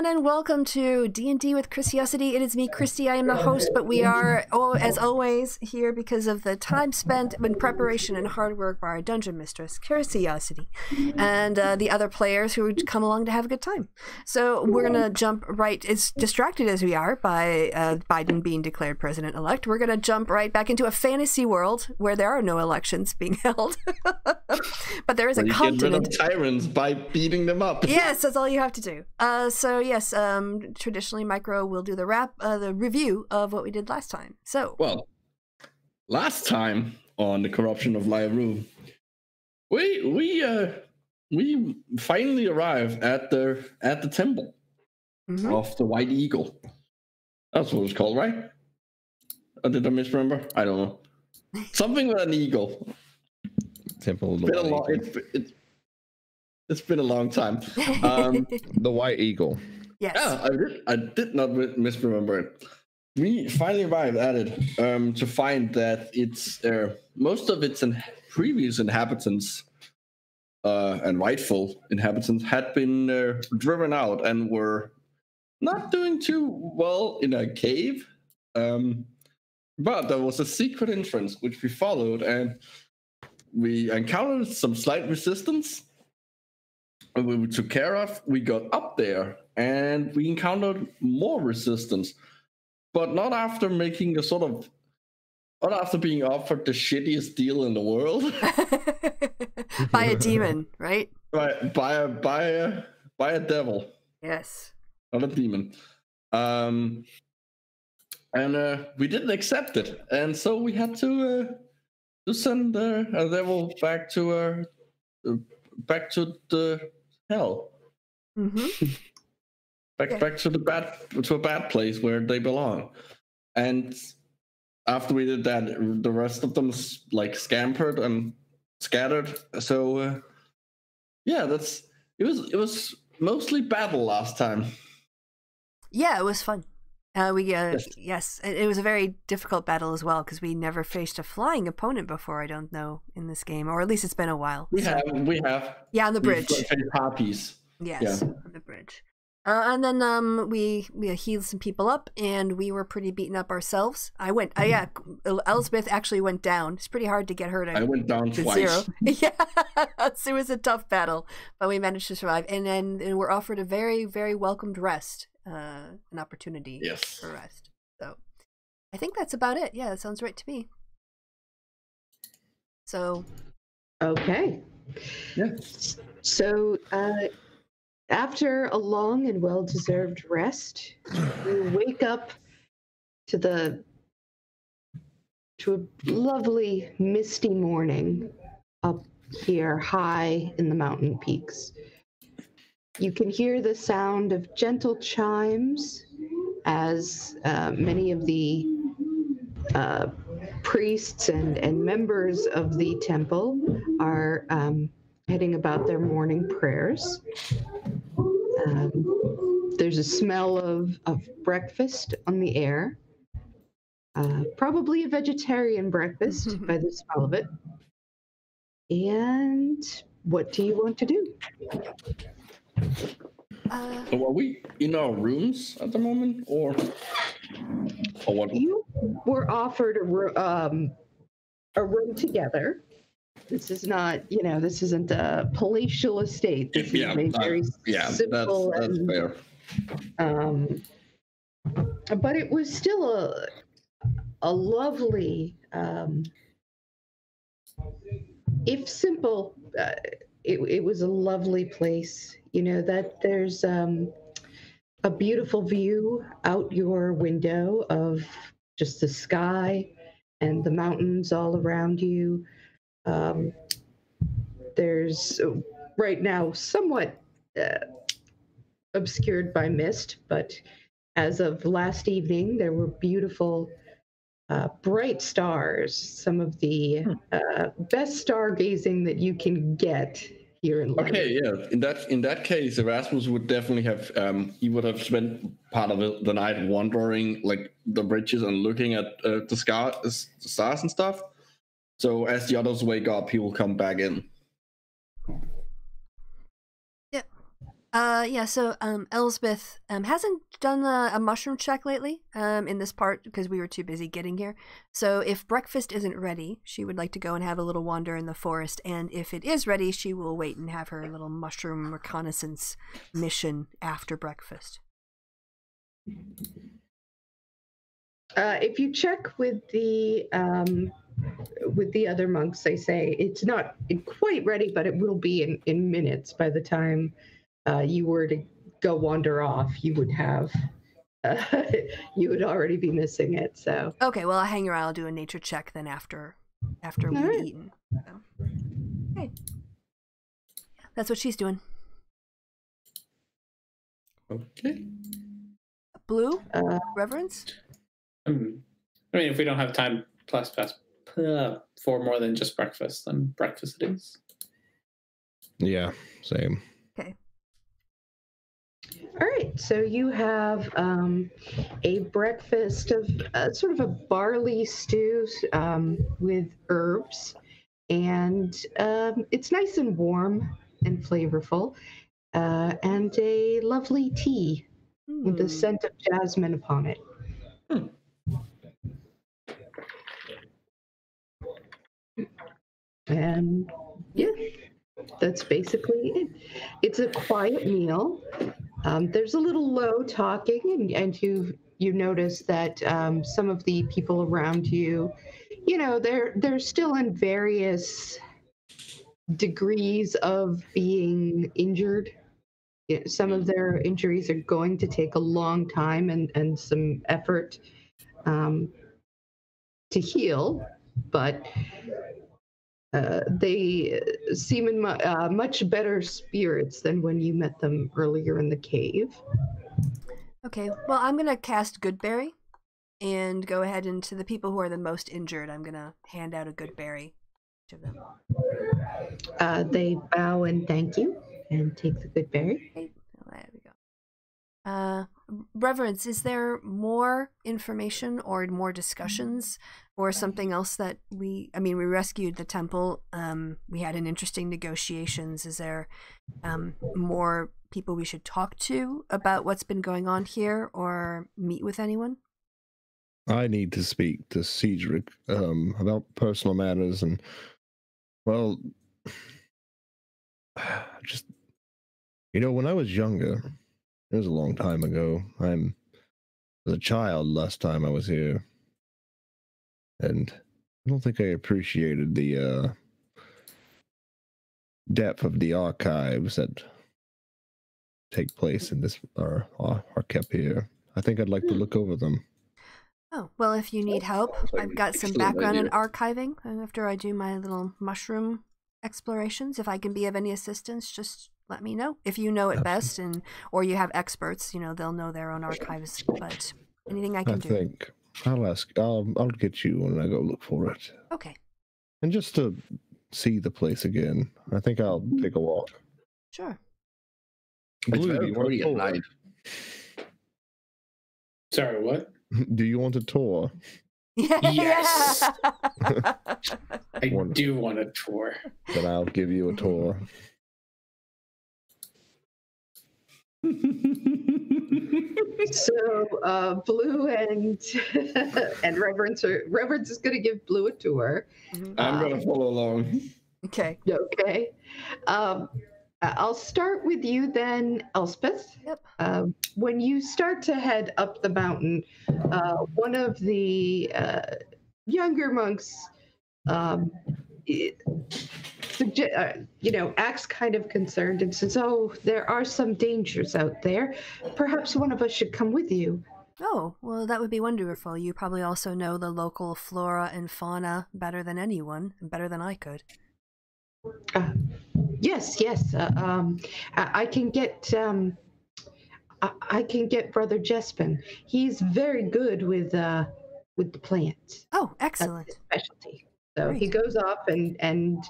everyone, and welcome to D and D with Chrisiousity. It is me, Christy. I am the host, but we are, oh, as always, here because of the time spent in preparation and hard work by our dungeon mistress, Chrisiousity, and uh, the other players who come along to have a good time. So we're gonna jump right. As distracted as we are by uh, Biden being declared president elect, we're gonna jump right back into a fantasy world where there are no elections being held, but there is a you get rid continent. of tyrants by beating them up. yes, that's all you have to do. Uh, so yes, um, traditionally, Micro will do the wrap, uh, the review of what we did last time. So Well, last time on the corruption of Lirune, we we uh we finally arrived at the at the temple mhm. of the White Eagle. That's what it's called, right? Or did I misremember? I don't know. Something with an eagle. Temple of the Been a White long, Eagle. it's, it's, it's been a long time. Um, The White Eagle. Yes. Yeah, I did. I did not misremember it. We finally arrived at it um, to find that it's uh, most of its in- previous inhabitants uh, and rightful inhabitants had been uh, driven out and were not doing too well in a cave. Um, but there was a secret entrance which we followed, and we encountered some slight resistance we took care of. We got up there and we encountered more resistance, but not after making a sort of, not after being offered the shittiest deal in the world By a demon, right? by by a by a by a devil, Yes. not a demon. Um, and uh, we didn't accept it, and so we had to uh, to send uh, a devil back to uh, uh, back to the hell. hmm back Yeah. back to the bad to a bad place where they belong and after we did that the rest of them like scampered and scattered so uh, yeah that's it was it was mostly battle last time Yeah, it was fun. Uh, we uh, Yes. yes, it, it was a very difficult battle as well because we never faced a flying opponent before. I don't know in this game, or at least it's been a while. we so- have we have yeah, on the bridge. harpies Yes, on the bridge. Uh, and then um, we we healed some people up, and we were pretty beaten up ourselves. I went, uh, yeah, El- Elspeth actually went down. It's pretty hard to get her to, i went down to twice zero. yeah, it was a tough battle, but we managed to survive. And then and we're offered a very very welcomed rest, uh, an opportunity yes for rest. So I think that's about it. Yeah, that sounds right to me. So Okay. yeah So, uh, after a long and well deserved rest, we wake up to the to a lovely misty morning up here high in the mountain peaks. You can hear the sound of gentle chimes as uh, many of the uh, priests and, and members of the temple are um, heading about their morning prayers. Um, there's a smell of, of breakfast on the air. Uh, probably a vegetarian breakfast by the smell of it. And what do you want to do? uh, so are we in our rooms at the moment or or what You were offered a, ro- um, a room together. This is not, you know, this isn't a palatial estate. This yeah is a uh, very yeah that's simple that's and fair um, but it was still a a lovely, um, if simple, uh, it, it was a lovely place. You know that there's um, a beautiful view out your window of just the sky and the mountains all around you. Um, there's right now somewhat uh, obscured by mist, but as of last evening, there were beautiful, uh, bright stars. Some of the uh, best stargazing that you can get here in London. Okay, yeah. In that in that case, Erasmus would definitely have um he would have spent part of the night wandering like the bridges and looking at uh, the, scar, the stars and stuff. So as the others wake up, he will come back in. Uh, yeah. So, um, Elspeth um hasn't done a, a mushroom check lately. Um, in this part because we were too busy getting here. So, if breakfast isn't ready, she would like to go and have a little wander in the forest. And if it is ready, she will wait and have her little mushroom reconnaissance mission after breakfast. Uh, if you check with the um, with the other monks, they say it's not quite ready, but it will be in, in minutes. By the time uh, you were to go wander off, you would have uh, you would already be missing it. So Okay. Well, I'll hang around. I'll do a nature check then after after we've Alright. eaten. So. Okay. That's what she's doing. Okay. Blue uh, reverence. Hmm. I mean, if we don't have time plus plus uh, for more than just breakfast, then breakfast it is. Yeah, same. Okay. All right, so you have um, a breakfast of uh, sort of a barley stew um, with herbs, and um, it's nice and warm and flavorful, uh, and a lovely tea with the Hmm. scent of jasmine upon it. And yeah, that's basically it. It's a quiet meal. Um, there's a little low talking, and, and you you notice that um, some of the people around you, you know, they're they're still in various degrees of being injured. Some of their injuries are going to take a long time and, and some effort um, to heal, but uh, they seem in mu- uh, much better spirits than when you met them earlier in the cave. Okay. Well, I'm gonna cast Goodberry, and go ahead and to the people who are the most injured, I'm gonna hand out a Goodberry to them. Uh, they bow and thank you and take the good berry. Okay, there we go. Uh, Reverence, is there more information or more discussions or something else that we? I mean, we rescued the temple. Um, we had an interesting negotiations. Is there um, more people we should talk to about what's been going on here or meet with anyone? I need to speak to Cedric um, about personal matters and, well, just you know, when I was younger, it was a long time ago. I'm was a child last time I was here, and I don't think I appreciated the uh, depth of the archives that take place in this are are, are kept here. I think I'd like to Hmm. look over them. Oh, well, if you need help, I've got some excellent background in archiving after I do my little mushroom explorations. If I can be of any assistance, just let me know. If you know it best and or you have experts, you know, they'll know their own archives, but anything I I can do. think I'll ask. I'll I'll get you when I go look for it, Okay, and just to see the place again. I think I'll mm-hmm. take a walk. sure. It's Blue, do very you want a pretty at tour? night. Sorry, what? Do you want a tour? Yes. I Wonderful. do want a tour. Then I'll give you a tour. So uh, Blue and and Reverence are, Reverence is going to give Blue a tour. Mhm. I'm gonna follow along. Okay. Okay. Um, I- I'll start with you then, Elspeth. Yep. Um, when you start to head up the mountain, uh, one of the uh, younger monks, um, i- sugge- uh, you know, acts kind of concerned and says, "Oh, there are some dangers out there. Perhaps one of us should come with you." Oh, well, that would be wonderful. You probably also know the local flora and fauna better than anyone, and better than I could. Uh, yes, yes. Uh, um, I, I can get. Um, I, I can get Brother Jespin. He's very good with uh, with the plants. Oh, excellent. specialty. So he goes off and and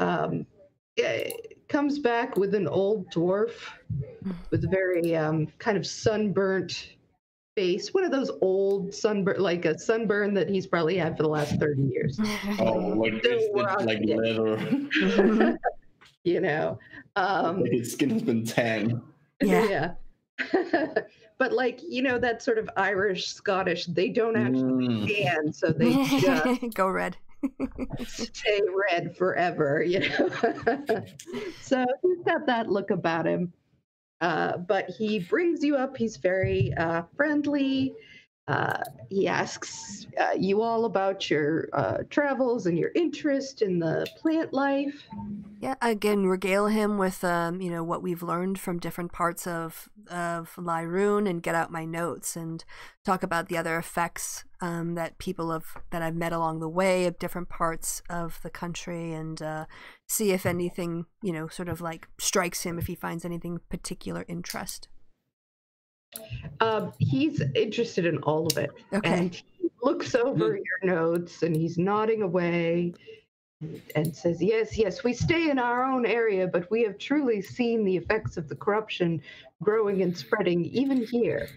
um, comes back with an old dwarf with a very um, kind of sunburnt face. One of those old sunburn, like a sunburn that he's probably had for the last thirty years. Oh, like Don't it's, it's like leather. you know. Um, like his skin has been tan. Yeah. yeah. but like you know that sort of Irish Scottish, they don't actually Mm. scan, so they just Go red. Stay red forever, you know. so he's got that look about him. Uh, but he brings you up. He's very uh, friendly. Uh, he asks uh, you all about your uh, travels and your interest in the plant life. Yeah, again, regale him with um, you know, what we've learned from different parts of of Lirune and get out my notes and talk about the other effects um, that people have that I've met along the way of different parts of the country and uh, see if anything, you know, sort of like strikes him if he finds anything particular interest. Um, he's interested in all of it. Okay. And he looks over your notes and he's nodding away and says, Yes, yes, we stay in our own area, but we have truly seen the effects of the corruption growing and spreading even here.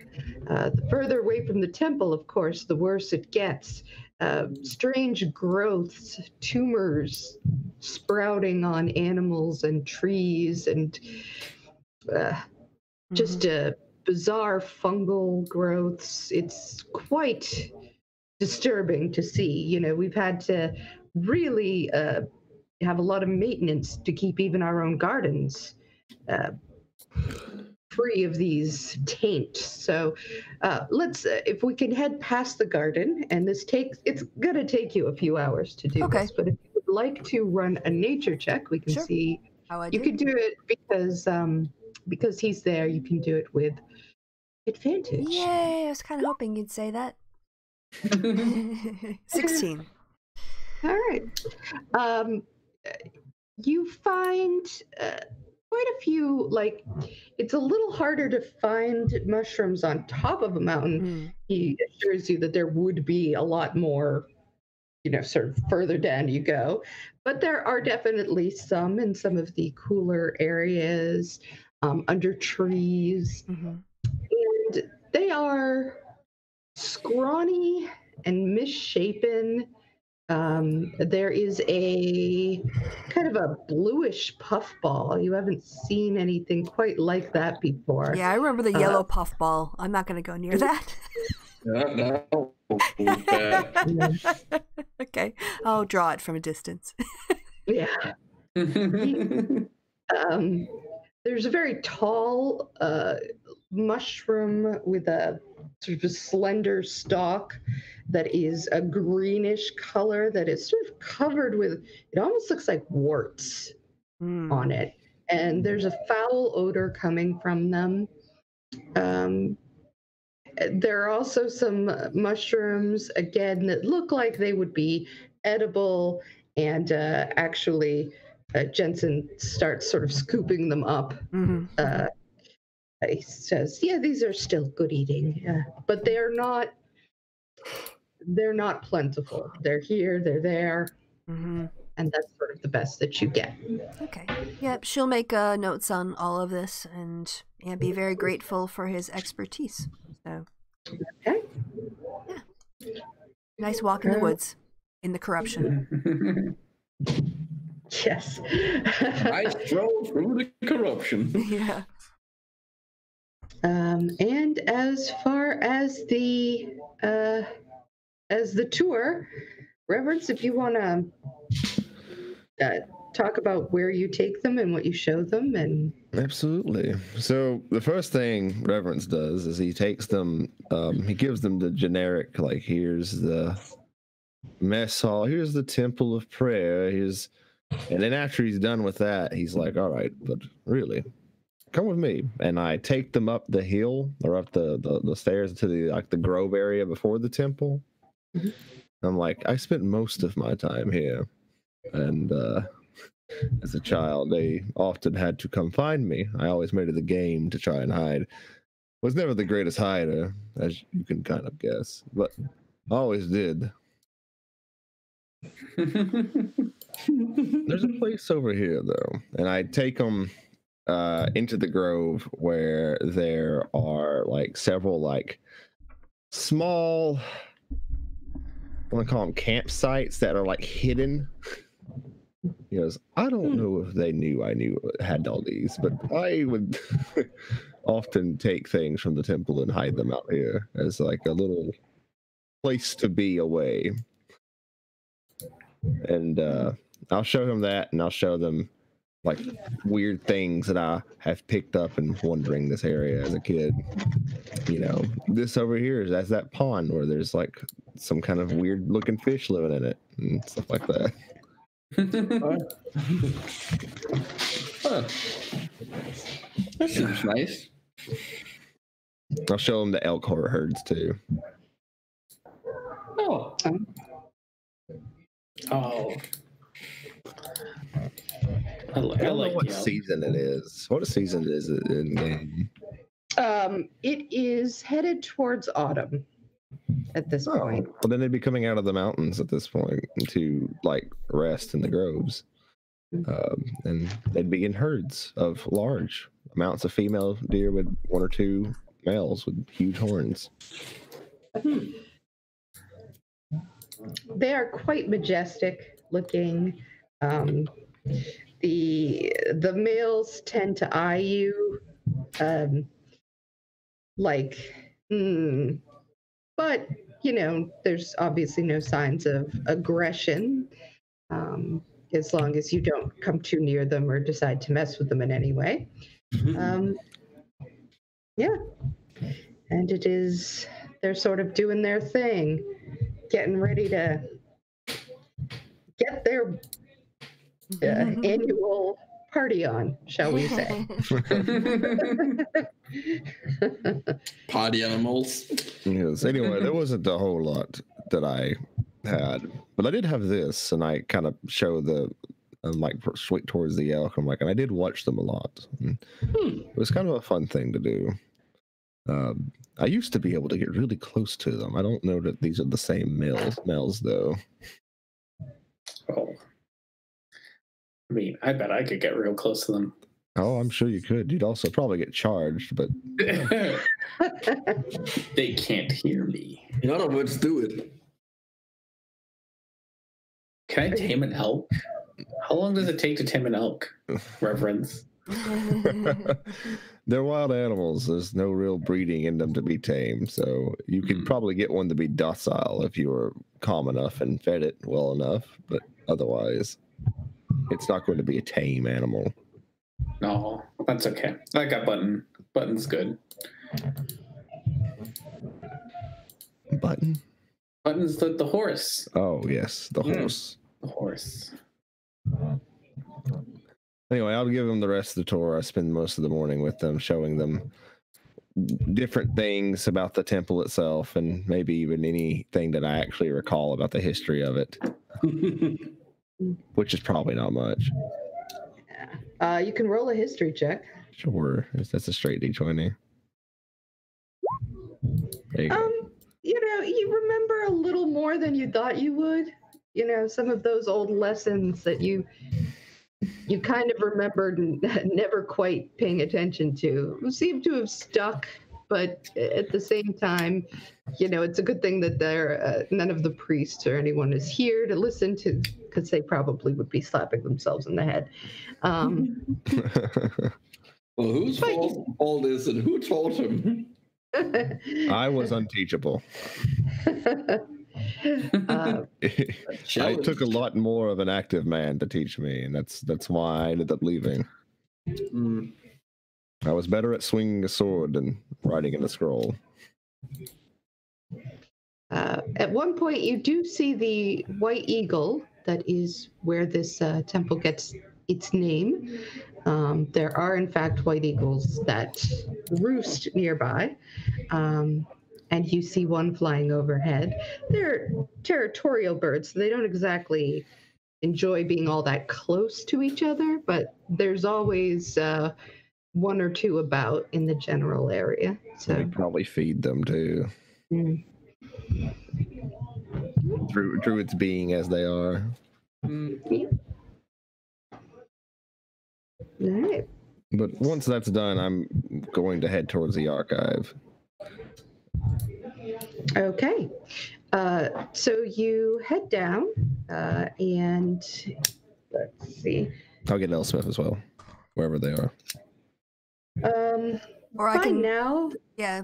Uh, the further away from the temple, of course, the worse it gets. Uh, strange growths, tumors sprouting on animals and trees, and uh, just uh, bizarre fungal growths. It's quite disturbing to see. You know, we've had to really uh, have a lot of maintenance to keep even our own gardens uh, free of these taints. So uh, let's, uh, if we can head past the garden, and this takes, it's gonna take you a few hours to do Okay. this, but if you would like to run a nature check, we can Sure. see. How I You do. can do it because um, because he's there. You can do it with advantage. Yay! I was kind of hoping you'd say that. Sixteen. All right. Um, you find uh, quite a few. Like, it's a little harder to find mushrooms on top of a mountain. Mm. He assures you that there would be a lot more. You know, sort of further down you go, but there are definitely some in some of the cooler areas, um, under trees. Mhm. And they are scrawny and misshapen. Um, there is a kind of a bluish puffball. You haven't seen anything quite like that before. Yeah, I remember the Uh, yellow puffball. I'm not going to go near that. No. Uh, okay, I'll draw it from a distance. Yeah. Um, there's a very tall uh, mushroom with a sort of a slender stalk that is a greenish color that is sort of covered with, it almost looks like warts. Mm. on it, and there's a foul odor coming from them. Um, there are also some mushrooms, again, that look like they would be edible, and uh, actually, uh, Jensen starts sort of scooping them up. Mhm. Uh, says, "Yeah, these are still good eating, uh, but they're not. They're not plentiful. They're here, they're there, Mhm. and that's sort of the best that you get." Okay. Yep, she'll make uh, notes on all of this and yeah, be very grateful for his expertise. So Okay. Yeah. nice walk in the woods in the corruption. Yes. I stroll through the corruption. yeah. Um, and as far as the uh, as the tour, Reverence, if you want to uh, talk about where you take them and what you show them, and Absolutely. So the first thing Reverence does is he takes them, um, he gives them the generic, like, here's the mess hall, here's the temple of prayer, here's, and then after he's done with that, he's like, all right, but really, come with me. And I take them up the hill or up the, the, the stairs to the, like, the grove area before the temple. Mhm. I'm like, I spent most of my time here. And, uh, as a child, they often had to come find me. I always made it a game to try and hide. Was never the greatest hider, as you can kind of guess, but I always did. There's a place over here though, and I take them uh, into the grove where there are like several like small. I want to call them campsites that are like hidden He goes, I don't Hmm. know if they knew I knew had all these, but I would often take things from the temple and hide them out here as like a little place to be away. And uh, I'll show him that, and I'll show them like weird things that I have picked up and wandering this area as a kid. You know, this over here is that's that pond where there's like some kind of weird looking fish living in it and stuff like that. Huh. That seems nice. I'll show them the elk horror herds too. Oh, oh. I, li- I I don't like know what the season it is. What season is it in game? Um, it is headed towards autumn at this Oh, point. well, then they'd be coming out of the mountains at this point to like rest in the groves, um, and they'd be in herds of large amounts of female deer with one or two males with huge horns. They are quite majestic looking. Um, the the males tend to eye you um, like, hmm. but you know, there's obviously no signs of aggression. Um, as long as you don't come too near them or decide to mess with them in any way. Um, yeah. And it is, they're sort of doing their thing, getting ready to get their uh, annual party on, shall we say. party animals. Yes. Anyway, there wasn't a whole lot that I had, but I did have this, and I kind of show the. I'm like pr- sweet towards the elk. I'm like, and I did watch them a lot. Hmm. It was kind of a fun thing to do. Um, I used to be able to get really close to them. I don't know that these are the same males, males though. Oh. I mean, I bet I could get real close to them. Oh, I'm sure you could. You'd also probably get charged, but they can't hear me. In other words, do it. Can I tame an elk? How long does it take to tame an elk? Reverence. they're wild animals. There's no real breeding in them to be tamed. So you could Hmm. probably get one to be docile if you were calm enough and fed it well enough. But otherwise, it's not going to be a tame animal. No, that's okay. I got button. Button's good. Button? Button's the, the horse. Oh, yes, the Hmm. horse. The horse. Anyway, I'll give them the rest of the tour. I spend most of the morning with them, showing them different things about the temple itself and maybe even anything that I actually recall about the history of it, which is probably not much. uh, you can roll a history check. Sure, that's a straight d20. There you go. Um, you know, you remember a little more than you thought you would. You know, some of those old lessons that you you kind of remembered and never quite paying attention to seem to have stuck. But at the same time, you know, it's a good thing that there uh, none of the priests or anyone is here to listen to, because they probably would be slapping themselves in the head. Um, Well, whose But- fault all this and who told him? I was unteachable. uh, I took a lot more of an active man to teach me, and that's that's why I ended up leaving. Mm. I was better at swinging a sword than writing in a scroll. Uh, at one point, you do see the White Eagle, that is where this uh, temple gets its name. Um, there are, in fact, white eagles that roost nearby. Um, and you see one flying overhead. They're territorial birds, so they don't exactly enjoy being all that close to each other, but there's always uh, one or two about in the general area. So we probably feed them too, mm. through through its being as they are. Mm. all right. But once that's done, I'm going to head towards the archive. Okay. Uh, so you head down, uh, and let's see. I'll get Elspeth as well, wherever they are. Um, Or I can, now, yeah.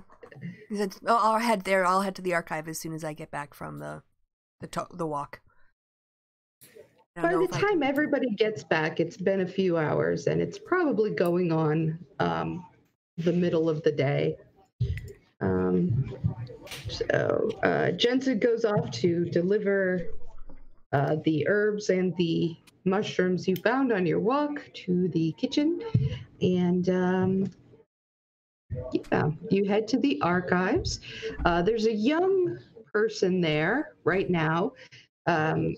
Oh, I'll head there. I'll head to the archive as soon as I get back from the the to- the walk. By the if I time can- everybody gets back, it's been a few hours, and it's probably going on um, the middle of the day. Um, so uh, Jensen goes off to deliver uh, the herbs and the mushrooms you found on your walk to the kitchen, and um, yeah, you head to the archives. Uh, there's a young person there right now. Um,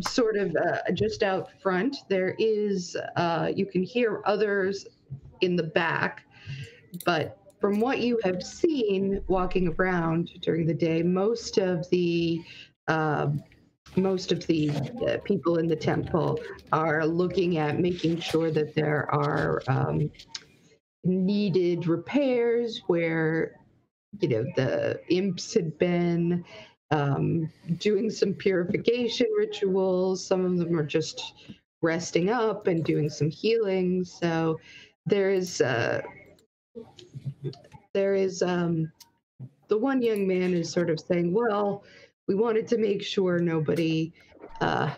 sort of uh, just out front. There is, uh, you can hear others in the back, but from what you have seen walking around during the day, most of the uh, most of the uh, people in the temple are looking at making sure that there are um, needed repairs where you know the imps had been um, doing some purification rituals. Some of them are just resting up and doing some healing. So there is uh, there is um, the one young man is sort of saying, "Well, we wanted to make sure nobody uh,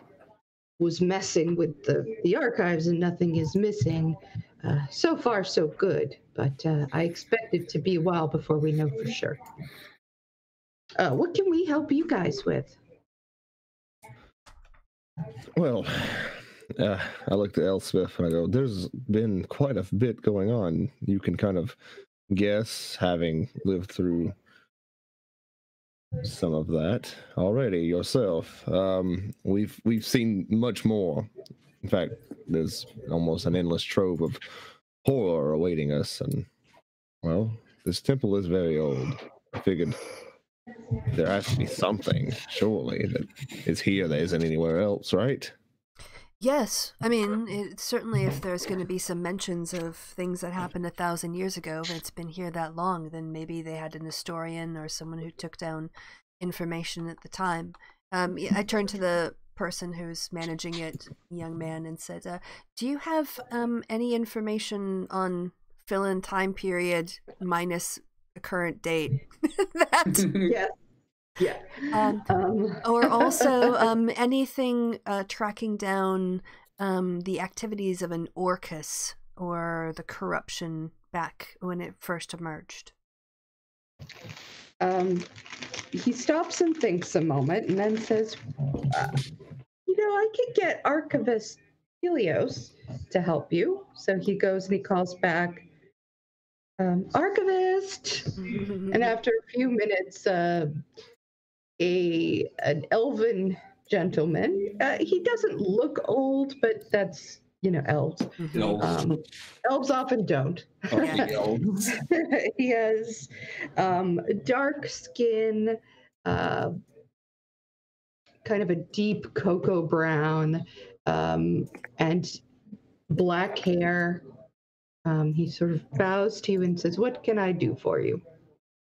was messing with the the archives and nothing is missing." Uh, so far, so good, but uh, I expect it to be a while before we know for sure. Uh, what can we help you guys with? Well, uh, I look at Elspeth and I go, there's been quite a bit going on. You can kind of guess, having lived through some of that already yourself. Um, we've we've seen much more. In fact, there's almost an endless trove of horror awaiting us, and well, this temple is very old. I figured there has to be something, surely, that is here that isn't anywhere else, right? Yes, I mean, it, certainly if there's going to be some mentions of things that happened a thousand years ago, if it's been here that long, then maybe they had an historian or someone who took down information at the time. Um, I turned to the person who's managing it, young man, and said, uh, "Do you have um, any information on fill-in time period minus the current date?" that Yeah. Yeah. Um, Um, or also um, anything uh, tracking down um, the activities of an Orcus or the corruption back when it first emerged. um, he stops and thinks a moment and then says, uh, You know, I could get Archivist Helios to help you. So he goes and he calls back, um, Archivist. And after a few minutes, uh, a an elven gentleman. Uh, he doesn't look old, but that's you know elves. Um, elves often don't. Okay, he has um, dark skin, uh, kind of a deep cocoa brown, um, and black hair. Um, he sort of bows to you and says, "What can I do for you?"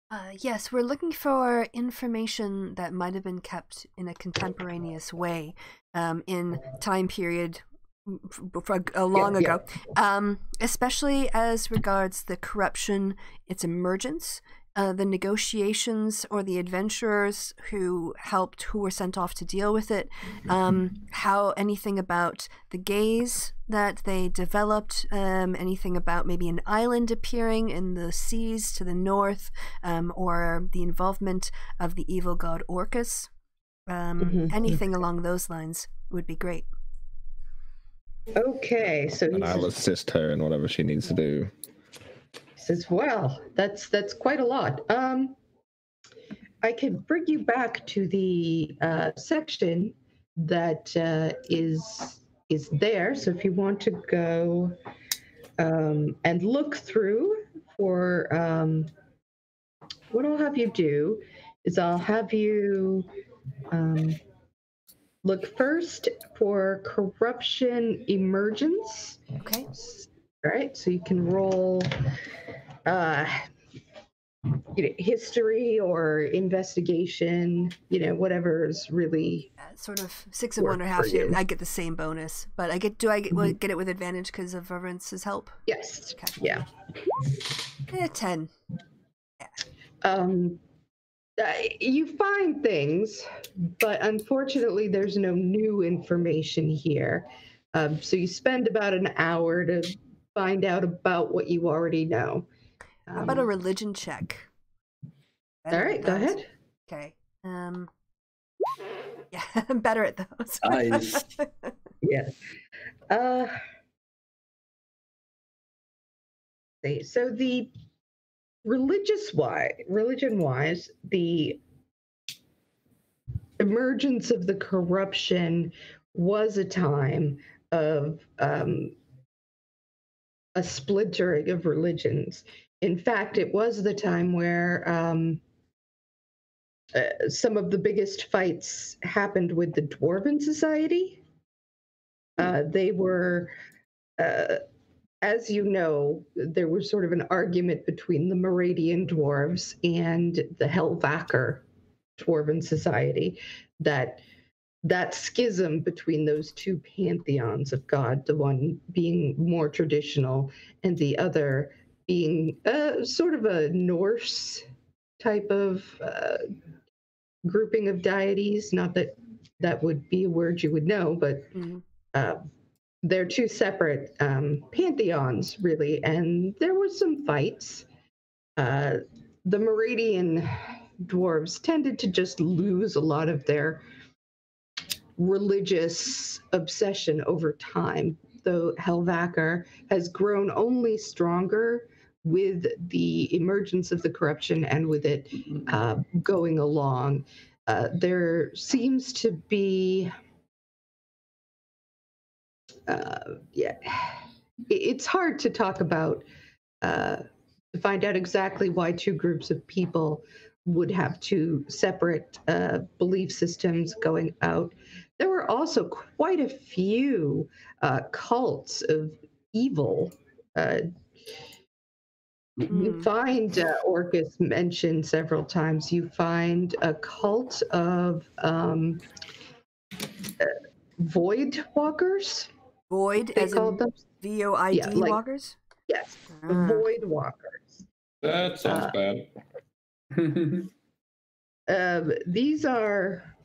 Uh, yes, we're looking for information that might have been kept in a contemporaneous way um, in time period mm, uh, long yeah. ago, um, especially as regards the corruption, its emergence, uh, the negotiations or the adventurers who helped, who were sent off to deal with it, um, how anything about the gaze that they developed, um, anything about maybe an island appearing in the seas to the north, um, or the involvement of the evil god Orcus. Um, Mhm. Anything along those lines would be great. Okay, so And I'll says, assist her in whatever she needs to do. he says, "Well, that's that's quite a lot. Um, I can bring you back to the uh, section that uh, is is there. So if you want to go um, and look through for um, what I'll have you do is I'll have you um, look first for corruption emergence. Okay. All right, so you can roll. Uh, you know, history or investigation, you know, whatever is really sort of six and Work one or half. I get the same bonus, but I get. Do I get, will I get it with advantage because of Reverence's help? yes, Okay. yeah. Eh, ten. Um, uh, you find things, but unfortunately, there's no new information here. Um, so you spend about an hour to find out about what you already know. How about a Um, religion check? all right, go ahead. Okay. Um. Yeah, I'm better at those. Nice. Yeah. Uh, see, so the religious wise, religion wise, the emergence of the corruption was a time of um, a splintering of religions. In fact, it was the time where um, uh, some of the biggest fights happened with the Dwarven Society. Uh, they were, uh, as you know, there was sort of an argument between the Meridian dwarves and the Helvaker Dwarven Society that that schism between those two pantheons of God, the one being more traditional and the other being uh, sort of a Norse type of uh, grouping of deities. Not that that would be a word you would know, but Mhm. uh, they're two separate um, pantheons, really, and there was some fights. Uh, the Meridian dwarves tended to just lose a lot of their religious obsession over time, though Helvaker has grown only stronger with the emergence of the corruption and with it uh, going along. Uh, there seems to be uh, yeah, it's hard to talk about uh, to find out exactly why two groups of people would have two separate uh, belief systems going out. There were also quite a few uh, cults of evil. Uh, You Mm. find uh, Orcus mentioned several times. You find a cult of um, uh, void walkers. Void They as called in them. V O I D Yeah, like- walkers. Yes, Ah. void walkers. That sounds Uh, bad. Um, these are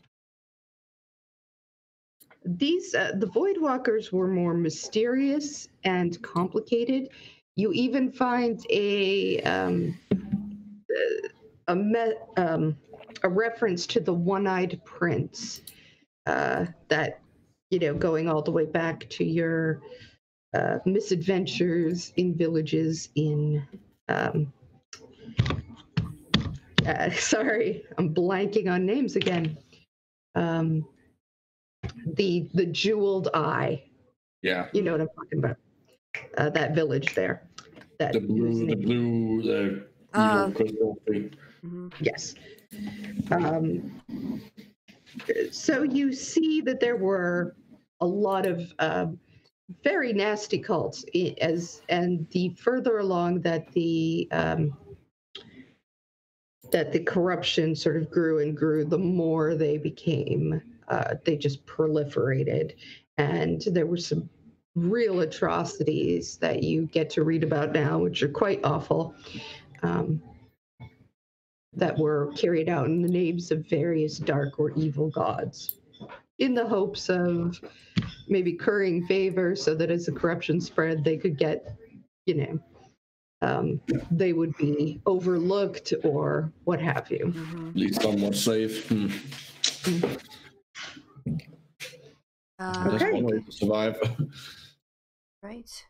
these uh, the void walkers were more mysterious and complicated. You even find a um, a me- um, a reference to the one-eyed prince uh, that you know going all the way back to your uh, misadventures in villages in um, uh, sorry, I'm blanking on names again. Um, the the jeweled eye. Yeah. You know what I'm talking about. Uh, that village there. That The blue, the blue, the evil Uh, crystal thing. Mhm. Yes. Um, so you see that there were a lot of um, very nasty cults i- as and the further along that the um, that the corruption sort of grew and grew, the more they became uh, they just proliferated, and there were some real atrocities that you get to read about now, which are quite awful. Um, that were carried out in the names of various dark or evil gods in the hopes of maybe currying favor so that as the corruption spread they could get you know um, they would be overlooked or what have you Mhm. At least somewhat safe. Hmm. Uh, That's Okay. one way to survive. Right.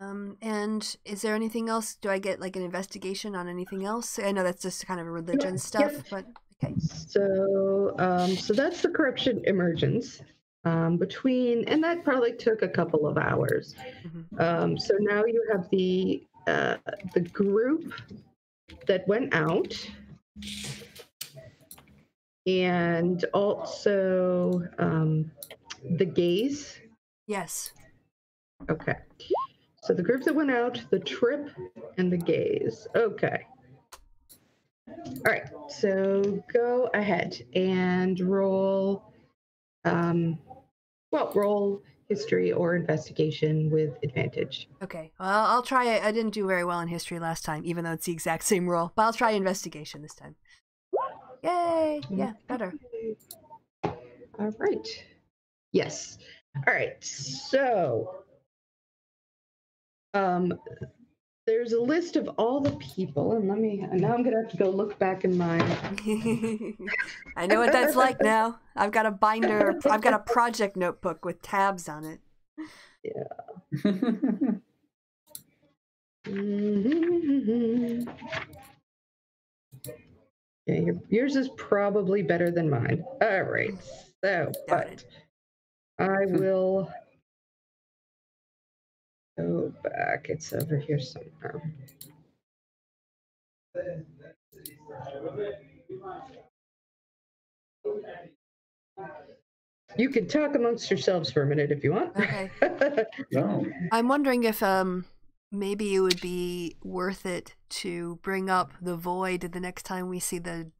Um, and is there anything else? Do I get like an investigation on anything else? I know that's just kind of religion Yep. stuff, but okay. so um, so that's the corruption emergence um, between and that probably took a couple of hours Mhm. Um, so now you have the uh, the group that went out, and also um, the gaze. Yes. Okay. So the group that went out, the trip, and the gaze. Okay. All right, so go ahead and roll. Um, well, roll history or investigation with advantage. Okay. Well, I'll try it. I didn't do very well in history last time, even though it's the exact same roll. But I'll try investigation this time. Yay! Yeah, better. All right. Yes. All right. So, um, there's a list of all the people, and let me. Now I'm gonna have to go look back in my. I know what that's like now. I've got a binder. I've got a project notebook with tabs on it. Mhm. Yeah, yours is probably better than mine. All right. So, but I will go back. It's over here somewhere. You can talk amongst yourselves for a minute if you want. Okay. no. I'm wondering if um maybe it would be worth it to bring up the void the next time we see the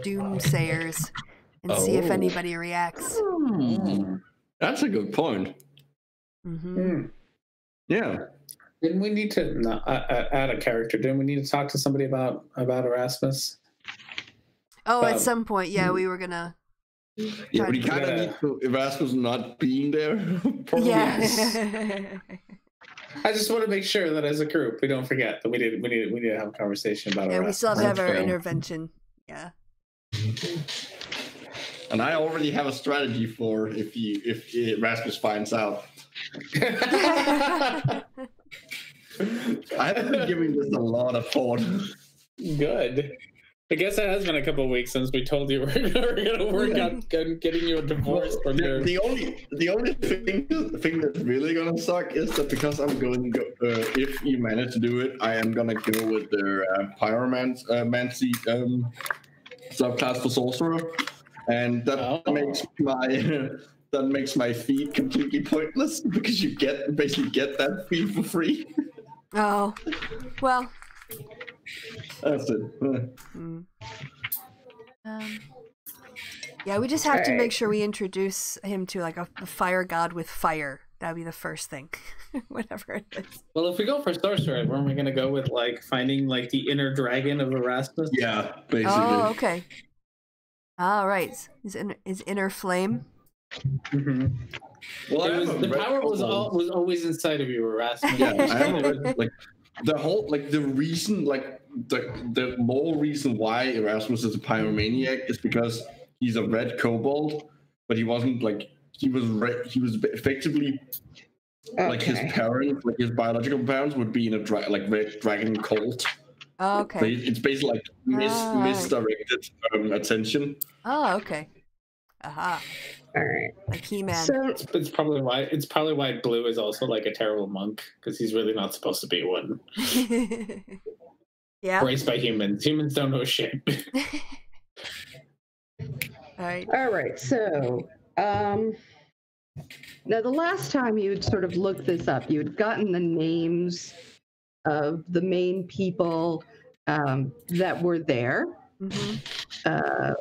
doomsayers and see if Oh. anybody reacts. Hmm. That's a good point. hmm Hmm. Yeah. Didn't we need to no, uh, uh, add a character? Didn't we need to talk to somebody about about Erasmus? Oh, at Um, some point, yeah, we were gonna. Yeah, but you Try kind of to- need to, Erasmus not being there. probably. Yeah. I just want to make sure that as a group we don't forget that we did we need we need to have a conversation about yeah, we still have to have our fair. intervention. Yeah. And I already have a strategy for if you if Erasmus finds out. I have been giving this a lot of thought. Good. I guess it has been a couple of weeks since we told you we're, we're going to work on on getting you a divorce from The, your. the only the only thing the thing that's really gonna suck is that because I'm going to go, uh, if you manage to do it, I am gonna go with their uh, pyromancy uh, mancy, um, subclass for sorcerer, and that Oh. makes my that makes my feat completely pointless because you get basically get that feat for free. Oh, well. That's it. Hmm. Um, yeah, we just have to make sure we introduce him to like a, a fire god with fire. That'd be the first thing, whatever it is. Well, if we go for sorcerer, weren't we going to go with like finding like the inner dragon of Erasmus? Yeah, basically. Oh, okay. All right. Is inner, is inner flame? Mhm. Well, was, the power was all, was always inside of you, Erasmus. yeah, I have a red, like the whole like the reason like the the more reason why Erasmus is a pyromaniac is because he's a red kobold, but he wasn't like he was red, he was effectively like his parents, like his biological parents would be in a dra- like red dragon cult. So Okay. it- it's basically like mis- Ah. misdirected um, attention. Oh, okay. Aha. All right. Like He Man. So It's, it's probably why it's probably why Blue is also like a terrible monk because he's really not supposed to be one. yeah. All Raised by humans. Humans don't know shit. right. All right, so um, now the last time you had sort of looked this up, you had gotten the names of the main people um, that were there, hmm uh,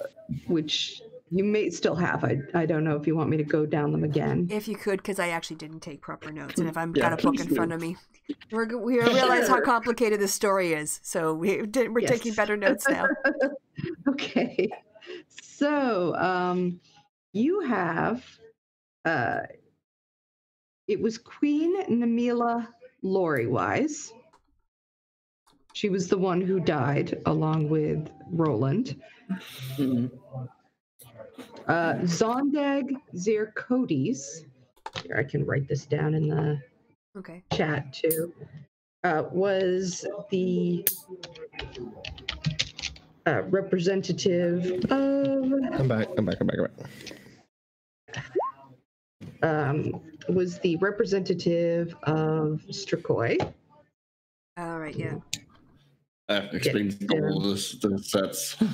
which you may still have. I, I don't know if you want me to go down them again. If you could, because I actually didn't take proper notes, and if I've Yeah, got a book in do. front of me, we're we realize how complicated this story is. So we did, we're taking better notes now. Okay, so um, you have uh, it was Queen Namila Lori Wise. She was the one who died along with Roland. Uh, Zondag Zircotes. Here, I can write this down in the Okay. chat too. Uh, was the uh, representative of I'm back. I'm back. I'm back. I'm back. um, was the representative of Strakoi. All right. Yeah. That explains Yeah. all this the sets.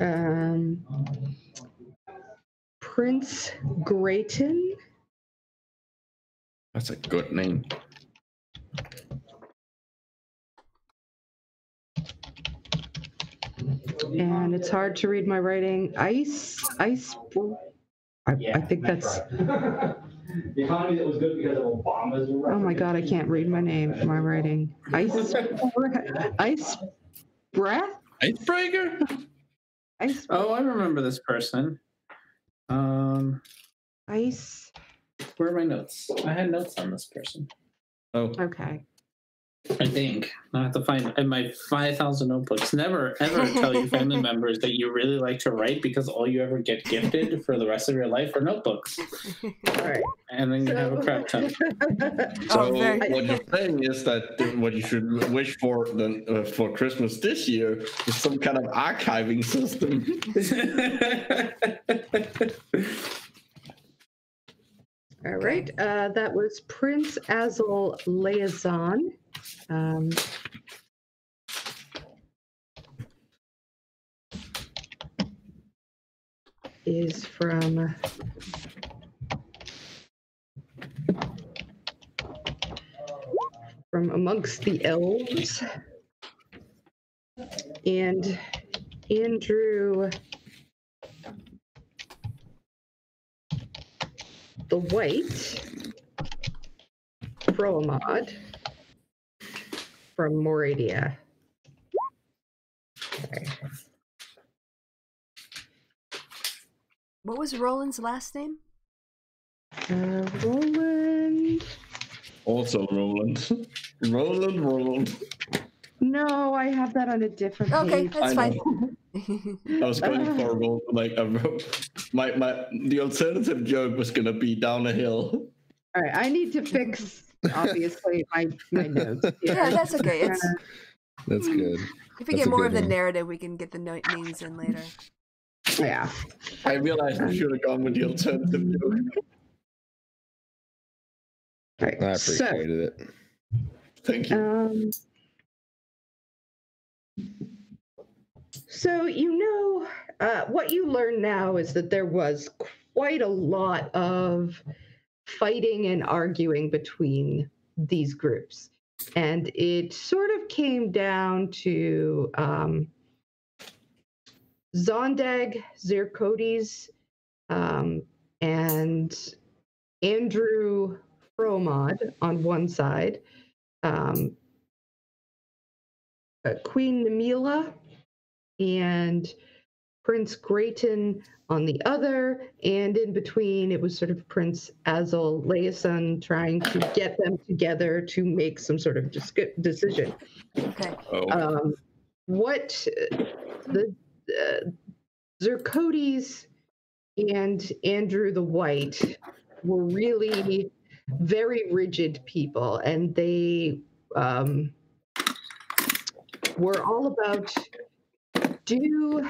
Um, Prince Grayton. That's a good name. and it's hard to read my writing. Ice, ice. I, I think that's. the economy that was good because of Obama's. Oh my God, I can't read my name, my writing. Ice, ice, breath, Icebreaker? Ice, Oh, I remember this person. Um, ice. where are my notes? I had notes on this person. Oh, Okay. I think I have to find in my five thousand notebooks. Never ever tell your family members that you really like to write because all you ever get gifted for the rest of your life are notebooks, All right. and then you have a crap ton. so Oh, what you're saying is that what you should wish for then uh, for Christmas this year is some kind of archiving system. All right. Uh, that was Prince Azul Liaison. Um, is from from amongst the elves. And Andrew the white Proamod from Moradia. Okay. What was Roland's last name? Uh, Roland. Also, Roland. Roland, Roland. No, I have that on a different Okay, page. that's I fine. I was going for a roll, like a ro- my my the alternative joke was gonna be down a hill. All right, I need to fix obviously my my notes. here. yeah, that's okay. It's That's good. if we That's get more of the one. narrative, we can get the note names in later. yeah. I realized I should have gone with the alternative joke. All right. I so, appreciated it. Thank you. Um, so you know, uh, what you learn now is that there was quite a lot of fighting and arguing between these groups, and it sort of came down to um, Zondag, Zircotes, um, and Andrew Fromod on one side um, uh, Queen Namila and Prince Grayton on the other, and in between it was sort of Prince Azul Leason trying to get them together to make some sort of dis- decision. Okay. Oh, Um, what uh, the uh, Zircotes and Andrew the White were really very rigid people, and they um, were all about do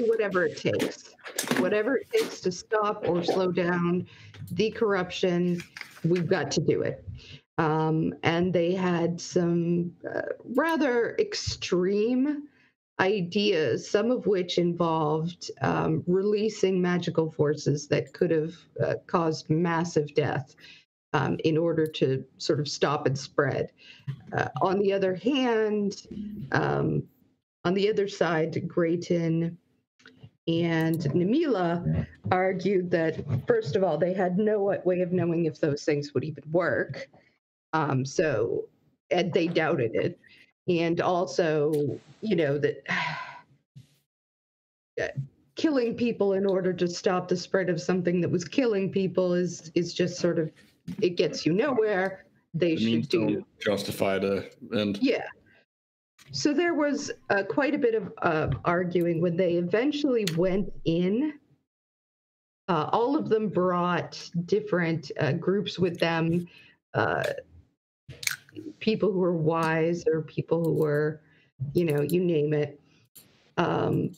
do whatever it takes, whatever it takes to stop or slow down the corruption. We've got to do it. Um, and they had some uh, rather extreme ideas, some of which involved um, releasing magical forces that could have uh, caused massive death um, in order to sort of stop and spread. Uh, on the other hand, um, on the other side, Grayton and Namila argued that, first of all, they had no way of knowing if those things would even work. Um, so, and they doubted it. And also, you know, that uh, killing people in order to stop the spread of something that was killing people is is just sort of it gets you nowhere. They means should do justify the end. yeah. So there was uh, quite a bit of uh, arguing when they eventually went in. Uh, all of them brought different uh, groups with them, uh, people who were wise or people who were, you know, you name it. Um,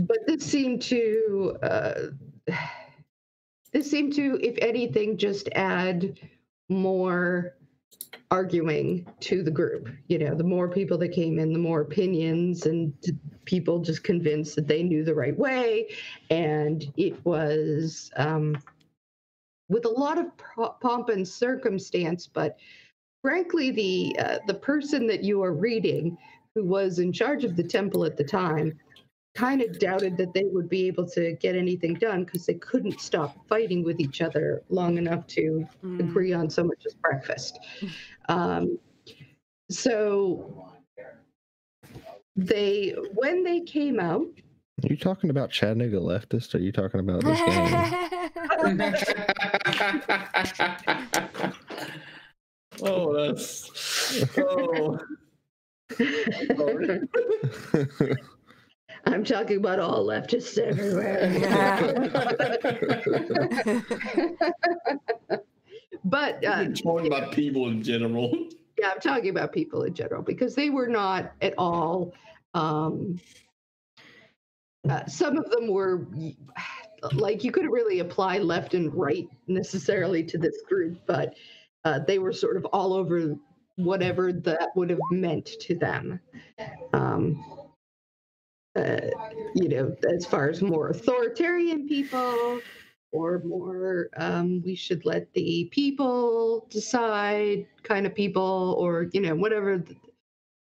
but this seemed to, uh, this seemed to, if anything, just add more arguing to the group. You know, the more people that came in, the more opinions and people just convinced that they knew the right way. And it was um, with a lot of pomp and circumstance, but frankly, the uh, the person that you are reading who was in charge of the temple at the time, kind of doubted that they would be able to get anything done because they couldn't stop fighting with each other long enough to Mm. agree on so much as breakfast. Um, so they, when they came out, Are you talking about Chattanooga leftist? Or are you talking about this game? oh, that's. Oh. Sorry. I'm talking about all leftists everywhere. but uh, We're talking about people in general. yeah, I'm talking about people in general because they were not at all. Um, uh, some of them were like you couldn't really apply left and right necessarily to this group, but uh, they were sort of all over whatever that would have meant to them. Um, uh, you know, as far as more authoritarian people or more um, we should let the people decide kind of people or you know whatever th-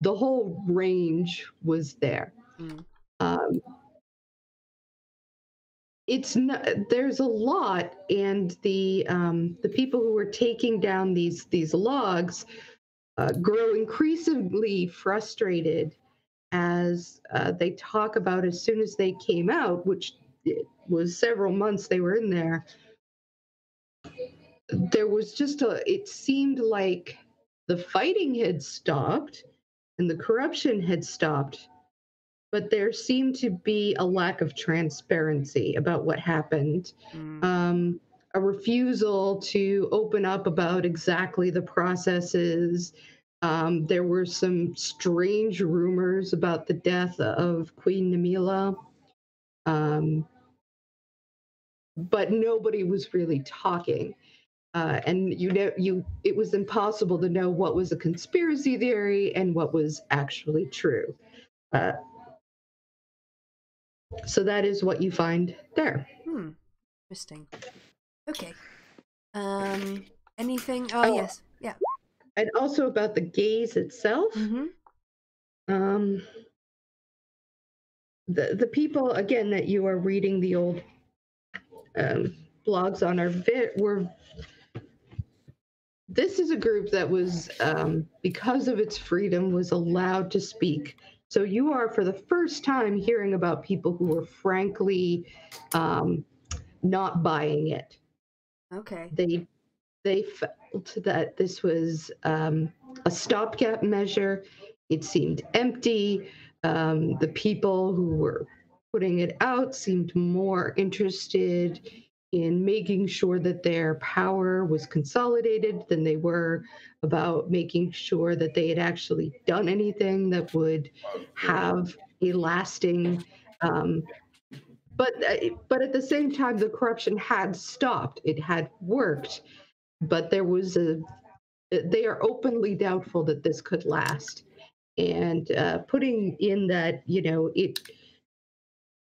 the whole range was there Mm. um, it's not there's a lot and the um, the people who were taking down these these logs uh, grow increasingly frustrated as uh, they talk about as soon as they came out which it was several months they were in there there was just a it seemed like the fighting had stopped and the corruption had stopped but there seemed to be a lack of transparency about what happened Mm. um, a refusal to open up about exactly the processes um, there were some strange rumors about the death of queen namila um, but nobody was really talking uh, and you know you it was impossible to know what was a conspiracy theory and what was actually true uh, so that is what you find there Hmm. Interesting. Okay. Um. Anything? Oh, Oh. yes. Yeah. And also about the gaze itself Mm-hmm. um the the people again that you are reading the old um, blogs on are vi- were this is a group that was um, because of its freedom was allowed to speak so you are for the first time hearing about people who were frankly um, not buying it Okay. they they felt that this was um, a stopgap measure. It seemed empty. Um, the people who were putting it out seemed more interested in making sure that their power was consolidated than they were about making sure that they had actually done anything that would have a lasting um, but but at the same time the corruption had stopped it had worked but there was a they are openly doubtful that this could last. And uh, putting in that you know it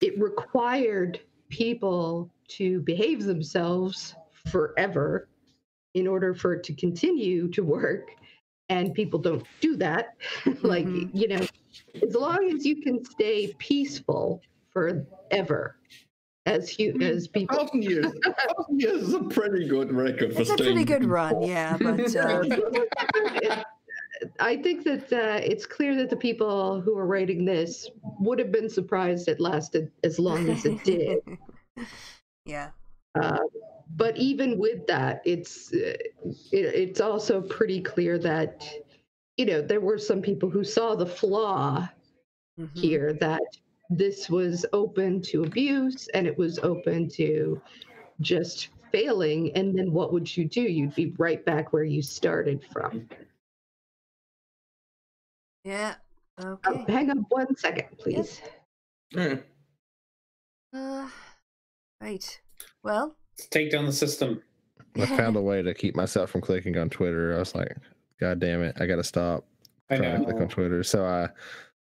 it required people to behave themselves forever in order for it to continue to work. And people don't do that. Like Mhm. you know as long as you can stay peaceful forever as you as people Thousand years. Thousand years is a pretty good record for It's a pretty good run, yeah. But uh, I think that uh, it's clear that the people who are writing this would have been surprised it lasted as long as it did. yeah. Uh, but even with that, it's uh, it, it's also pretty clear that you know there were some people who saw the flaw Mhm. here that this was open to abuse and it was open to just failing and then what would you do you'd be right back where you started from Yeah. Uh, Okay. hang on one second please Yeah. Uh, right. Well. Let's take down the system. I found a way to keep myself from clicking on Twitter. I was like, God damn it, I gotta stop I trying to click on Twitter. So I,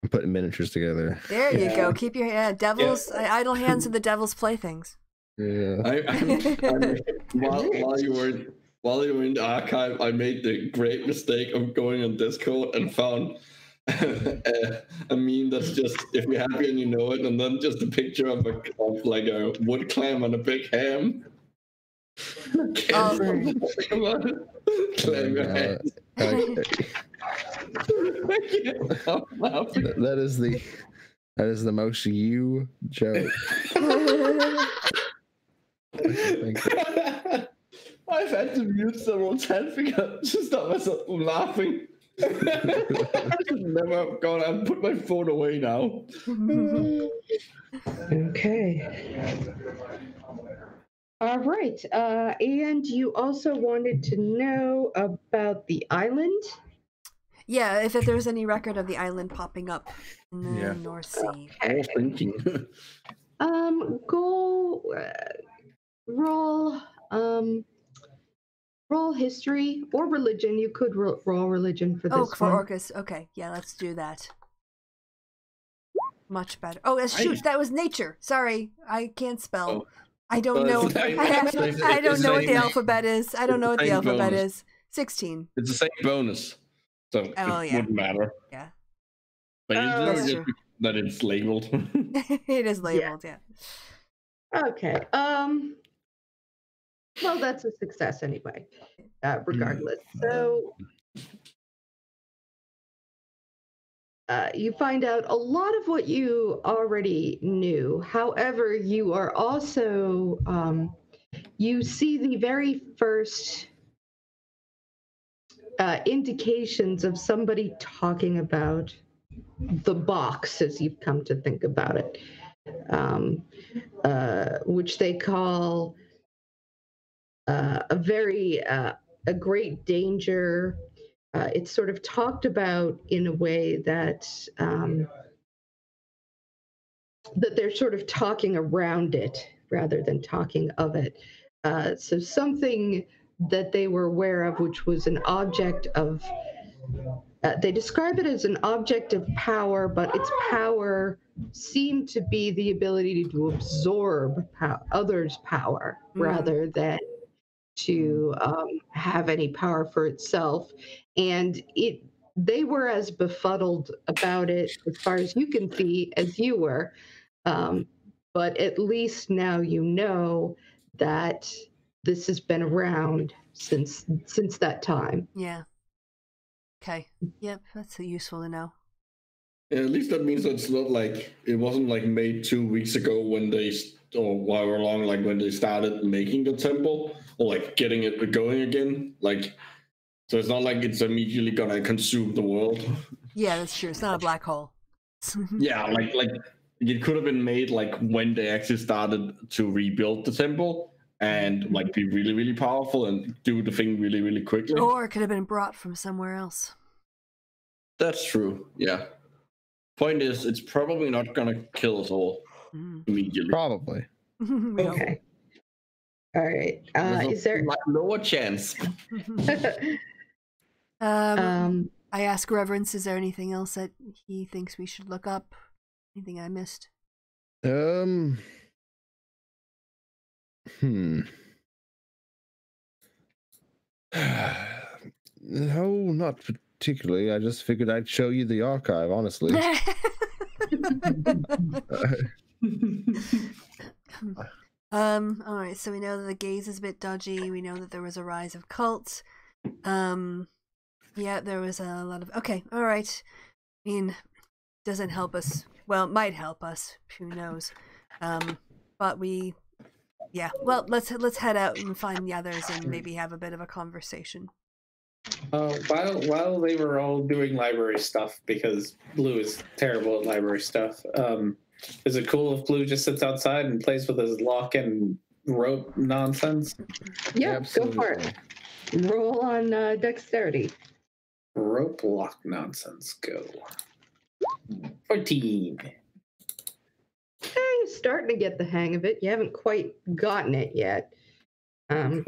I'm putting miniatures together. There you go. Keep your yeah, devils I idle hands of the devil's playthings. Yeah. I, I, I, while, while you were while you were in the archive, I made the great mistake of going on Discord and found a, a meme that's just if you're happy and you know it, and then just a picture of, a, of like a wood clam and a big ham. Can't Oh. think about it. Clam your Uh, hands. I- I can't stop laughing. that- that is the that is the most you joke. I've had to mute several times because to stop myself from laughing. I should never have gone and put my phone away now. Okay. All right. Uh, and you also wanted to know about the island. yeah, if, if there's any record of the island popping up in the Yeah. North Sea. I was thinking. Um, go uh, roll. Um, roll history or religion. You could ro- roll religion for this Oh, for one. Orcus. Okay, yeah, let's do that. Much better. Oh, uh, I- shoot, that was nature. Sorry, I can't spell. Oh. I don't Well, know. it's I, have- it's the- I don't know what the alphabet is. I don't know what the the alphabet bonus. is. Sixteen. it's the same bonus. So it Oh, yeah. wouldn't matter. Yeah. But you Oh, do That's true. that it's labeled. it is labeled. Yeah. Okay. Um. Well, that's a success anyway. Uh, regardless. So. Uh, you find out a lot of what you already knew. However, you are also um, you see the very first uh, indications of somebody talking about the box, as you've come to think about it, um, uh, which they call uh, a very uh, a great danger. Uh, it's sort of talked about in a way that um, that they're sort of talking around it rather than talking of it. Uh, so something that they were aware of, which was an object of. Uh, they describe it as an object of power, but its power seemed to be the ability to absorb pow- others' power Mm. rather than to um, have any power for itself. And it, they were as befuddled about it, as far as you can see, as you were. Um, but at least now you know that this has been around since since that time. Yeah. Okay. Yep, that's useful to know. Yeah, at least that means that it's not like it wasn't like made two weeks ago when they or however long like when they started making the temple or like getting it going again. Like so it's not like it's immediately gonna consume the world. Yeah, that's true. It's not a black hole. yeah, like like it could have been made like when they actually started to rebuild the temple and like be really really powerful and do the thing really really quickly. or it could have been brought from somewhere else. That's true. Yeah. Point is, it's probably not gonna kill us all Mm. immediately. Probably. We hope. Okay. All right. Uh, is there? li- lower chance? um, um, I ask Reverence, is there anything else that he thinks we should look up? Anything I missed? Um. Hmm. no, not particularly. I just figured I'd show you the archive, honestly. um, all right, so we know that the gaze is a bit dodgy. We know that there was a rise of cults. Um, yeah, there was a lot of. Okay, all right. I mean, doesn't help us. Well, might help us. Who knows? Um, but we, yeah. Well, let's let's head out and find the others and maybe have a bit of a conversation. Uh, while while they were all doing library stuff, because Blue is terrible at library stuff. Um, is it cool if Blue just sits outside and plays with his lock and rope nonsense? yeah, go for it. Roll on uh, dexterity. Rope lock nonsense. Go. Fourteen. Hey, you're starting to get the hang of it. You haven't quite gotten it yet. Um,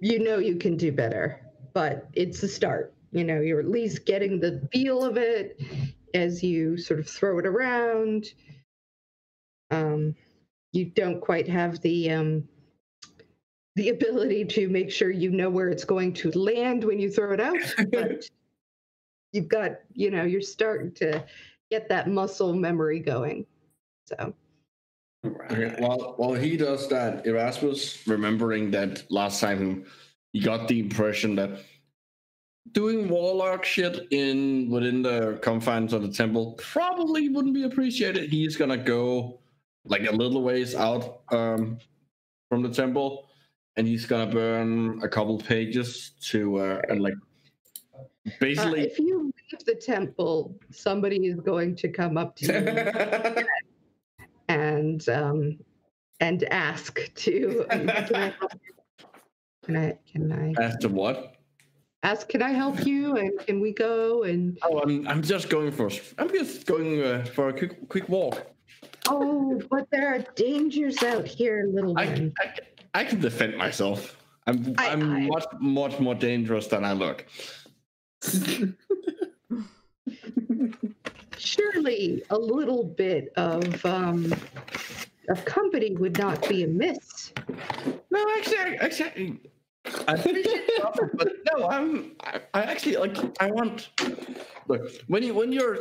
you know you can do better, but it's a start. You know, you're at least getting the feel of it as you sort of throw it around. Um, you don't quite have the um, the ability to make sure you know where it's going to land when you throw it out, but you've got you know you're starting to get that muscle memory going. So Okay, while while he does that, Erasmus, remembering that last time he got the impression that doing warlock shit in within the confines of the temple probably wouldn't be appreciated. He's gonna go like a little ways out um, from the temple, and he's gonna burn a couple pages to uh, and like uh, basically. if you leave the temple, somebody is going to come up to you and um, and ask to can I can I can I As to what? Ask can I help you and can we go and Oh, I'm I'm just going for I'm just going uh, for a quick quick walk. oh but there are dangers out here little I, one I, I can defend myself. I'm I- I'm I- much much more dangerous than I look. surely a little bit of um of company would not be amiss No, actually, actually, I appreciate the but no, I'm I, I actually like I want. Look, when you when you're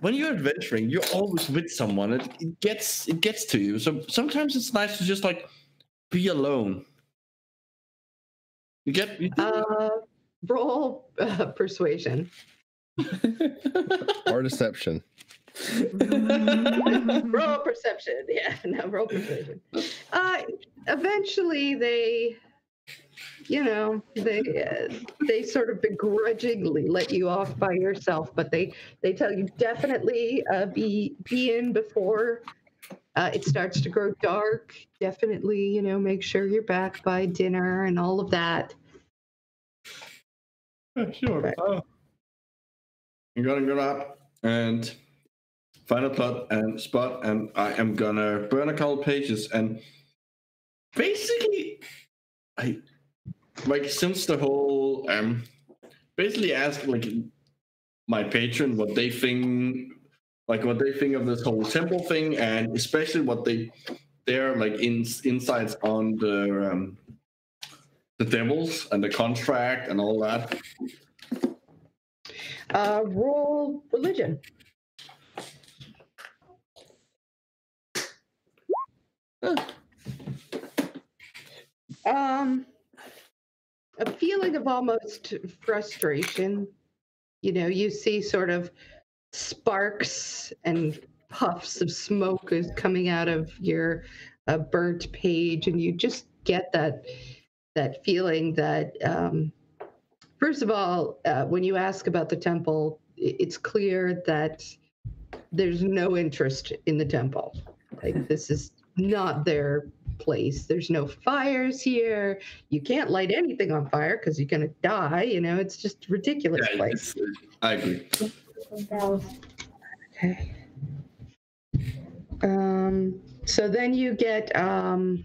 when you're adventuring, you're always with someone. It, it gets it gets to you. So sometimes it's nice to just like be alone. You get you uh roll uh, persuasion Or deception. roll perception yeah no roll persuasion uh eventually they you know they uh, they sort of begrudgingly let you off by yourself but they they tell you definitely uh be be in before uh, it starts to grow dark definitely you know make sure you're back by dinner and all of that sure. Right. Oh. I'm gonna go up and find a plot and spot, and I am gonna burn a couple pages. And basically, I like since the whole um, basically ask like my patron what they think, like what they think of this whole temple thing, and especially what they their like in, insights on the um, the devils and the contract and all that. uh roll religion um a feeling of almost frustration. You know you see sort of sparks and puffs of smoke is coming out of your uh, burnt page and you just get that that feeling that um, first of all uh, when you ask about the temple it's clear that there's no interest in the temple. Like this is not their place there's no fires here you can't light anything on fire because you're going to die you know it's just a ridiculous Yeah, place I agree. Okay. Um, so then you get, um,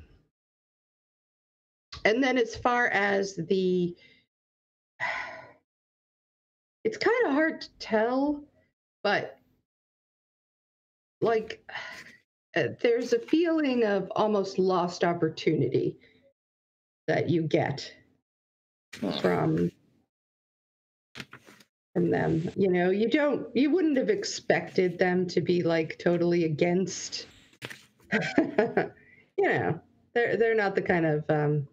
and then as far as the, it's kind of hard to tell, but like, uh, there's a feeling of almost lost opportunity that you get from from them. You know you don't you wouldn't have expected them to be like totally against you know they're they're not the kind of um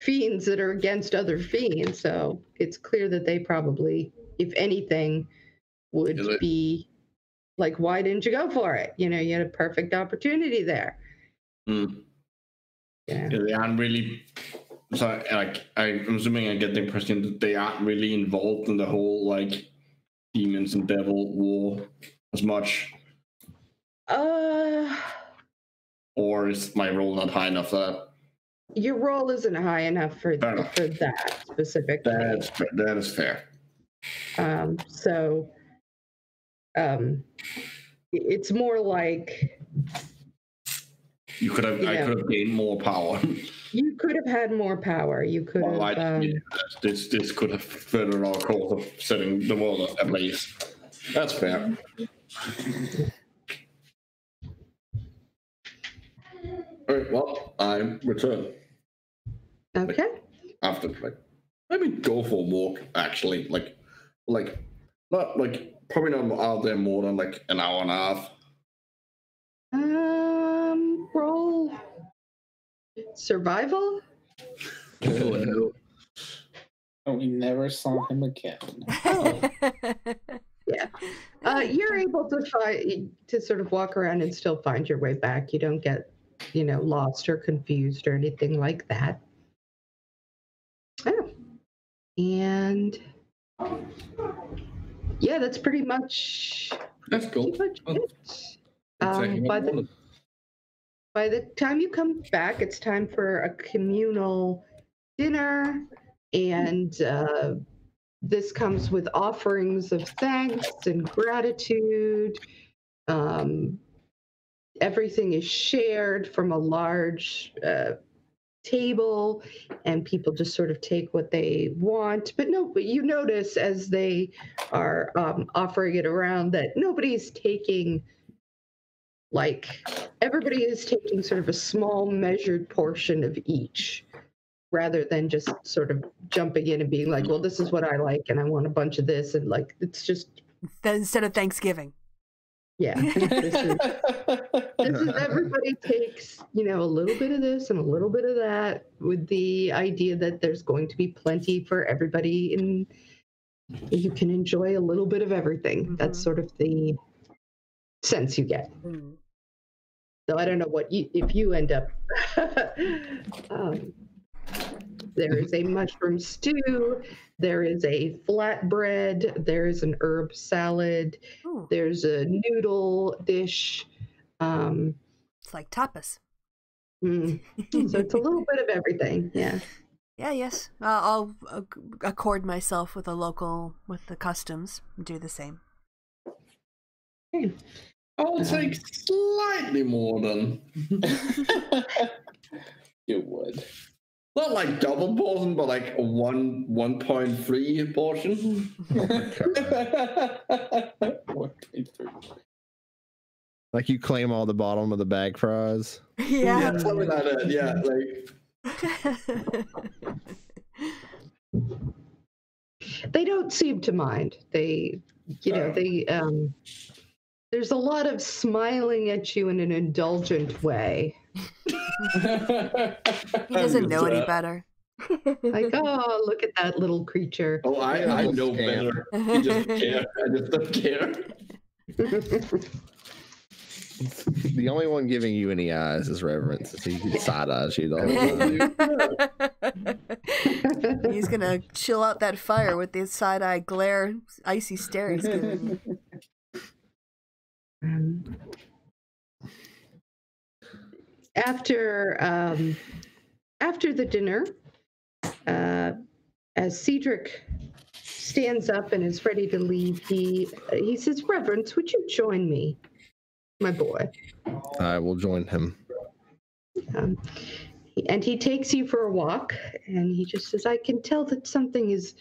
fiends that are against other fiends so it's clear that they probably if anything would be like why didn't you go for it you know you had a perfect opportunity there Hmm. yeah Yeah, they aren't really. So, like, I'm assuming I get the impression that they aren't really involved in the whole like demons and devil war as much, uh or is my role not high enough for that? your role isn't high enough for enough. for that specific. That's that is fair. Um, so um, it's more like You could have. I Yeah. could have gained more power. you could have had more power. You could Well, I- have. Um, this this could have furthered our cause of setting the world at ablaze. That's fair. All right. Well, I return okay. after like maybe go for a walk. Actually, like Like, not like probably not out there more than like an hour and a half. Um, roll survival. Oh, And we never saw him again. Yeah. Uh, you're able to find to sort of walk around and still find your way back. You don't get, you know, lost or confused or anything like that. Oh. And yeah, that's pretty much That's cool. much Oh. Um, by the by the time you come back, it's time for a communal dinner, and uh, this comes with offerings of thanks and gratitude. Um, everything is shared from a large uh, table, and people just sort of take what they want. But no, but you notice as they are um, offering it around that nobody's taking like everybody is taking sort of a small measured portion of each rather than just sort of jumping in and being like well this is what i like and i want a bunch of this and like it's just instead of Thanksgiving. Yeah this is, this is everybody takes you know a little bit of this and a little bit of that with the idea that there's going to be plenty for everybody and you can enjoy a little bit of everything that's Mhm. sort of the sense you get Mm. So I don't know what you if you end up. um, there is a mushroom stew. There is a flatbread. There is an herb salad. Ooh, There's a noodle dish. Um, it's like tapas. mm, so it's a little bit of everything. Yeah. Yeah, yes. Uh, I'll ac- accord myself with a local, with the customs, do the same. I'll take slightly more than you would. Not like double portion, but like one one point three portion. One point three. Like you claim all the bottom of the bag fries. yeah. something like that. Yeah, like They don't seem to mind. They, you know, Oh. they. Um, there's a lot of smiling at you in an indulgent way. he doesn't know any better. Like, oh, look at that little creature. Oh, I, I know better. I just care. I just don't care. The only one giving you any eyes is reverence. He side eyes you all. He's gonna chill out that fire with his side eye glare, icy stare he's giving me. Um, after um, after the dinner, uh, as Cedric stands up and is ready to leave, he he says, "Reverence, would you join me, my boy?" I will join him. Um, and he takes you for a walk, and he just says, "I can tell that something is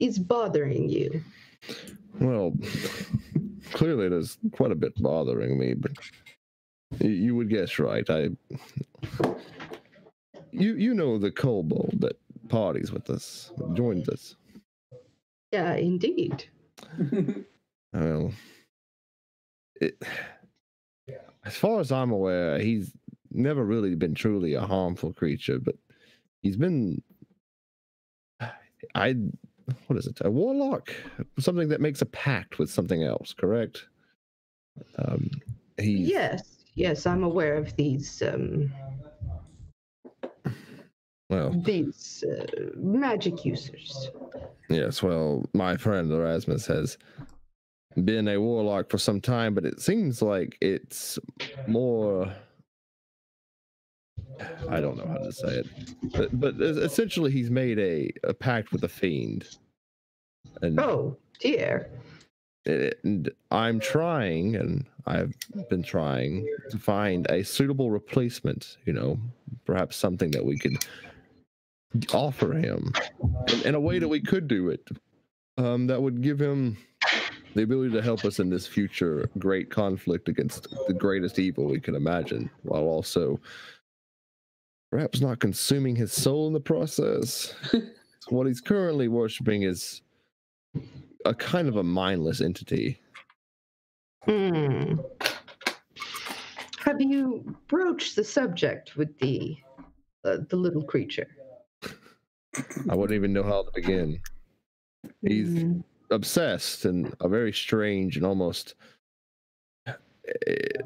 is bothering you." Well, clearly there's quite a bit bothering me, but you would guess right. I, you you know the kobold that parties with us, joins us. Yeah, indeed. Well, it, as far as I'm aware, he's never really been truly a harmful creature, but he's been. I, what is it? A warlock, something that makes a pact with something else. Correct. Um, he. Yes, yes, I'm aware of these um, Well, these uh, magic users. yes. Well, my friend Erasmus has been a warlock for some time, but it seems like it's more. I don't know how to say it, but but essentially he's made a, a pact with a fiend, and, Oh dear. And I'm trying, and I've been trying to find a suitable replacement. You know, perhaps something that we could offer him in, in a way that we could do it, um, that would give him the ability to help us in this future great conflict against the greatest evil we can imagine, while also perhaps not consuming his soul in the process. what he's currently worshiping is a kind of a mindless entity. Hmm. Have you broached the subject with the uh, the little creature? I wouldn't even know how to begin. He's Hmm. obsessed and a very strange and almost eh,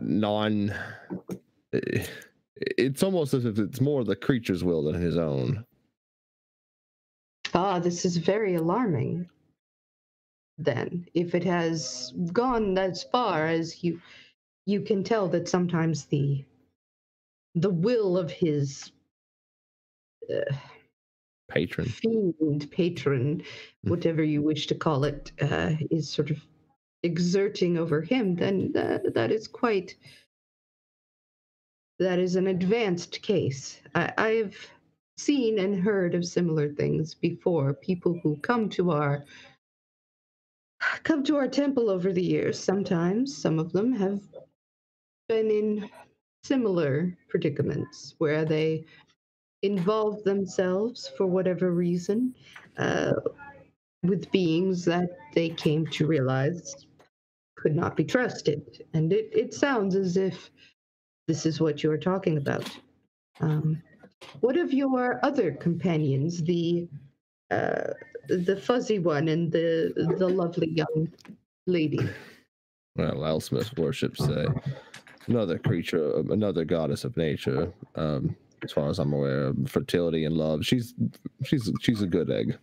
non. eh, It's almost as if it's more the creature's will than his own. Ah, this is very alarming. Then, if it has gone as far as you, you can tell that sometimes the, the will of his uh, Patron. fiend patron, Mm. whatever you wish to call it, uh, is sort of exerting over him, then that, that is quite. That is an advanced case. I, I've seen and heard of similar things before. People who come to our come to our temple over the years. Sometimes some of them have been in similar predicaments where they involve themselves for whatever reason uh, with beings that they came to realize could not be trusted. And it, it sounds as if this is what you're talking about. Um, what of your other companions, the uh, the fuzzy one and the the lovely young lady? Well, Elspeth worships uh, another creature, another goddess of nature. Um, as far as I'm aware, of fertility and love. She's she's she's a good egg.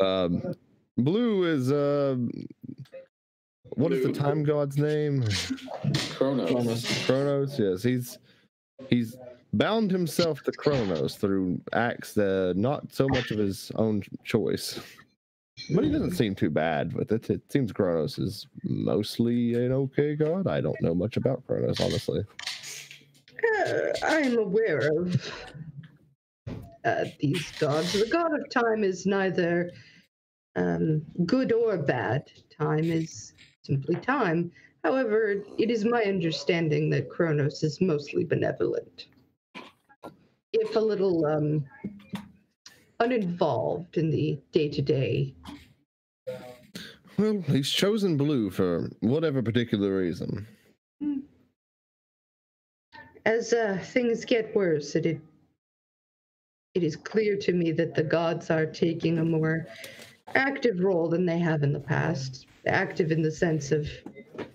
um, Blue is uh, what is the time god's name? Kronos. Kronos. Yes, he's he's bound himself to Kronos through acts that not so much of his own choice. But he doesn't seem too bad with it. It seems Kronos is mostly an okay god. I don't know much about Kronos, honestly. Uh, I'm aware of uh, these gods. The god of time is neither um, good or bad. Time is simply time. However, it is my understanding that Kronos is mostly benevolent. If a little um, uninvolved in the day to day. Well, he's chosen blue for whatever particular reason. As uh, things get worse, it, it is clear to me that the gods are taking a more active role than they have in the past. Active in the sense of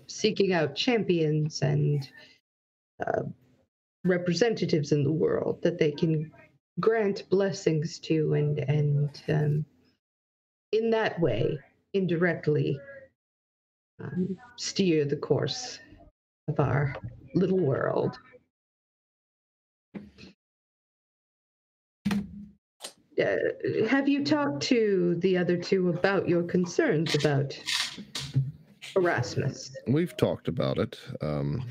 seeking out champions and uh, representatives in the world that they can grant blessings to, and and um, in that way, indirectly, um, steer the course of our little world. Uh, have you talked to the other two about your concerns about Erasmus? We've talked about it, um,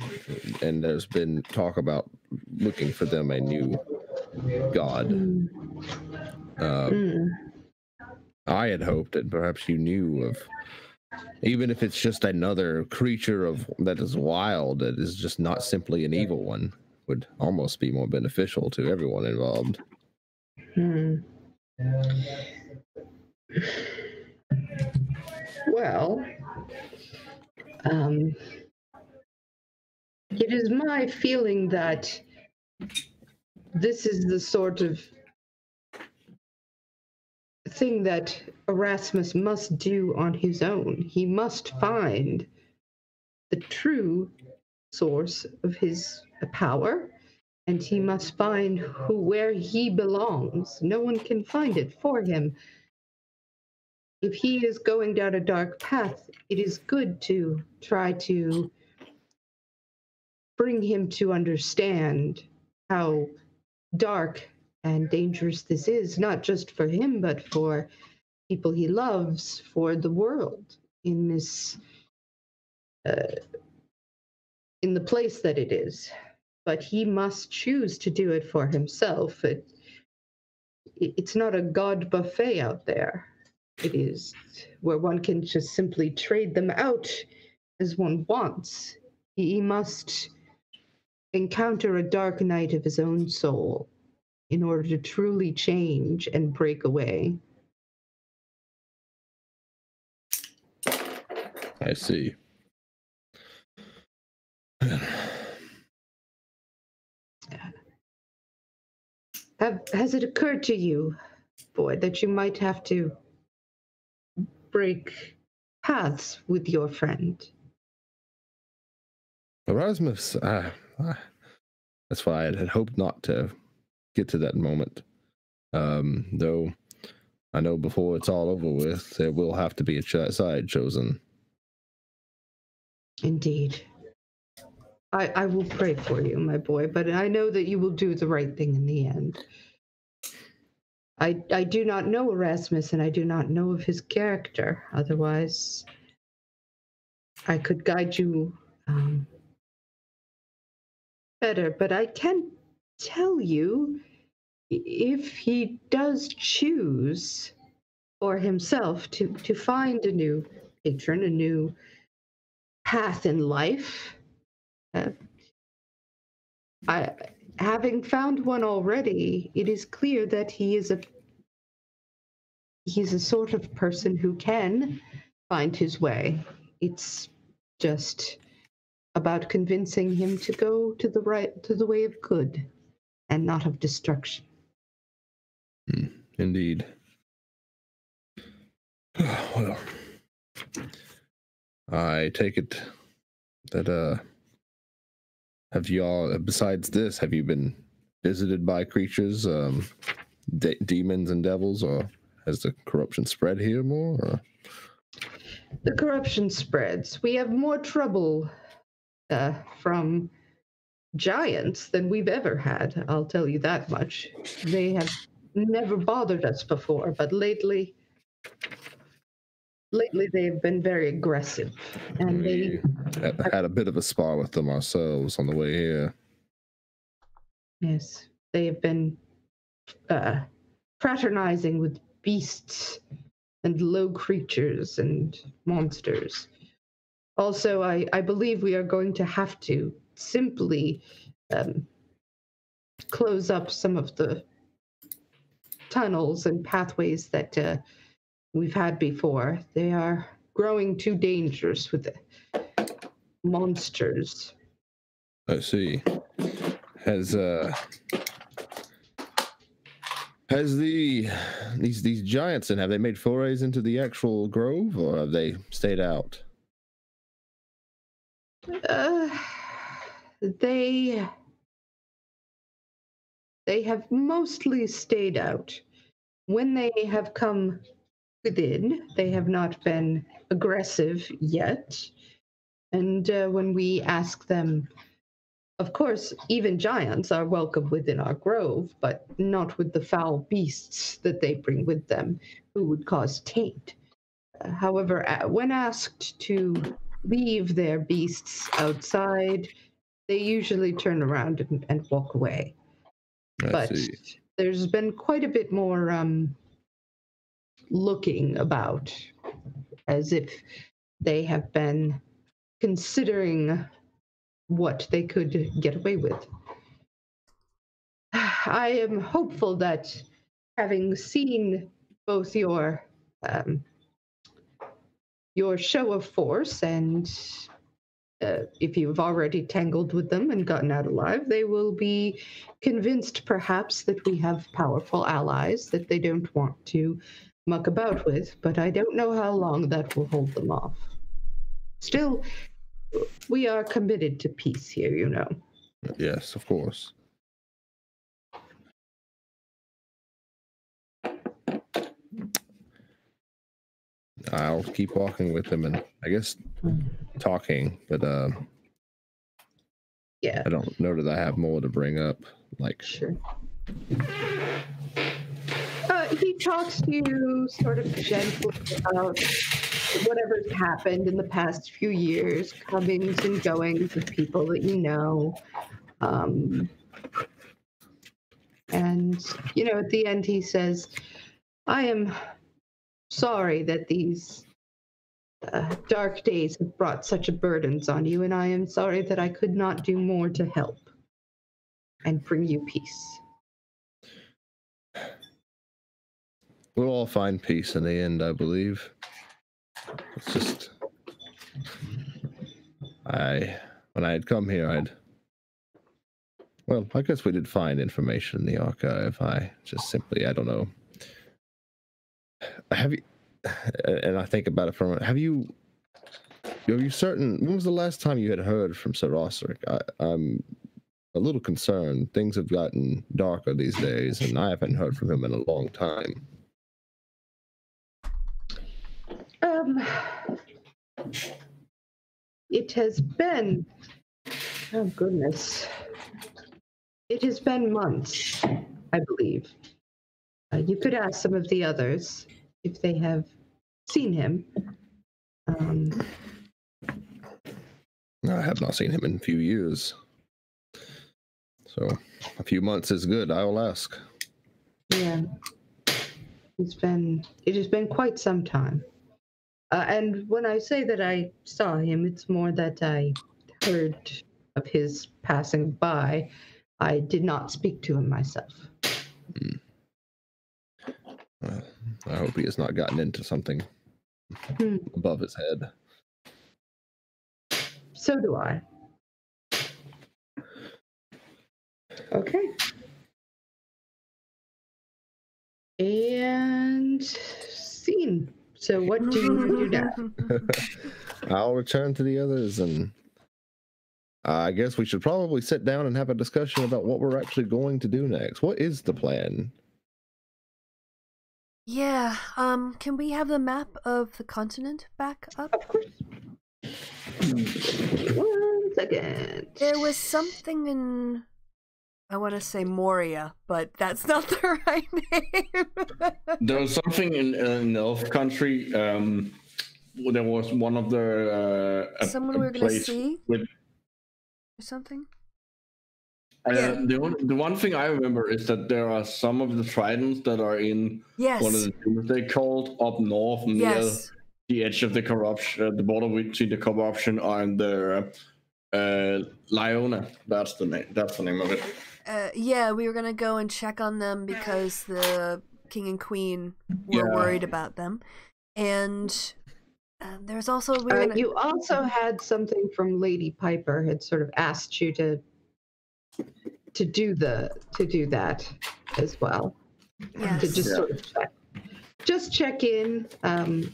and there's been talk about looking for them a new god. Uh, Mm. I had hoped that perhaps you knew of, even if it's just another creature of that is wild, that is just not simply an evil one, would almost be more beneficial to everyone involved. Hmm. Well, um, it is my feeling that this is the sort of thing that Erasmus must do on his own. He must find the true source of his power and he must find who where he belongs. No one can find it for him. If he is going down a dark path, it is good to try to bring him to understand how dark and dangerous this is, not just for him, but for people he loves, for the world in this, uh, in the place that it is but he must choose to do it for himself. It, it- it's not a god buffet out there. It is where one can just simply trade them out as one wants. He, must encounter a dark night of his own soul in order to truly change and break away. I see. Have, has it occurred to you, boy, that you might have to break paths with your friend? Erasmus, uh, uh, that's why I had hoped not to get to that moment. Um, though I know before it's all over with, there will have to be a side chosen. Indeed. I, I will pray for you, my boy, but I know that you will do the right thing in the end. I, I do not know Erasmus and I do not know of his character. Otherwise, I could guide you um, better. But I can tell you if he does choose for himself to, to find a new patron, a new path in life. Uh, I, having found one already, it is clear that he is a he's a sort of person who can find his way. It's just about convincing him to go to the right to the way of good and not of destruction. Indeed. well, I take it that uh, have y'all besides this have you been visited by creatures, um, de- demons and devils, or has the corruption spread here more? Or? The corruption spreads. We have more trouble uh, from giants than we've ever had. I'll tell you that much. They have never bothered us before, but lately, lately they've been very aggressive, and they We had- had a bit of a spar with them ourselves on the way here. yes, they have been uh, fraternizing with beasts and low creatures and monsters. Also, I, I believe we are going to have to simply um, close up some of the tunnels and pathways that uh, we've had before. They are growing too dangerous with the monsters. I see. Has uh has the these these giants and have they made forays into the actual grove or have they stayed out? Uh, they they have mostly stayed out. When they have come within, they have not been aggressive yet. And uh, when we ask them, of course, even giants are welcome within our grove, but not with the foul beasts that they bring with them, who would cause taint. Uh, however, when asked to leave their beasts outside, they usually turn around and, and walk away. I but see. there's been quite a bit more um, looking about, as if they have been considering what they could get away with. I am hopeful that having seen both your um, your show of force and uh, if you've already tangled with them and gotten out alive, they will be convinced perhaps that we have powerful allies that they don't want to muck about with, but I don't know how long that will hold them off. Still, we are committed to peace here, you know. Yes, of course. I'll keep walking with them and I guess talking, but uh, Yeah, I don't know that I have more to bring up. Like, sure. He talks to you sort of gently about whatever's happened in the past few years, comings and goings of people that you know. Um, and, you know, at the end, he says, I am sorry that these uh, dark days have brought such a burdens on you, and I am sorry that I could not do more to help and bring you peace. We'll all find peace in the end, I believe. It's just I when I had come here, I'd well, I guess we did find information in the archive. I just simply, I don't know. Have you? And I think about it from. Have you? Are you certain? When was the last time you had heard from Sir Osric? I, I'm a little concerned. Things have gotten darker these days, and I haven't heard from him in a long time. Um, it has been. Oh goodness. It has been months, I believe. Uh, you could ask some of the others if they have seen him. Um, I have not seen him in a few years. So a few months is good. I will ask. yeah, it's been it has been quite some time. Uh, and when I say that I saw him, it's more that I heard of his passing by. I did not speak to him myself. Well, I hope he has not gotten into something Hmm. above his head. So do I. Okay. And scene. So what do you do now? I'll return to the others, and I guess we should probably sit down and have a discussion about what we're actually going to do next. What is the plan? Yeah, um, can we have the map of the continent back up? Of course. One second. There was something in. I want to say Moria, but that's not the right name. There was something in, in Elf Country. Um, there was one of the uh, Someone we were gonna see? With, or something? uh, Yeah. the, one, the one thing I remember is that there are some of the Tritons that are in Yes. one of the Doomsday cult up north near yes. the edge of the corruption, uh, the border between the corruption and the uh, Liona. That's the name. That's the name of it. Uh, yeah, we were gonna go and check on them because the king and queen were Yeah. worried about them, and uh, there's also we were Uh, gonna, you also had something from Lady Piper had sort of asked you to to do the to do that as well. yes. To just Yeah. sort of check, just check in. Um,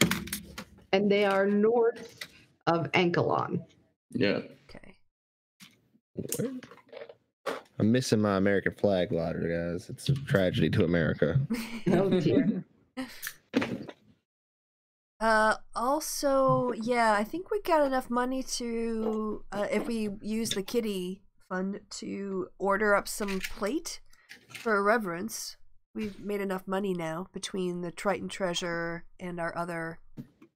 and they are north of Ankalon. Yeah. okay. Where? I'm missing my American flag glider, guys. It's a tragedy to America. Oh dear. Uh, also, yeah, I think we got enough money to, uh, if we use the kitty fund to order up some plate for reverence. We've made enough money now between the Triton treasure and our other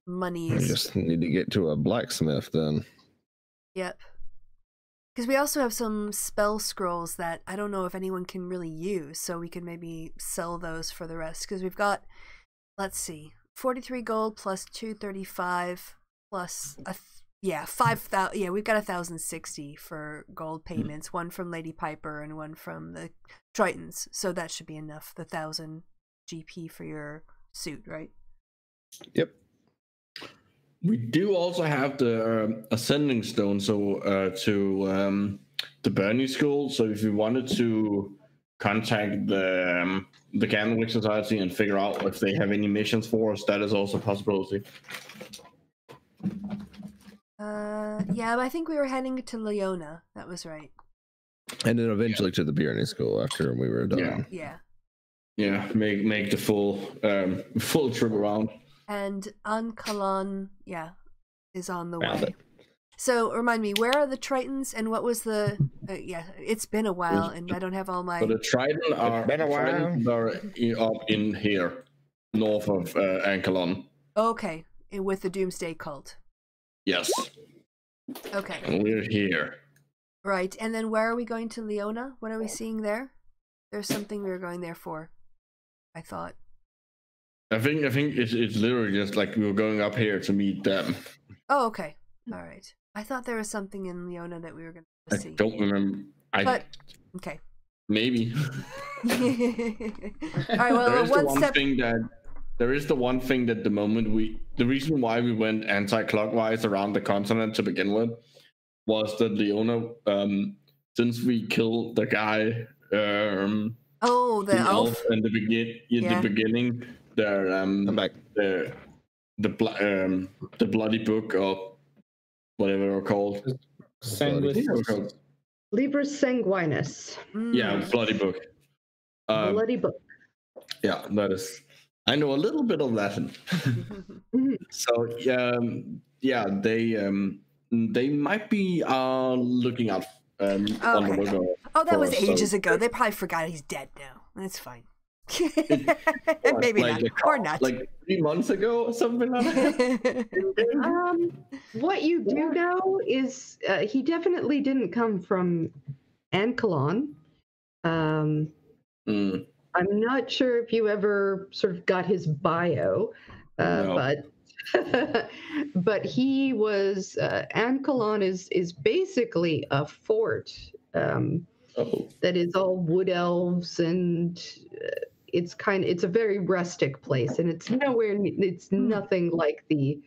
monies. We just need to get to a blacksmith then. Yep. Because we also have some spell scrolls that I don't know if anyone can really use, so we can maybe sell those for the rest. Because we've got, let's see, 43 gold plus 235 plus a. Th- yeah, five thousand. Yeah, we've got a thousand sixty for gold hmm. payments. One from Lady Piper and one from the Tritons. So that should be enough. The thousand GP for your suit, right? Yep. We do also have the um, a sending stone, so uh, to um, the Bernie School. So if you wanted to contact the um, the Candlewick Society and figure out if they have any missions for us, that is also a possibility. Uh, yeah, but I think we were heading to Leona. That was right. And then eventually to the Byrne school after we were done. Yeah. Yeah. Yeah, make make the full um, full trip around. And Ankalon, yeah, is on the Found way. it. So remind me, where are the Tritons and what was the? Uh, yeah, it's been a while, and I don't have all my. So the Triton are, been a Triton are i- up in here, north of uh, Ankalon. Okay, with the Doomsday cult. Yes, Okay, and we're here. right. And then where are we going to Leona? What are we seeing there? There's something we were going there for. I thought. I think I think it's it's literally just like we were going up here to meet them. Oh, okay. All right. I thought there was something in Leona that we were going to see. I don't remember. I But okay. maybe all right. there Well, is the one one step. thing that there is the one thing that the moment we, the reason why we went anti-clockwise around the continent to begin with, was that Leona, um, since we killed the guy, um, Oh, the the elf. elf in the begin in Yeah. the beginning, the um, I'm back. the the bl- um the bloody book or whatever they're called. Sanguis- I think they're Libris Sanguinus, Yeah, Mm. bloody book. Um, bloody book. yeah, that is. I know a little bit of Latin. so yeah, um, yeah, they um they might be uh looking out um on the Okay. Oh, that was for us, so- ages ago. They probably forgot he's dead now. That's fine. What, Maybe like not. a Or not. Like three months ago or something like that. Um, what you do know is uh, he definitely didn't come from Ankalon. Um, Mm, I'm not sure if you ever sort of got his bio, uh, No. but but he was uh, Ankalon is is basically a fort um, oh, that is all wood elves and uh, it's kind of. it's a very rustic place and it's nowhere it's nothing like the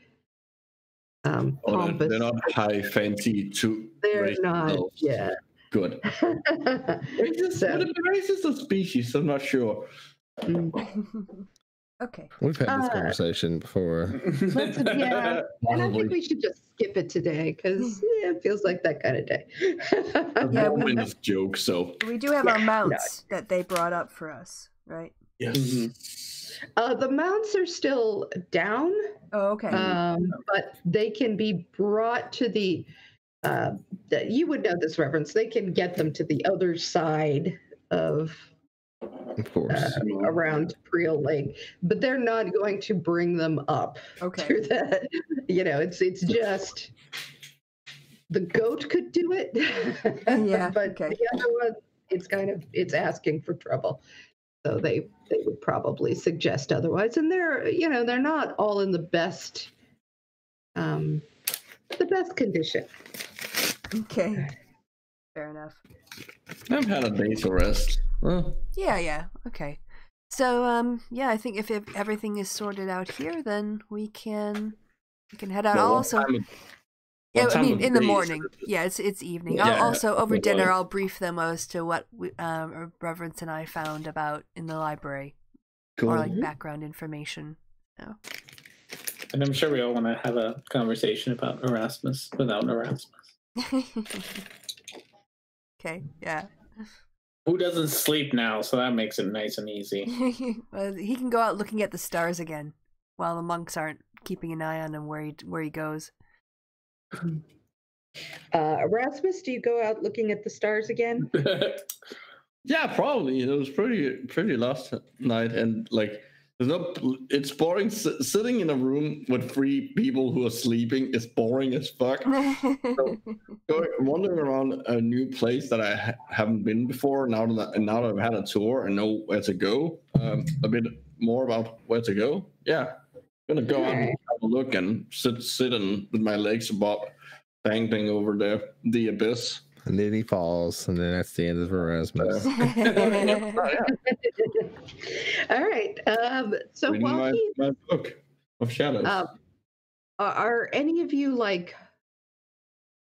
um, oh they're, not high fancy to They're race not, elves. yeah. Good. Racist? So- Would it be racist or species? I'm not sure. Mm. okay. We've had this Uh, conversation before. Let's- yeah, and I think we should just skip it today because it feels like that kind of day. Yeah, we- joke, so We do have our Yeah, no. mounts that they brought up for us, right? yes. Mhm. uh, the mounts are still down, Oh, okay. um, but they can be brought to the. Uh, the- you would know this reference. They can get them to the other side of Of course. uh, around Priel Lake, but they're not going to bring them up okay. to that. You know, it's it's just the goat could do it. Yeah, but okay. the other one, it's kind of it's asking for trouble. So they they would probably suggest otherwise, and they're you know they're not all in the best um the best condition. Okay. Fair enough. I've had a day to rest. Well, Yeah, yeah. Okay. So, um, yeah, I think if, if everything is sorted out here, then we can we can head out. well, also, time of- yeah, what I mean, in the day is morning. it? Yeah, it's it's evening. Yeah, I'll also over okay. dinner, I'll brief them as to what we, um, Reverence and I found about in the library, Cool. or like background information. And I'm sure we all want to have a conversation about Erasmus without Erasmus. okay. Yeah. Who doesn't sleep now? So that makes it nice and easy. well, he can go out looking at the stars again, while the monks aren't keeping an eye on him where he where he goes. Uh, Erasmus, do you go out looking at the stars again? Yeah, probably. It was pretty pretty last night, and like, there's no. It's boring. S- sitting in a room with three people who are sleeping is boring as fuck. Going, wandering around a new place that I ha- haven't been before. Now that now that I've had a tour and know where to go, um, a bit more about where to go. Yeah, gonna go out and Alright. have a look and sit sit and with my legs about banging over the the abyss. And then he falls, and then that's the end of Erasmus. All right. Um, so Reading while my, he my book of shadows. Um, are, are any of you like?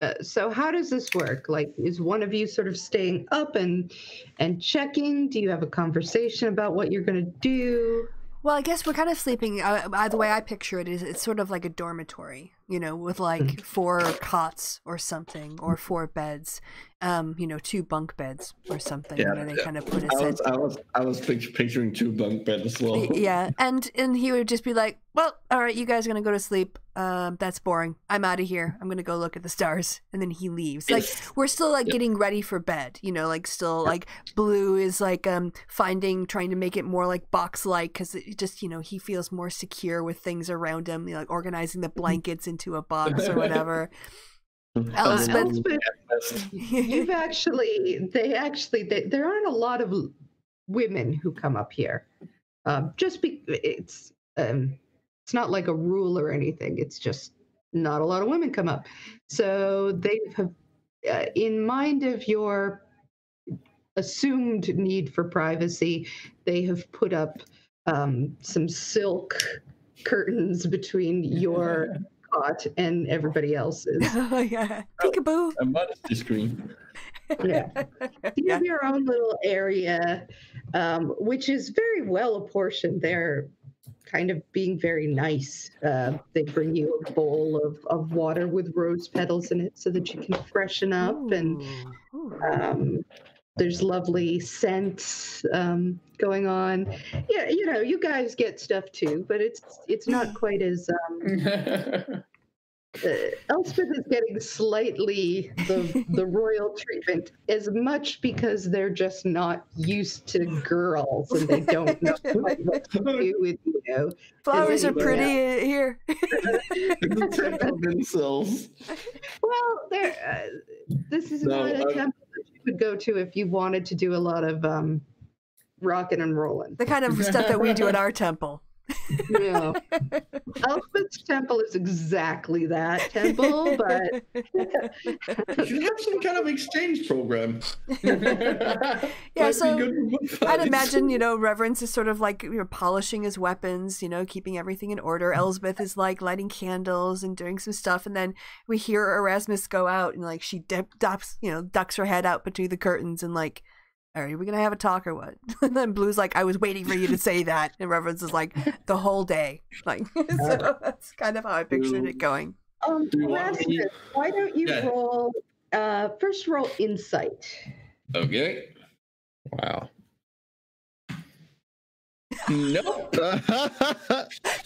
Uh, so how does this work? Like, is one of you sort of staying up and and checking? Do you have a conversation about what you're going to do? Well, I guess we're kind of sleeping. Uh, the way I picture it is, it's sort of like a dormitory, you know, with like four cots or something, or four beds, um, you know, two bunk beds or something. Yeah, know, they yeah. kind of put I us in. I was, I was picturing two bunk beds as well. Yeah, and and he would just be like, "Well, all right, you guys are gonna go to sleep. Um, that's boring. I'm out of here. I'm gonna go look at the stars." And then he leaves. Like we're still like Yep. getting ready for bed. You know, like still like Blue is like um finding trying to make it more like box like because it just you know he feels more secure with things around him. You know, like organizing the blankets into a box or whatever. Elspeth- Elspeth, you've actually they actually they, there aren't a lot of women who come up here. Um, just be it's um, it's not like a rule or anything. It's just not a lot of women come up. So they have, uh, in mind of your assumed need for privacy, they have put up um, some silk curtains between your cot and everybody else's. oh yeah, peekaboo. A modesty screen. Yeah. You yeah. have your own little area, um, which is very well apportioned. They're kind of being very nice. Uh, they bring you a bowl of, of water with rose petals in it so that you can freshen up. And Ooh, ooh. um, there's lovely scents um, going on. Yeah, you know, you guys get stuff too, but it's it's not quite as um, uh, Elspeth is getting slightly the the royal treatment as much because they're just not used to girls and they don't know what to do with you know. Flowers are pretty uh, here. It's a temple of incels. Well, there. Uh, this is No, not a temple that you would go to if you wanted to do a lot of um, rocking and rolling. The kind of stuff that we do at our temple. Yeah, Elspeth's temple is exactly that temple, but You should have some kind of exchange program. Yeah, Might so good for both I'd imagine, you know, Reverence is sort of like you know, polishing his weapons, you know, keeping everything in order. Mm. Elspeth is like lighting candles and doing some stuff, and then we hear Erasmus go out and like she dip, you know, ducks her head out between the curtains and like, are we gonna have a talk or what? And then Blue's like, I was waiting for you to say that, and Reverence is like, the whole day, like, so that's kind of how I pictured it going. um, Do you want me- Erasmus, why don't you Yeah. roll? Uh, first, roll insight. Okay. Wow. Nope. very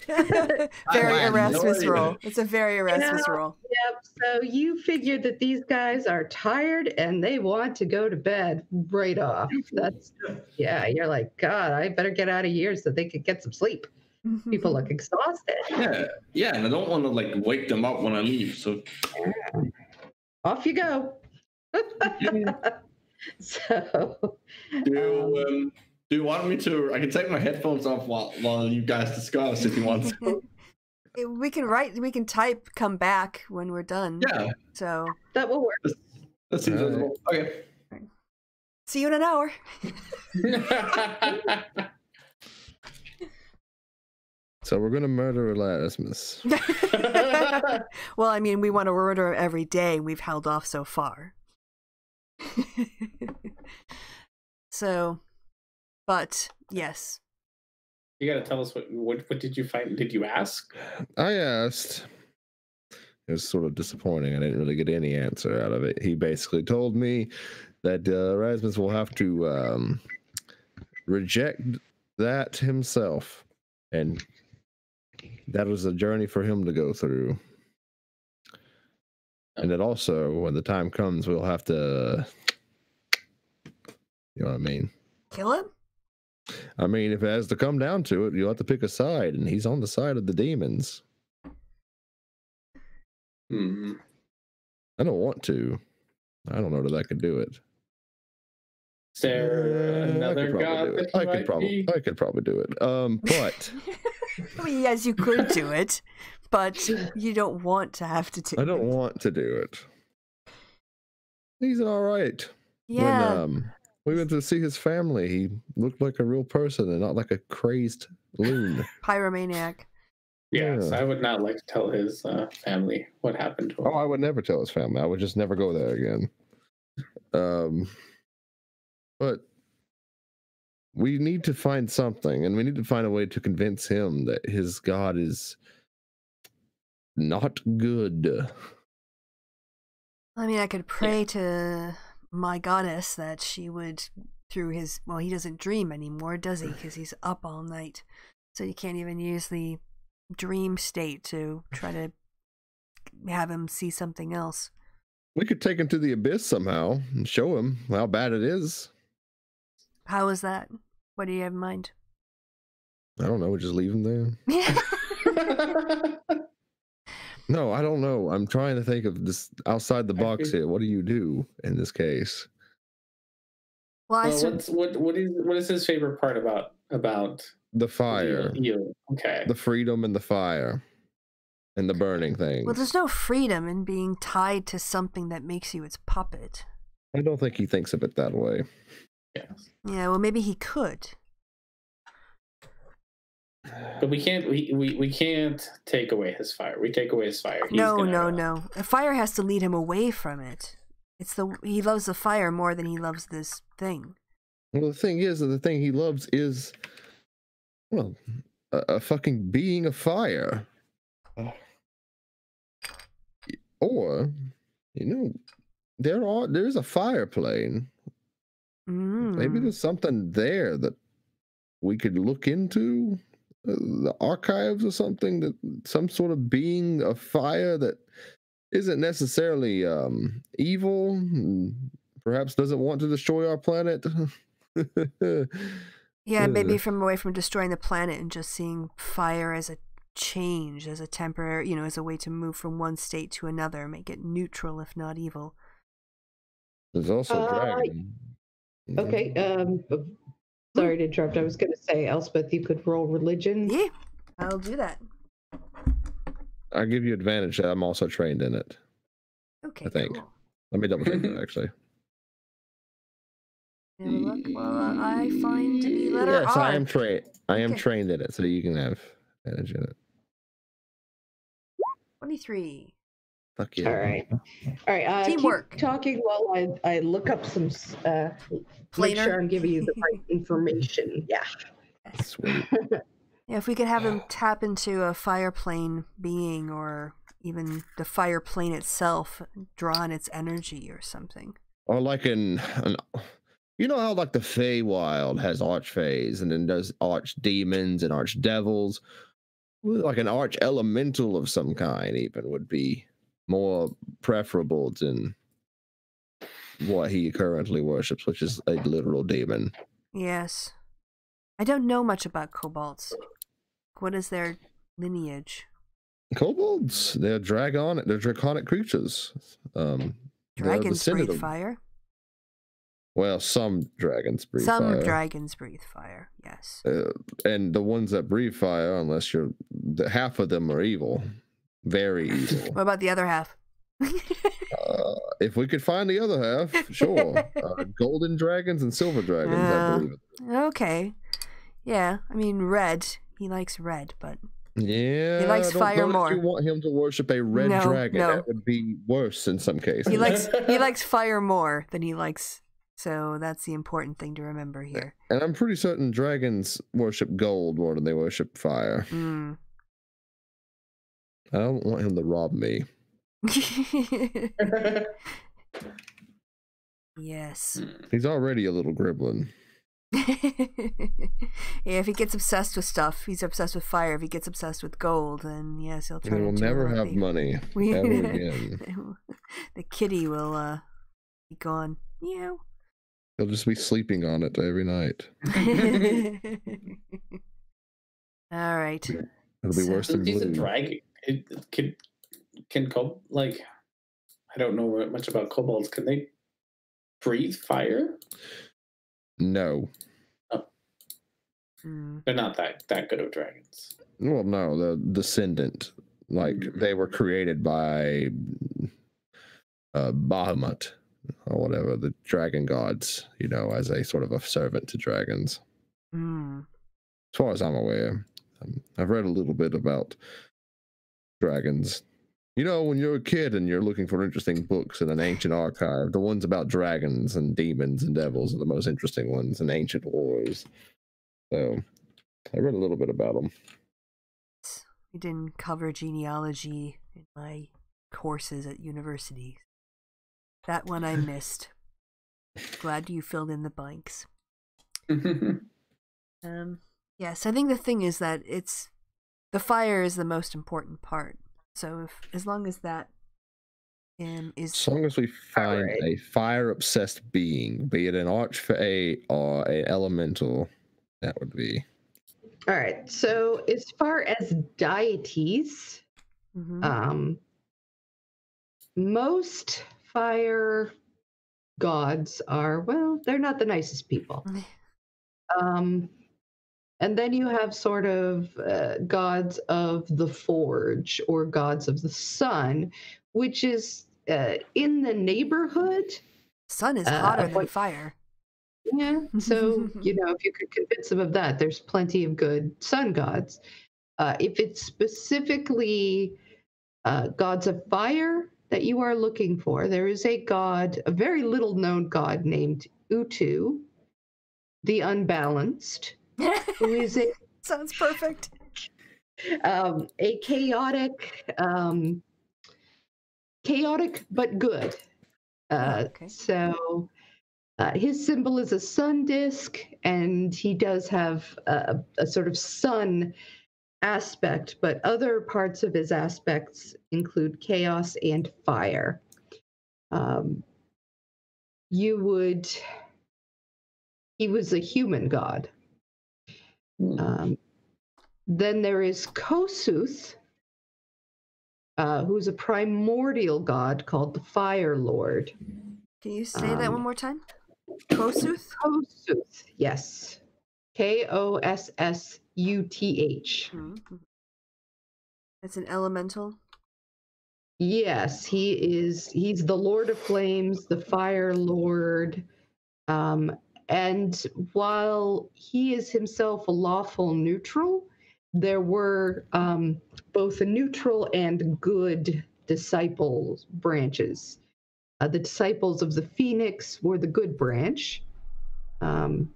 have no Erasmus idea. roll. It's a very Erasmus Yeah. roll. Yep. So you figured that these guys are tired and they want to go to bed right off. That's yeah. You're like, God, I better get out of here so they could get some sleep. People look exhausted. Yeah, yeah, and I don't want to like wake them up when I leave. So Off you go. so do you, um, do you want me to? I can take my headphones off while while you guys discuss if you want. to. We can write we can type come back when we're done Yeah, so that will work. that seems Alright. reasonable. Okay. see you in an hour so we're gonna murder Erasmus. well i mean we want to murder every day we've held off so far so but yes you gotta tell us what, what what did you find? Did you ask? I asked. It was sort of disappointing. I didn't really get any answer out of it. He basically told me that uh, Erasmus will have to um, reject that himself, and that was a journey for him to go through. And that also, when the time comes, we'll have to. You know what I mean? kill him I mean, if it has to come down to it, you'll have to pick a side, and he's on the side of the demons. Hmm. I don't want to. I don't know that I could do it. Is there Uh, another god do it. you I could probably, be? I could probably do it. Um, but i mean yes you could do it but you don't want to have to do I don't it. want to do it. He's all right. yeah When um, we went to see his family, he looked like a real person and not like a crazed loon. pyromaniac Yes, Yeah. I would not like to tell his uh, family what happened to him. oh, I would never tell his family. I would just never go there again. Um, but we need to find something, and we need to find a way to convince him that his god is not good. i mean i could pray to my goddess that she would through his well he doesn't dream anymore does he because he's up all night so you can't even use the dream state to try to have him see something else We could take him to the abyss somehow and show him how bad it is. how is that what do you have in mind I don't know. We just leave him there. No, I don't know. I'm trying to think of this outside the box think- here. What do you do in this case? well i well, sur- what's, what what is what is his favorite part about about The fire, You? Okay. the freedom, and the fire, and the burning thing. Well, there's no freedom in being tied to something that makes you its puppet. I don't think he thinks of it that way. yes. Yeah, well, maybe he could. But we can't we, we, we can't take away his fire. We take away his fire. he's no, gonna- no, no. The fire has to lead him away from it. It's the he loves the fire more than he loves this thing. Well, the thing is, that the thing he loves is, well, a, a fucking being of fire. Oh. Or, you know, there are there's a fire plane. Maybe Mm. there's something there that we could look into, the archives or something that some sort of being of fire that isn't necessarily um, evil, perhaps doesn't want to destroy our planet. Yeah, maybe from away from destroying the planet and just seeing fire as a change, as a temporary, you know, as a way to move from one state to another, make it neutral if not evil. There's also a Uh, dragon. Okay. Um, Hmm? sorry to interrupt. I was going to say, Elspeth, you could roll religion. Yeah, I'll do that. I give you advantage that I'm also trained in it. Okay, I think. cool. Let me double check that actually. Have look while I find the letter yes, R. I am trained. I am Okay. trained in it, so that you can have advantage in it. 23. Fuck yeah. All right. All right. Uh, Teamwork. Keep talking while I, I look up some. s- Uh, make sure I'm giving you the right information. Yeah. Sweet. Yeah, if we could have him tap into a fire plane being or even the fire plane itself, draw on its energy or something. Or like in, an, you know how like the Feywild has archfeys and then does arch demons and arch devils. Like an arch elemental of some kind, even would be more preferable than what he currently worships, which is a literal demon. Yes. I don't know much about kobolds. What is their lineage? Kobolds, they're dragon, they're draconic creatures. Um, Dragons breathe of- fire. Well, some dragons breathe Some fire. dragons breathe fire. Yes. uh, and the ones that breathe fire, unless you're, the, half of them are evil, very evil. What about the other half? uh, if we could find the other half, sure. uh, golden dragons and silver dragons, Yeah. I believe. okay. Yeah, I mean red. He likes red, but Yeah, he likes fire more. You want him to worship a red No, dragon? no. That would be worse in some cases. he likes he likes fire more than he likes. So that's the important thing to remember here. and I'm pretty certain dragons worship gold more than they worship fire. Mm. I don't want him to rob me. yes. He's already a little gremlin. yeah, if he gets obsessed with stuff, he's obsessed with fire. If he gets obsessed with gold, then yes, he'll And turn he will never little have money We- ever again. the kitty will uh be gone. Meow. He'll just be sleeping on it every night. All right. It'll be So- worse than He's a dragon. It, can can co- like I don't know much about kobolds. Can they breathe fire? No. Mm. They're not that that good of dragons. Well, no, the descendant. Like Mm. they were created by uh, Bahamut or whatever, the dragon gods, you know, as a sort of a servant to dragons. Mm. As far as I'm aware, um, I've read a little bit about dragons. You know, when you're a kid and you're looking for interesting books in an ancient archive, the ones about dragons and demons and devils are the most interesting ones in ancient wars. So I read a little bit about them. We didn't cover genealogy in my courses at university. That one I missed. Glad you filled in the blanks. Um, yes, I think the thing is that it's the fire is the most important part. So if as long as that um, is As long as we find Alright. a fire obsessed being, be it an archfey or a elemental, that would be All right. So as far as deities, Mhm. um, most fire gods are well, they're not the nicest people. Um, and then you have sort of uh, gods of the forge or gods of the sun, which is uh, in the neighborhood. sun is uh, hotter than what- fire. Yeah. So, you know, if you could convince them of that, there's plenty of good sun gods. Uh, if it's specifically uh, gods of fire that you are looking for, there is a god, a very little known god named Utu, the Unbalanced, who is a, Sounds perfect. um, a chaotic, um, chaotic but good. Uh, okay. So uh, his symbol is a sun disk, and he does have a, a sort of sun aspect, but other parts of his aspects include chaos and fire. Um, you would. He was a human god. Hmm. Um, then there is Kossuth, uh, who's a primordial god called the Fire Lord. Can you say that Um, one more time? Kossuth? Kossuth, yes. K O S S U T H. Mhm. It's an elemental. Yes, he is. He's the Lord of Flames, the Fire Lord. Um, and while he is himself a lawful neutral, there were um, both a neutral and good disciples branches. Uh, the disciples of the Phoenix were the good branch. Um,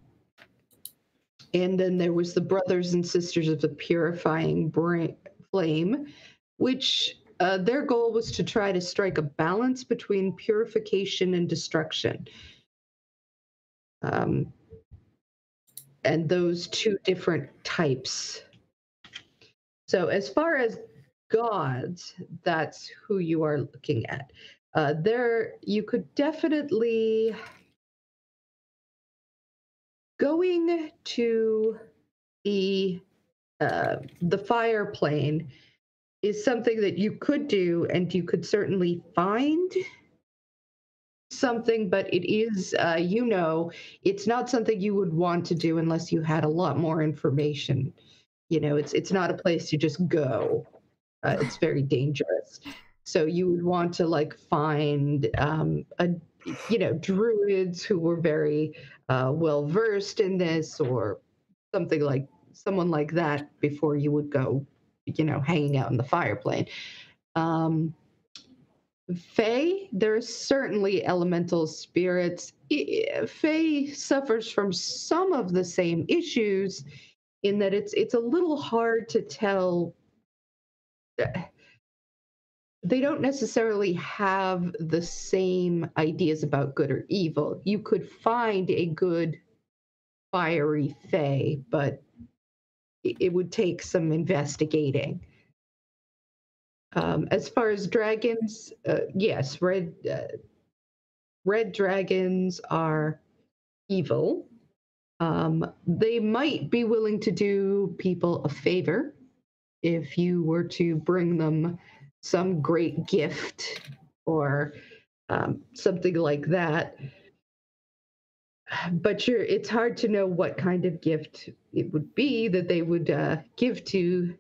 and then there was the brothers and sisters of the purifying bra- flame, which uh, their goal was to try to strike a balance between purification and destruction. Um, and those two different types. So, as far as gods, that's who you are looking at. Uh, there, you could definitely going to the uh, the fire plane is something that you could do, and you could certainly find something, but it is, uh, you know, it's not something you would want to do unless you had a lot more information. You know, it's it's not a place to just go. Uh, it's very dangerous. So you would want to like find um, a, you know, druids who were very uh, well versed in this, or something like someone like that before you would go, you know, hanging out in the fire plane. Um, Fae, there's certainly elemental spirits. Fae suffers from some of the same issues in that it's it's a little hard to tell. They don't necessarily have the same ideas about good or evil. You could find a good fiery Fae, but it would take some investigating. Um, as far as dragons, uh, yes, red uh, red dragons are evil. Um, they might be willing to do people a favor if you were to bring them some great gift or um, something like that. But it's hard to know what kind of gift it would be that they would uh, give to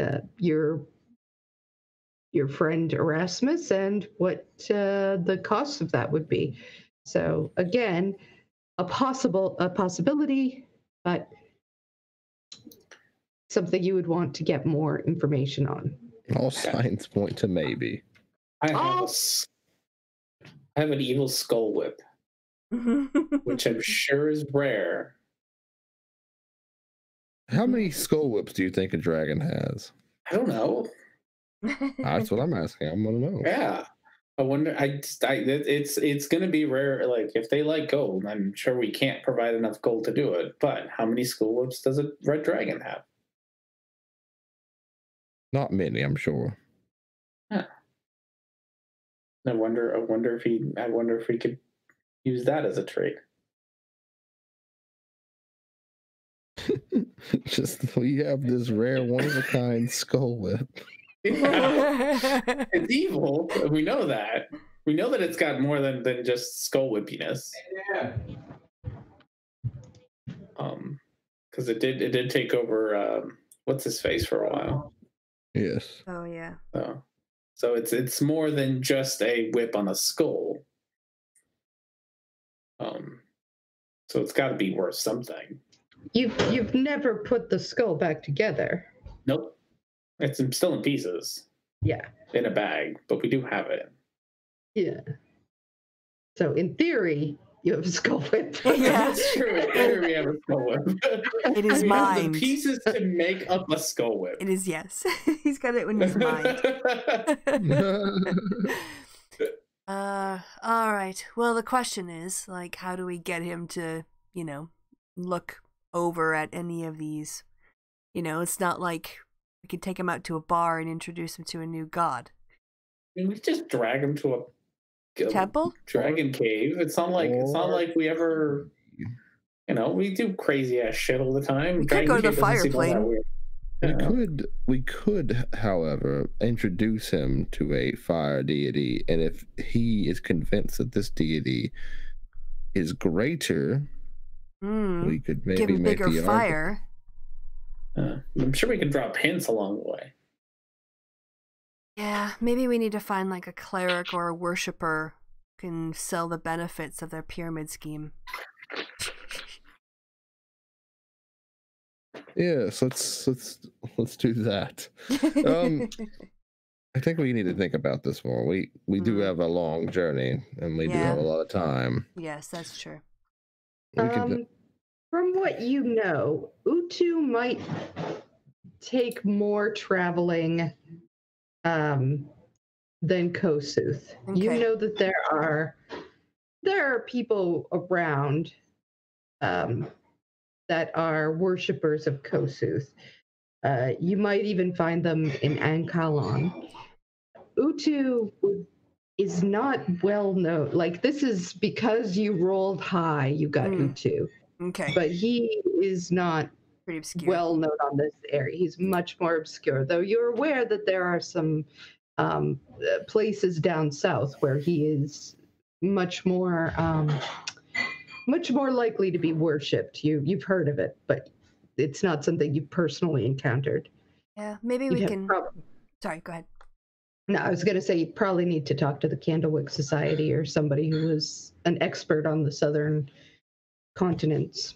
uh, your your friend Erasmus and what uh, the cost of that would be. So again, a possible a possibility, but something you would want to get more information on. All signs point to maybe. I have, Oh. a s- I have an evil skull whip, which I'm sure is rare. How many skull whips do you think a dragon has? I don't know. That's what I'm asking. I'm gonna know. Yeah. I wonder. I, just- I it's it's gonna be rare. Like if they like gold, I'm sure we can't provide enough gold to do it. But how many skull whips does a red dragon have? Not many, I'm sure. I wonder. I wonder if he. I wonder if we could use that as a trait. Just we have this rare one of a kind skull whip. it's evil. We know that. We know that it's got more than than just skull whippiness. Yeah. Um, because it did it did take over. Um, what's his face for a while. Yes. oh yeah. So, so it's it's more than just a whip on a skull. Um, So it's got to be worth something. You've you've never put the skull back together. Nope. It's still in pieces Yeah. in a bag, but we do have it. Yeah. So in theory, you have a skull whip. Yeah. That's true. In theory, we have a skull whip. It is mine. the pieces to make up a skull whip. It is yes. He's got it in his mind. uh, all right. Well, the question is, like, how do we get him to, you know, look over at any of these? You know, it's not like we could take him out to a bar and introduce him to a new god. I mean, we just drag him to a, a Temple? dragon cave. It's not like it's not like we ever, you know, we do crazy ass shit all the time. We could go to the fire seem plane. weird. We could, we could, however, introduce him to a fire deity, and if he is convinced that this deity is greater, Hmm. we could maybe Give him make bigger the argument- fire. Uh, I'm sure we can drop hints along the way. Yeah, maybe we need to find like a cleric or a worshiper who can sell the benefits of their pyramid scheme. Yes, let's let's let's do that. Um, I think we need to think about this more. We we do Mm. have a long journey, and we do have a lot of time. yes, that's true. We could, Um, from what you know, Utu might take more traveling um, than Kossuth. You know that there are there are people around um, that are worshippers of Kossuth. Uh, you might even find them in Ankalon. Utu is not well known. Like this is because you rolled high, you got Mm. Utu Okay, but he is not pretty obscure. well known on this area. He's much more obscure, though you're aware that there are some um, places down south where he is much more um, much more likely to be worshipped. You you've heard of it, but it's not something you've personally encountered. yeah, maybe You'd we can. Sorry, go ahead. no, I was going to say you probably need to talk to the Candlewick Society or somebody who is an expert on the southern continents.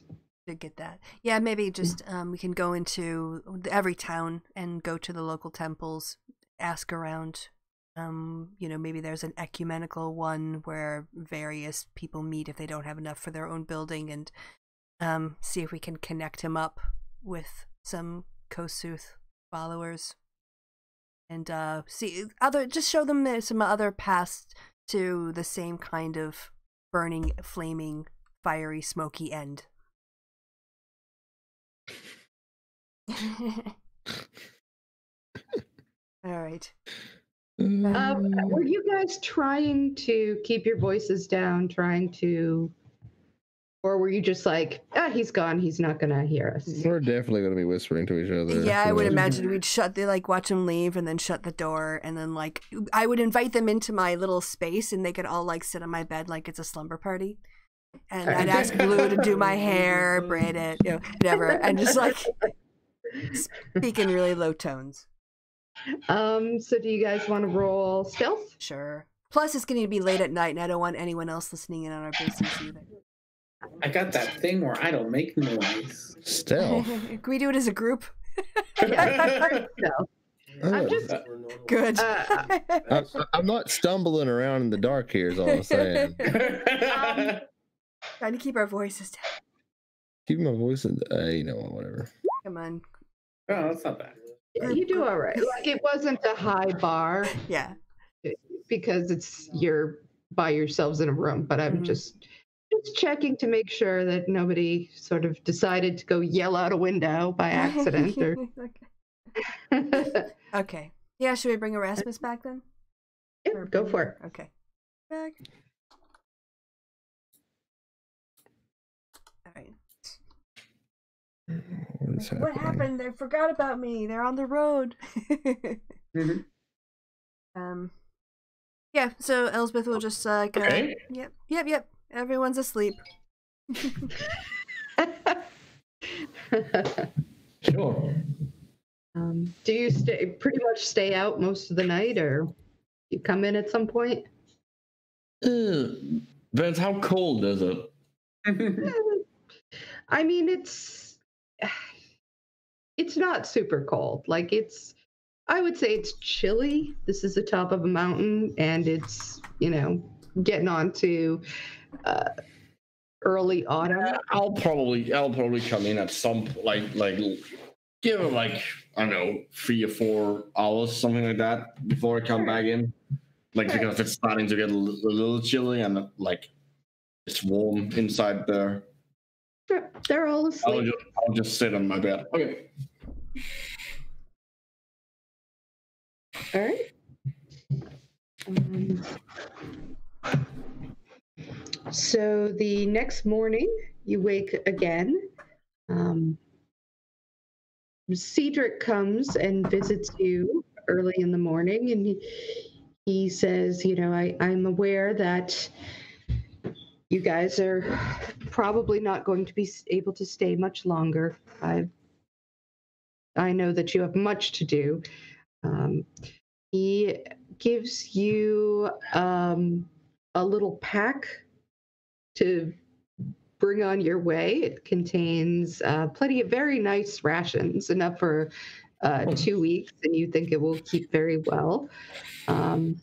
To get that. Yeah, maybe just um, we can go into every town and go to the local temples, ask around. Um, you know, maybe there's an ecumenical one where various people meet if they don't have enough for their own building, and um, see if we can connect him up with some Kossuth followers, and uh, see other. Just show them some other paths to the same kind of burning, flaming, fiery, smoky end. All right. Um, were you guys trying to keep your voices down, trying to, or were you just like, ah, he's gone, he's not gonna hear us? we're definitely going to be whispering to each other. Yeah, I would imagine we'd shut the like watch them leave and then shut the door and then like I would invite them into my little space and they could all like sit on my bed like it's a slumber party. And I'd ask Blue to do my hair, braid it, you know, whatever, and just like speak in really low tones. Um, so do you guys want to roll stealth? Sure. Plus, it's going to be late at night, and I don't want anyone else listening in on our business either. I got that thing where I don't make noise. Stealth. Can we do it as a group? No. I'm Oh, just Good. Uh, I, I'm not stumbling around in the dark here. Is all I'm saying. Trying to keep our voices down. Keep my voice in. Uh, you know? Whatever. Come on. oh, that's not bad. you do all right. Like it wasn't a high bar Yeah. because it's you're by yourselves in a room, but I'm Mhm. just just checking to make sure that nobody sort of decided to go yell out a window by accident or okay. okay. Yeah, should we bring Erasmus back then? Yeah, Or go for it. Okay. Back. All right. What is What happened? They forgot about me. They're on the road. Mhm. Um. Yeah. So Elspeth will just uh, go. Okay. Yep. Yep. Yep. Everyone's asleep. Sure. um, do you stay pretty much stay out most of the night, or you come in at some point? Uh, Vince, how cold is it? I mean, it's it's not super cold. Like it's, I would say it's chilly. This is the top of a mountain, and it's you know getting on to uh, early autumn. Uh, I'll probably I'll probably come in at some like like give it like I don't know three or four hours something like that before I come back in. Like Sure. because it's starting to get a little chilly and like it's warm inside there. They're- They're all I'll asleep. just I'll just sit on my bed. Okay. All right. Um, so the next morning, you wake again. Um, Cedric comes and visits you early in the morning, and he, he says, "You know, I, I'm aware that you guys are probably not going to be able to stay much longer. I I know that you have much to do." Um, he gives you um, a little pack to bring on your way. It contains uh, plenty of very nice rations, enough for uh, two weeks, and you think it will keep very well. Um,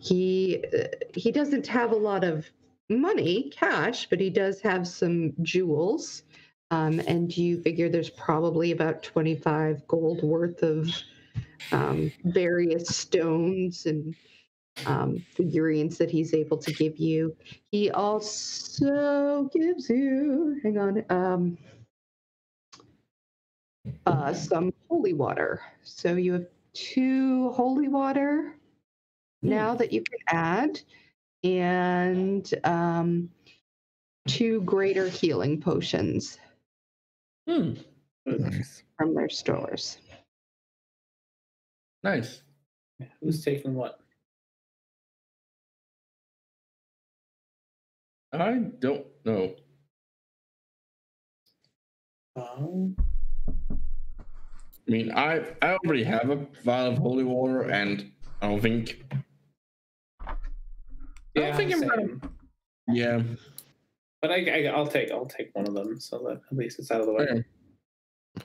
he uh, he doesn't have a lot of money, cash, but he does have some jewels. Um, and you figure there's probably about 25 gold worth of um, various stones and um, figurines that he's able to give you. He also gives you, hang on, um, uh, some holy water. So you have two holy water now that you can add, and um, two greater healing potions Hmm. Nice. from their stores. Nice. Who's taking what? I don't know. Um, I mean, I I already have a vial of holy water, and I don't think. I yeah, don't think I'm same. gonna. Yeah. But I, I, I'll take I'll take one of them so that at least it's out of the way, Okay.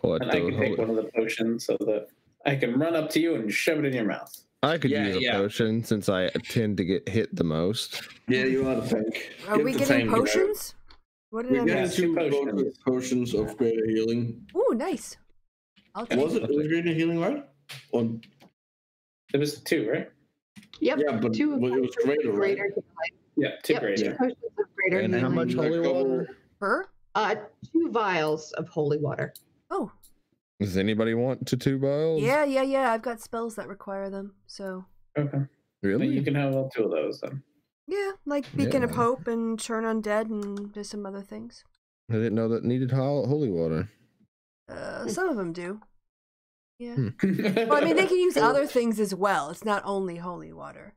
What and the I can take one of the potions so that I can run up to you and shove it in your mouth. I could Yeah, use a yeah. potion since I tend to get hit the most. Yeah, you ought to think. Are we getting same, you know. potions? What did We're I getting two two potions. potions. potions of greater healing. Ooh, nice. I'll take Was it, it was greater healing, right? One. There was two, right? Yep. yeah, but two well, it was greater, greater healing. Yeah, two Yep, great. two potions of greater And how much holy water? her. Uh, two vials of holy water. Oh, Does anybody want to two vials? yeah, yeah, yeah. I've got spells that require them. So Okay, Really? Then you can have all two of those then. yeah, like Beacon of Hope and Turn Undead and there's some other things. I didn't know that needed holy water. Uh, some of them do. Yeah. Hmm. Well, I mean, they can use other things as well. It's not only holy water.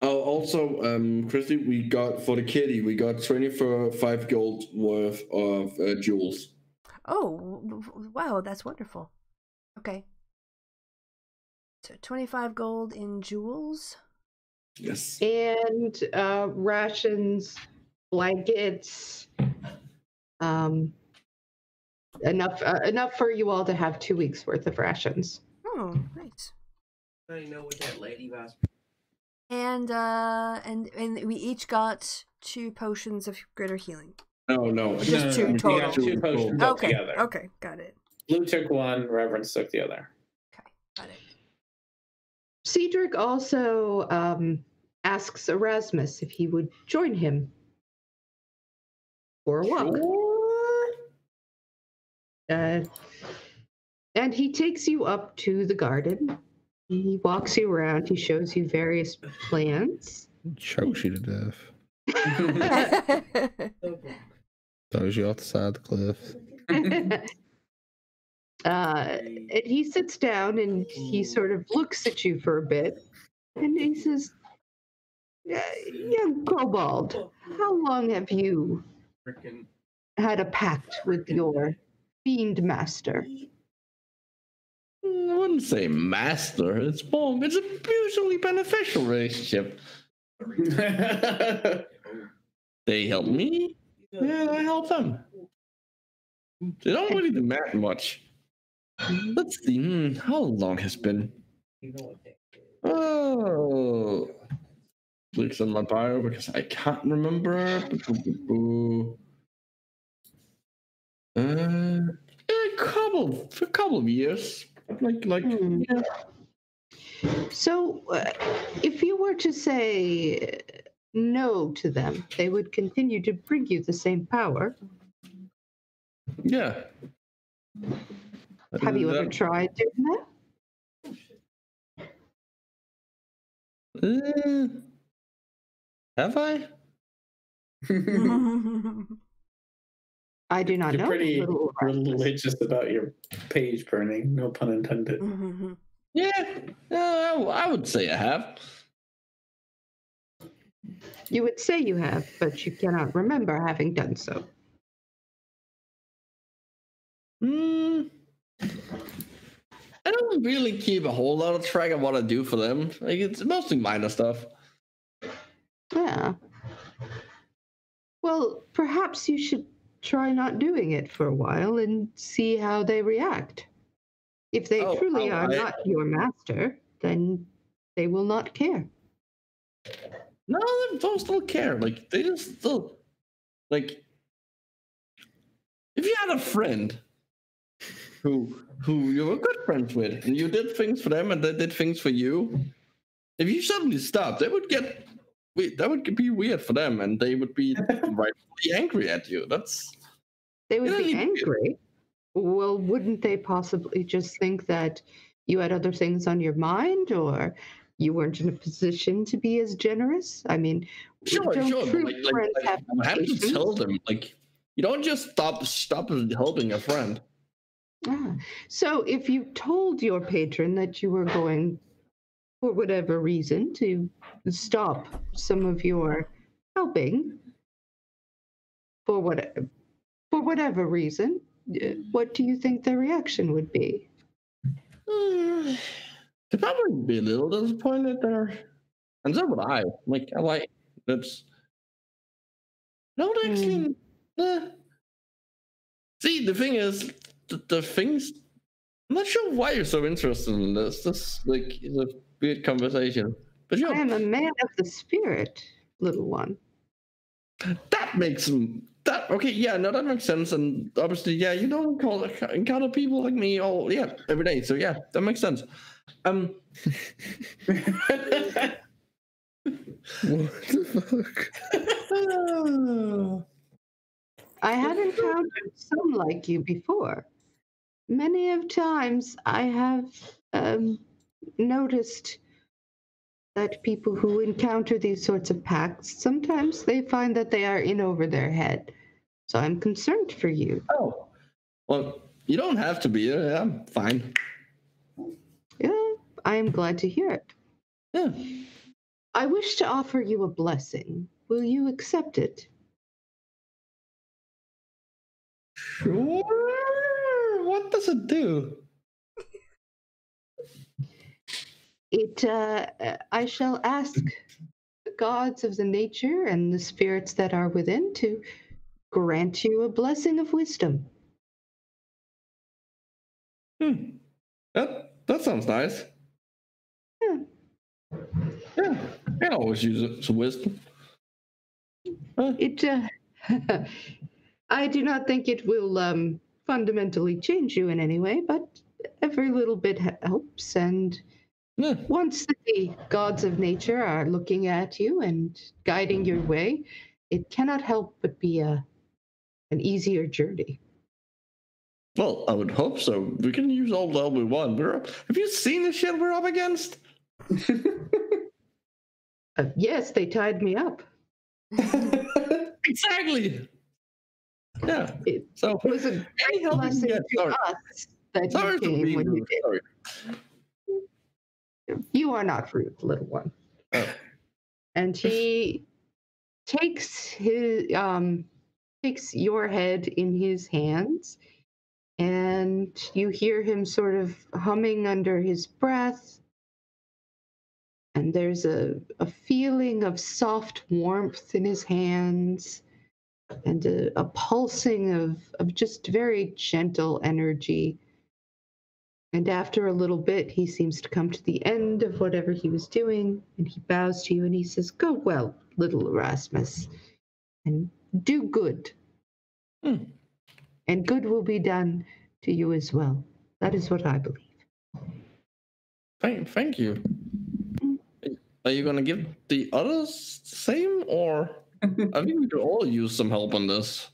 Oh, also, um, Christy, we got for the kitty, we got twenty-five gold worth of uh, jewels. Oh, w- w- wow, that's wonderful. Okay. So 25 gold in jewels. Yes. and uh, rations, blankets, um, enough uh, enough for you all to have two weeks worth of rations. Oh, nice. I know what that lady was. And uh and and we each got two potions of greater healing. No, no. Just No, no, two no, total. got two potions all Okay. together. Okay, got it. Blue took one, Reverence took the other. Okay, got it. Cedric also um, asks Erasmus if he would join him for a walk. Uh, and he takes you up to the garden. He walks you around. He shows you various plants. Chokes you to death. Throws you off the side of the cliff. uh, and he sits down and he sort of looks at you for a bit, and he says, "Uh, "Young kobold, how long have you had a pact with your fiend master?" I wouldn't say master. It's more. It's a mutually beneficial relationship. They help me. Yeah, I help them. They don't really demand much. Let's see. Hmm, how long has been? You know what Oh, clicks on my bio because I can't remember. Uh, a couple, a couple of years, like like Hmm. yeah. So, uh, if you were to say no to them, they would continue to bring you the same power. yeah. Have you ever That- tried doing that? Uh, have I? I do not You're know. pretty little Erasmus. religious about your page burning. No pun intended. Yeah, yeah, I, I would say I have. You would say you have, but you cannot remember having done so. Hmm. I don't really keep a whole lot of track of what I do for them. Like it's mostly minor stuff. Yeah. Well, perhaps you should try not doing it for a while and see how they react. If they Oh, truly oh, are I- not your master, then they will not care. No, they don't still care. Like they just still like if you had a friend who who you were good friends with and you did things for them and they did things for you, if you suddenly stopped, they would get we- that would be weird for them and they would be rightfully angry at you. That's They would Yeah, be you- angry. Well, wouldn't they possibly just think that you had other things on your mind or you weren't in a position to be as generous? I mean, sure, don't sure. but true Like, like, friends like, have you have to tell them like you don't just stop stop helping a friend. Ah, so if you told your patron that you were going, for whatever reason, to stop some of your helping, for what, for whatever reason, uh, what do you think their reaction would be? Mm, They'd probably be a little disappointed there. And so would I. Like, I like that's. No, actually. eh. See, the thing is, the, the things. I'm not sure why you're so interested in this. This like is a weird conversation. But I am a man of the spirit, little one. that makes some that okay. Yeah, no, that makes sense. And obviously, yeah, you don't call encounter people like me all yeah every day. So yeah, that makes sense. Um. What the fuck? I had encountered some like you before. Many of times I have um, noticed that people who encounter these sorts of pacts, sometimes they find that they are in over their head. So I'm concerned for you. Oh, well, you don't have to be. Uh, yeah, I'm fine. Yeah, I am glad to hear it. Yeah. I wish to offer you a blessing. Will you accept it? Sure. What does it do? It. Uh, I shall ask the gods of the nature and the spirits that are within to grant you a blessing of wisdom. Hmm. That that sounds nice. Yeah. Yeah. I can always use it, some wisdom. Huh? It. Uh, I do not think it will um, fundamentally change you in any way, but every little bit helps. And Yeah. once the gods of nature are looking at you and guiding your way, it cannot help but be a an easier journey. Well, I would hope so. We can use all the we want. We're up. Have you seen the shit we're up against? Uh, yes, they tied me up. Exactly. Yeah. It So was a we can blessing to us that sorry you came when you did. Sorry. You are not rude, little one. Oh. And he takes his um takes your head in his hands and you hear him sort of humming under his breath and there's a, a feeling of soft warmth in his hands and a, a pulsing of, of just very gentle energy. And after a little bit, he seems to come to the end of whatever he was doing, and he bows to you and he says, Go well, little Erasmus, and do good. Hmm. And good will be done to you as well. That is what I believe. Thank, thank you. Are you gonna give the others the same, or I think we could all use some help on this.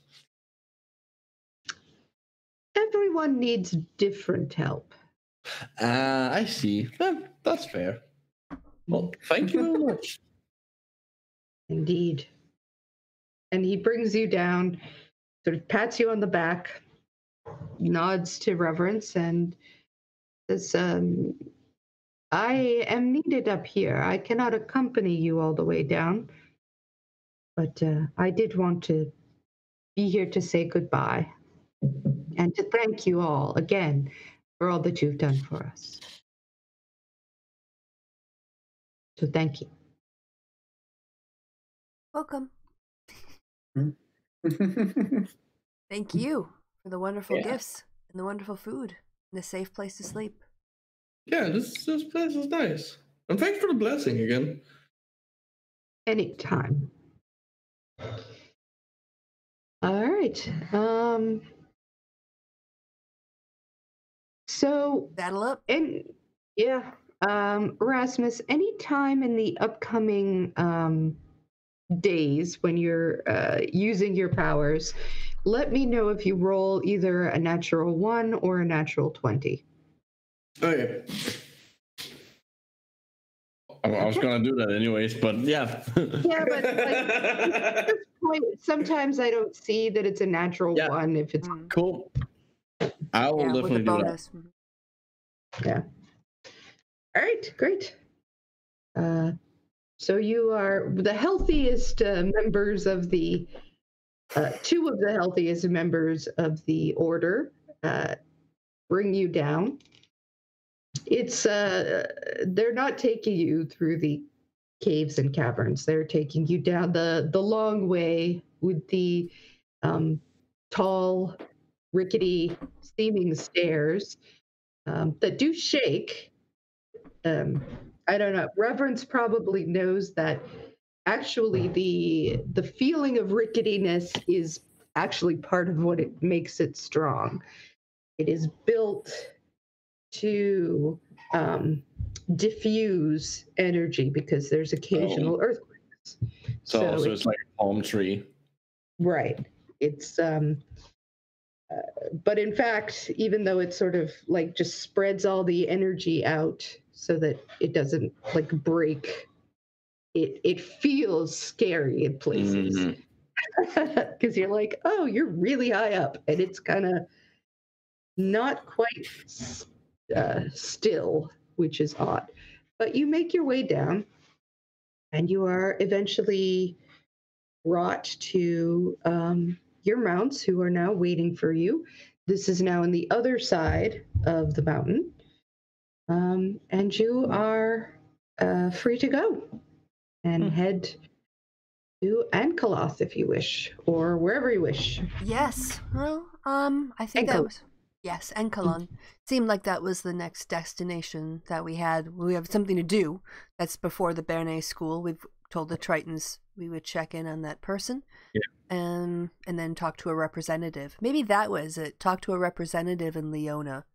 Everyone needs different help. Uh, I see. That's fair. Well, thank you very much. Indeed. And he brings you down, sort of pats you on the back, nods to reverence, and says, um, I am needed up here. I cannot accompany you all the way down, but uh, I did want to be here to say goodbye and to thank you all again for all that you've done for us. So thank you. Welcome. Thank you for the wonderful Yeah. gifts and the wonderful food and a safe place to sleep. Yeah, this this place is nice. And thanks for the blessing again. Anytime. All right. Um so Battle up. and yeah, um Erasmus, any time in the upcoming um days when you're uh, using your powers, let me know if you roll either a natural 1 or a natural 20. Okay. I, I was gonna do that anyways, but yeah. Yeah, but like at this point, sometimes I don't see that it's a natural Yeah. 1 if it's Mm. cool. I will Yeah, with a definitely do that. bonus. Mhm. Yeah. All right, great. Uh, so you are the healthiest uh, members of the, uh, two of the healthiest members of the order uh, bring you down. It's, uh, they're not taking you through the caves and caverns. They're taking you down the, the long way with the um, tall, rickety seeming stairs um, that do shake. Um, I don't know. Reverence probably knows that actually the the feeling of ricketiness is actually part of what it makes it strong. It is built to um, diffuse energy because there's occasional earthquakes. So, also it- it's like a palm tree. Right. It's um but in fact, even though it sort of like just spreads all the energy out so that it doesn't like break, it it feels scary in places because you're like, oh, you're really high up, and it's kind of not quite uh, still, which is odd. But you make your way down, and you are eventually brought to um, your mounts, who are now waiting for you. This is now on the other side of the mountain, um, and you are uh, free to go and Hmm. head to Ankaloth if you wish, or wherever you wish. Yes. Well, um, I think that was yes, Ankalon. Seemed like that was the next destination that we had. We have something to do. That's before the Bernay school. We've told the Tritons we would check in on that person. Yeah. And and then talk to a representative. Maybe that was it. Talk to a representative in Leona,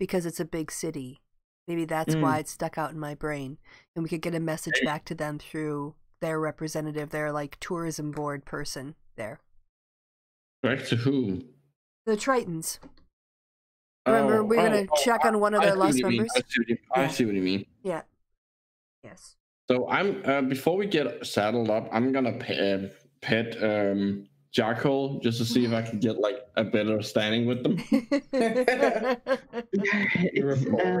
because it's a big city. Maybe that's Mm. why it stuck out in my brain, and we could get a message back to them through their representative, their like tourism board person there. Back to who? The Tritons. Remember, we're gonna check on one of Oh, I their lost members? I see you- I Yeah. see what you mean. Yeah. Yes. So I'm uh, before we get saddled up, I'm gonna pe- uh, pet um Jackal just to see if I can get like a better standing with them. You're a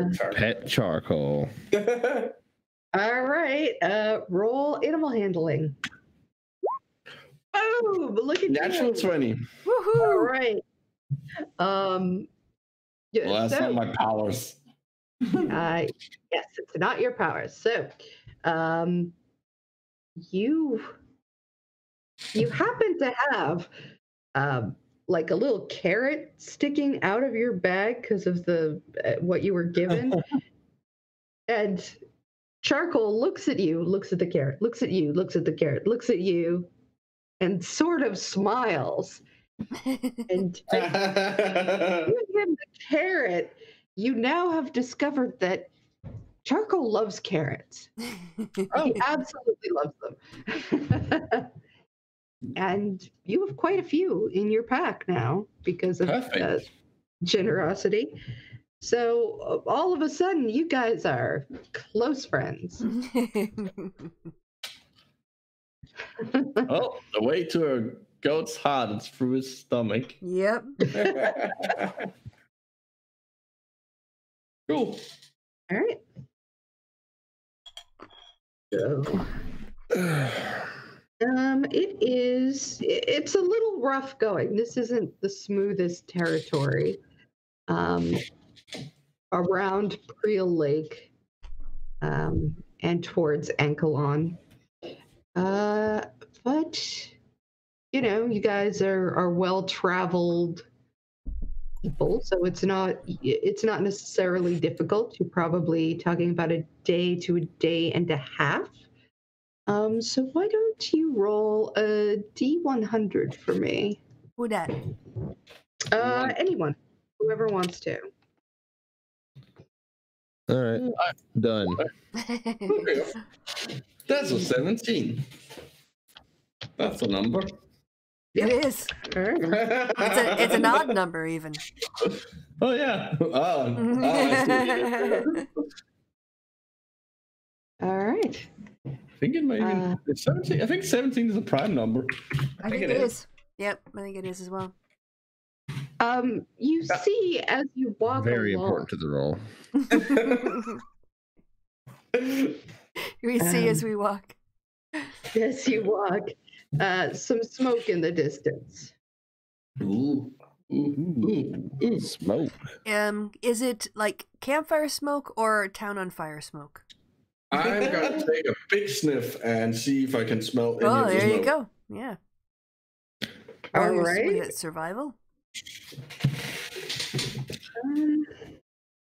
It's, uh. Pet charcoal. all right, uh, roll animal handling. Oh, but look at Natural you. twenty. All Woohoo! right. Um. Yeah, Well, that's so, not my powers. uh, yes, it's not your powers. So, um, you you happen to have um, like a little carrot sticking out of your bag because of the uh, what you were given, and charcoal looks at you, looks at the carrot, looks at you, looks at the carrot, looks at you, and sort of smiles. And you give him the carrot, you now have discovered that charcoal loves carrots. He absolutely loves them. and you have quite a few in your pack now because of uh, generosity. So uh, all of a sudden, you guys are close friends. oh, the way to a goat's heart is through his stomach. yep. Cool. All right. Um, it is. It's a little rough going. This isn't the smoothest territory. Um, around Priel Lake, um, and towards Ankalon. Uh, but you know, you guys are are well traveled people, so it's not it's not necessarily difficult. You're probably talking about a day to a day and a half. Um, so why don't you roll a D100 for me? Who dat? Uh, anyone, whoever wants to. All right, done. That's a 17. That's a number. It is. All right. It's a it's an odd number even. Oh, yeah. Oh, oh, All right. I think it might even. Uh, it's 17. I think 17 is a prime number. I think it is. Yep, I think it is as well. Um, you Yeah. see as you walk Very along, important to the role. we see as Um, we walk. Yes, you walk, uh, some smoke in the distance. Ooh. Ooh, ooh, ooh. Smoke. Um, is it like campfire smoke or town on fire smoke? I'm going to take a big sniff and see if I can smell any Oh, of the there you go. Yeah. All Or your- right. was it survival? Um,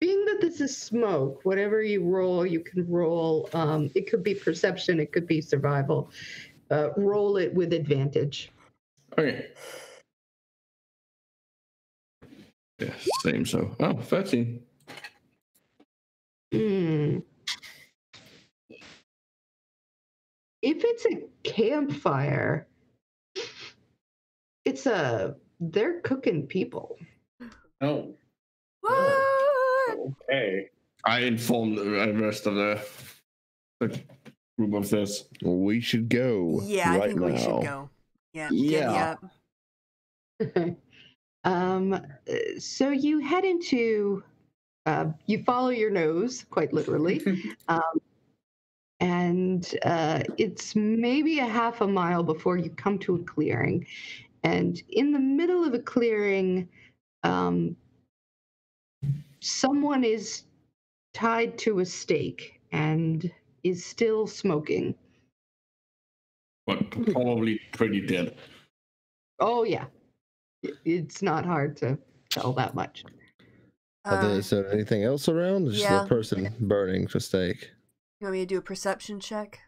being that this is smoke, whatever you roll, you can roll. Um, it could be perception, it could be survival. Uh, roll it with advantage. Okay. Yeah, same so. Oh, 13. Hmm. If it's a campfire, it's a they're cooking people. oh, What? okay. I informed the rest of the, the group of this. We should go. Yeah, I think now. we should go. Yeah. Yeah. up. um, so you head into, uh, you follow your nose, quite literally, um, and uh, it's maybe a half a mile before you come to a clearing. And in the middle of a clearing, um, someone is tied to a stake and is still smoking. But probably pretty dead. Oh, yeah. It's not hard to tell that much. Uh, is there anything else around? Just yeah. the person burning for steak. you want me to do a perception check?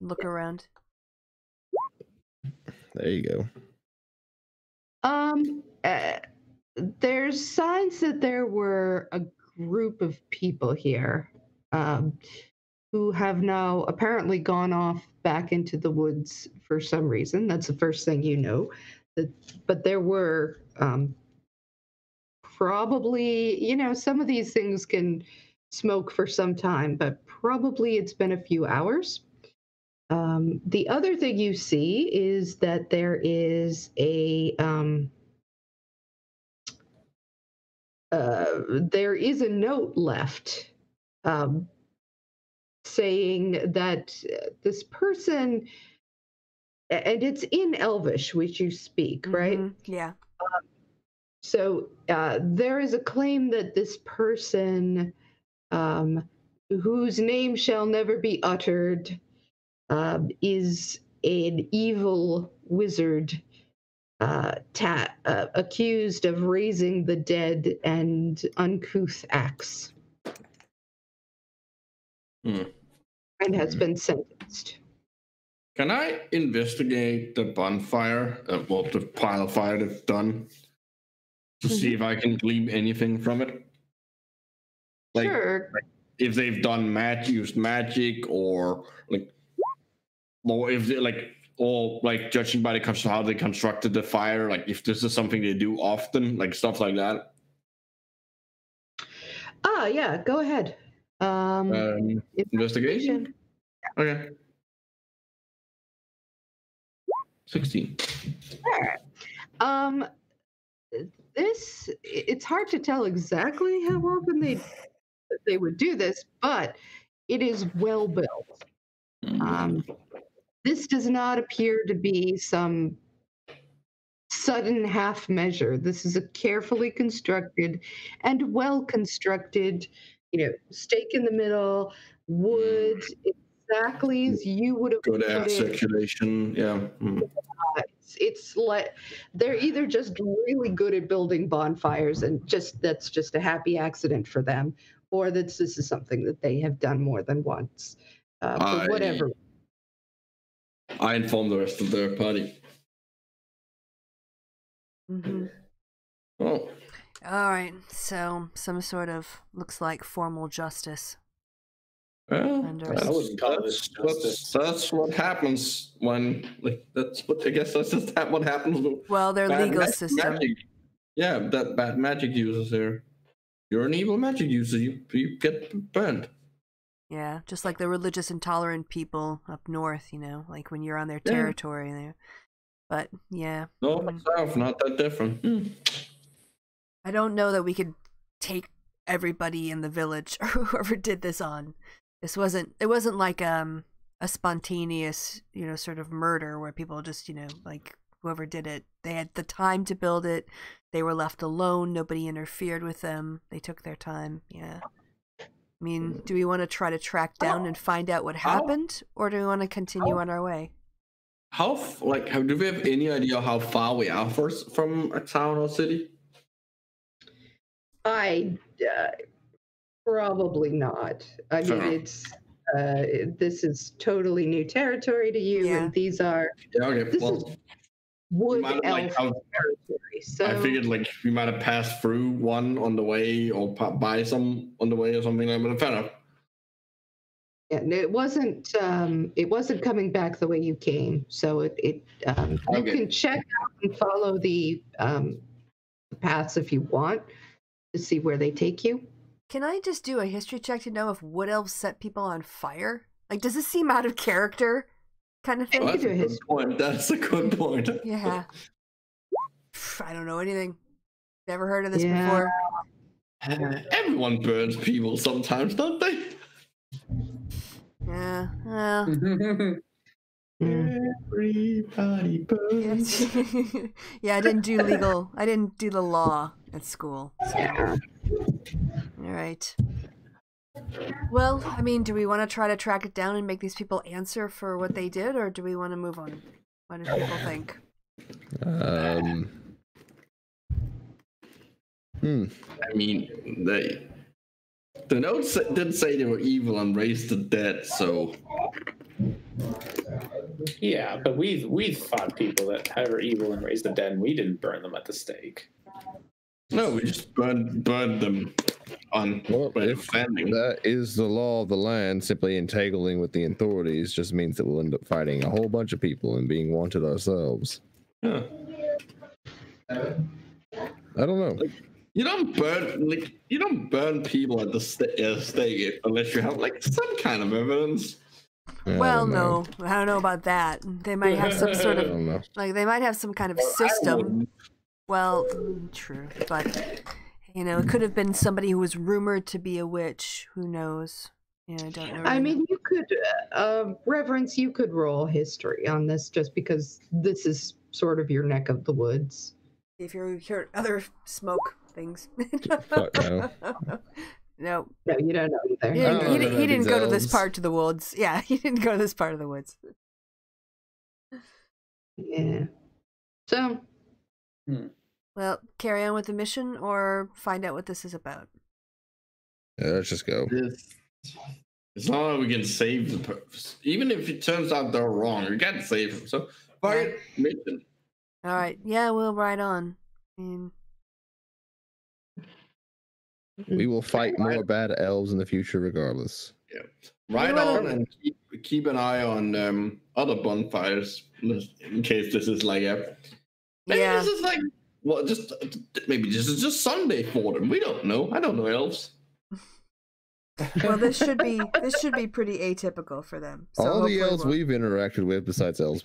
Look around. There you go. Um, uh, there's signs that there were a group of people here um, who have now apparently gone off back into the woods for some reason. That's the first thing you know. But there were um, probably, you know, some of these things can smoke for some time, but probably it's been a few hours. Um, the other thing you see is that there is a um, uh, there is a note left um, saying that uh, this person, and it's in Elvish, which you speak, right? Mhm, Yeah. So uh, there is a claim that this person, um, whose name shall never be uttered, um, is an evil wizard uh, ta- uh, accused of raising the dead and uncouth acts, Hmm. And has Hmm. been sentenced. Can I investigate the bonfire, uh, well, the pile of fire that's done, to see if I can glean anything from it? Like, sure. if they've done mag, used magic, or like, or if they like, or like judging by the how they constructed the fire, like if this is something they do often, like stuff like that. Ah, yeah. Go ahead. Um, Um, investigation. Okay. Sixteen. Um, this it's hard to tell exactly how often they they would do this, but it is well built. Um, this does not appear to be some sudden half measure. This is a carefully constructed and well constructed, you know, stake in the middle, wood, exactly as you would have Good air circulation. Yeah. Mm. It's, it's like they're either just really good at building bonfires and just that's just a happy accident for them, or that this is something that they have done more than once. Uh, I- for whatever. I inform the rest of their party. hmm Oh, All right, so some sort of looks like formal justice. well, that's, I wouldn't call that's, that's, that's what happens when, like, that's what I guess that's just that what happens with Well, their legal ma- system. magic. Yeah, that bad magic users there. You're an evil magic user. You you get burned. Yeah, just like the religious intolerant people up north, you know, like when you're on their territory there. But yeah, No, Mm. south, not that different. Hmm. I don't know that we could take everybody in the village or whoever did this on. This wasn't it wasn't like um a spontaneous, you know, sort of murder where people just, you know, like whoever did it, they had the time to build it. They were left alone, nobody interfered with them. They took their time. Yeah. I mean, do we want to try to track down and find out what happened or do we want to continue on our way? How like how, do we have any idea how far we are first from a town or city? I uh, probably not. I mean, Fair. it's uh, this is totally new territory to you, Yeah. and these are Yeah, okay. This well, is wood might elf like, how- territory. So I figured like we might have passed through one on the way or pa- by some on the way or something like that. But fair enough. and it wasn't um, it wasn't coming back the way you came. So it, it um, you can check out and follow the um, paths if you want to see where they take you. Can I just do a history check to know if wood elves set people on fire? Like, does this seem out of character, kind of thing? that's a good point. That's a good point. Yeah. I don't know anything. Never heard of this Yeah. before. Everyone burns people sometimes, don't they? Yeah. Well. Everybody burns. Yeah. yeah, I didn't do legal. I didn't do the law at school. So. Yeah. All right. Well, I mean, do we want to try to track it down and make these people answer for what they did, or do we want to move on? What do people think? Um. Hmm. I mean, they. The notes didn't say they were evil and raised the dead, so yeah, but we've we've fought people that are evil and raised the dead, and we didn't burn them at the stake. no, we just burned burned them on Well, by if defending. that is the law of the land, simply entangling with the authorities just means that we'll end up fighting a whole bunch of people and being wanted ourselves. Yeah. I don't know. You don't burn like you don't burn people at the sta- uh, stake unless you have like some kind of evidence. I well, no, I don't know about that. They might have some sort of like they might have some kind of system. Well, true, but you know, it could have been somebody who was rumored to be a witch. Who knows? Yeah, I don't know. I really. mean, you could, uh, uh, Reverence, you could roll history on this just because this is sort of your neck of the woods. if you hear other smoke things. Fuck no. no, No, you don't know either. he I didn't, he, know di- he didn't these go to this part of the woods. Yeah, he didn't go to this part of the woods. Yeah. So hmm. Well, carry on with the mission or find out what this is about. Yeah, let's just go. This, it's not like we can save the purpose. Even if it turns out they're wrong, we can't save them. So, fuck it, mission. All right. Yeah, we'll ride on. I mean, We will fight more bad elves in the future, regardless. Yeah. Right on and keep, keep an eye on um, other bonfires in case this is like a. Maybe yeah. this is like. Well, just maybe this is just Sunday for them. We don't know. I don't know elves. Well, this should be this should be pretty atypical for them. So All the elves we'll- we've interacted with, besides elves,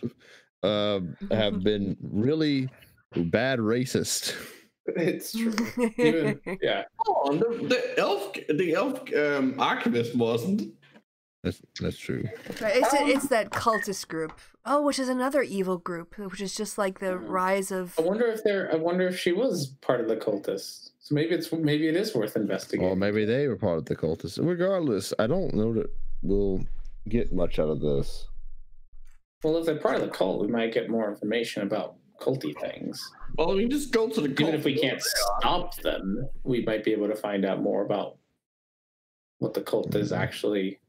uh, have been really bad racist. It's true. Even, yeah. Oh, and the, the elf, the elf um, archivist wasn't. That's that's true. Right, it's, it's that cultist group. Oh, which is another evil group, which is just like the rise of. I wonder if they're. I wonder if she was part of the cultists. So maybe it's maybe it is worth investigating. Or maybe they were part of the cultists. Regardless, I don't know that we'll get much out of this. Well, if they're part of the cult, we might get more information about culty things. Well, we just go to the. Even if we can't stop them, we might be able to find out more about what the cult is hmm. actually.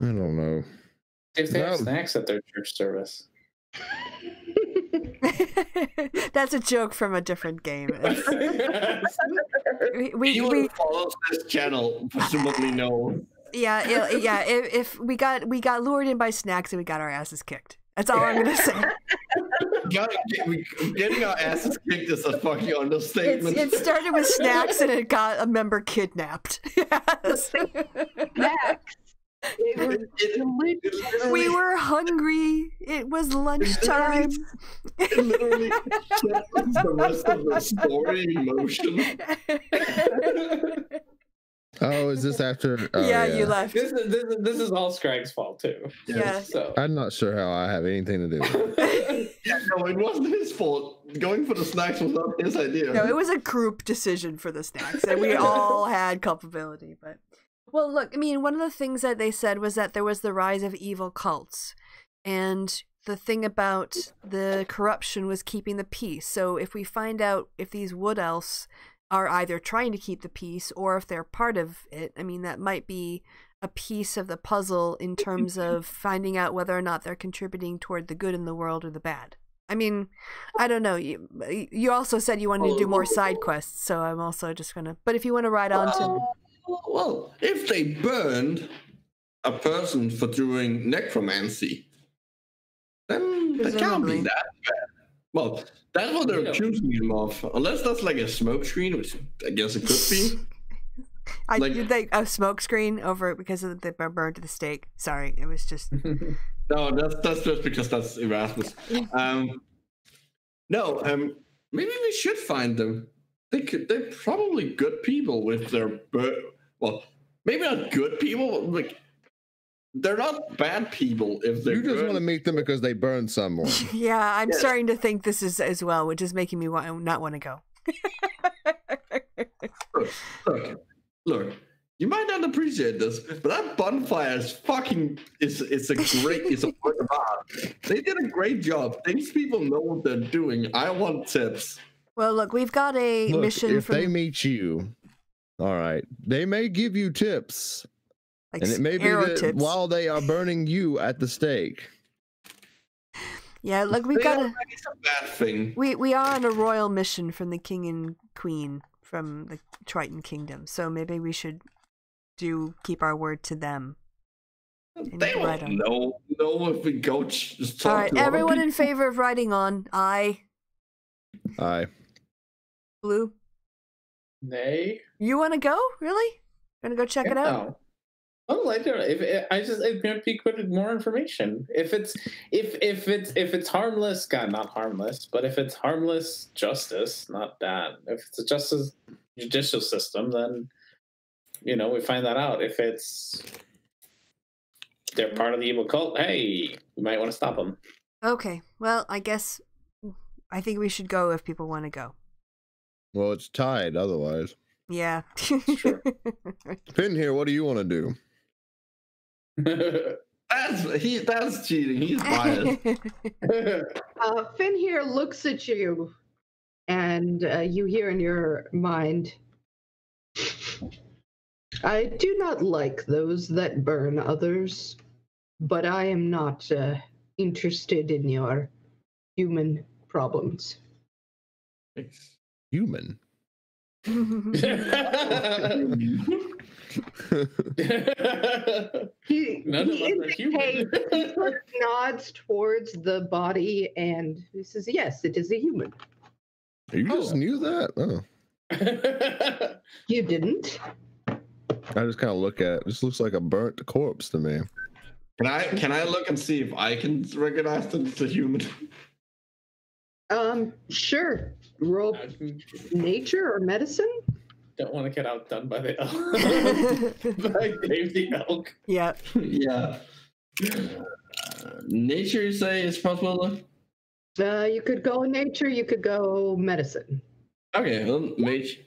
I don't know. If they have snacks at their church service. That's a joke from a different game. We, we, Anyone we who follows this channel presumably know. yeah yeah, yeah if, if we got we got lured in by snacks and we got our asses kicked. That's all I'm gonna say. Got- get- Getting our asses kicked is a fucking It's, understatement. it started with snacks and it got a member kidnapped. Yes. Max. It was It- it- it we were hungry. It was lunchtime. it literally sets the rest of the story in motion. Oh, is this after? Oh, yeah, you left. This is this is, this is all Scragg's fault too. Yeah. So I'm not sure how I have anything to do with it. Yeah, no, it wasn't his fault. Going for the snacks was not his idea. No, it was a group decision for the snacks, and we all had culpability. But well, look, I mean, one of the things that they said was that there was the rise of evil cults, and the thing about the corruption was keeping the peace. So if we find out if these wood elves are either trying to keep the peace or if they're part of it, I mean, that might be a piece of the puzzle in terms of finding out whether or not they're contributing toward the good in the world or the bad. I mean, I don't know. You uh, you also said you wanted to do more side quests, so I'm also just gonna. But if you want to ride on to, Well, if they burned a person for doing necromancy, then that can't be that bad. Well, that's what they're accusing him of. Unless that's like a smoke screen, which I guess it could be. I like- did they a smoke screen over it because of the they burned to the stake. Sorry, it was just No, that's that's just because that's Erasmus. Um, no, um, maybe we should find them. They could. They're probably good people with their. bur- Well, maybe not good people. But like, they're not bad people if they're. You just good. want to meet them because they burned someone. yeah. I'm Yes. starting to think this is as well, which is making me want not want to go. Look, look. You might not appreciate this, but that bonfire is fucking is it's a great it's a work of art. They did a great job. These people know what they're doing. I want tips. well, look, we've got a Look, mission if from they meet you, all right, they may give you tips, like and it may be that tips. while they are burning you at the stake. yeah, look, we've got are- a It's a bad thing. we we are on a royal mission from the king and queen from the Triton Kingdom, so maybe we should do keep our word to them. They Right won't on. know know if we go ch- just talk All right, to other everyone in favor of riding on. I Aye. blue. Nay. You want to go? Really? Gonna go check it out? No. Oh, I don't. If it, I just it might be good with more information. If it's if if it's if it's harmless, God, not harmless, but if it's harmless justice, not that. If it's a justice judicial system, then you know we find that out. If it's they're part of the evil cult, hey, we might want to stop them. Okay. Well, I guess I think we should go if people want to go. Well, it's tied otherwise. Yeah. Sure. Pin here, what do you want to do? That's he. That's cheating. He's biased. Uh, Finn here looks at you, and uh, you hear in your mind, I do not like those that burn others, but I am not uh, interested in your human problems. Human. He, None he us are human. indicates- he sort of nods towards the body and he says, Yes, it is a human. You just Oh. knew that? Oh. You didn't? I just kind of look at it. This looks like a burnt corpse to me. Can I can I look and see if I can recognize that it's a human? Um, sure. Roll nature or medicine? Don't want to get outdone by the elk. by Dave the elk. yeah. yeah. Uh, nature, you say, is possible. Uh, you could go nature, you could go medicine. Okay, well, nature.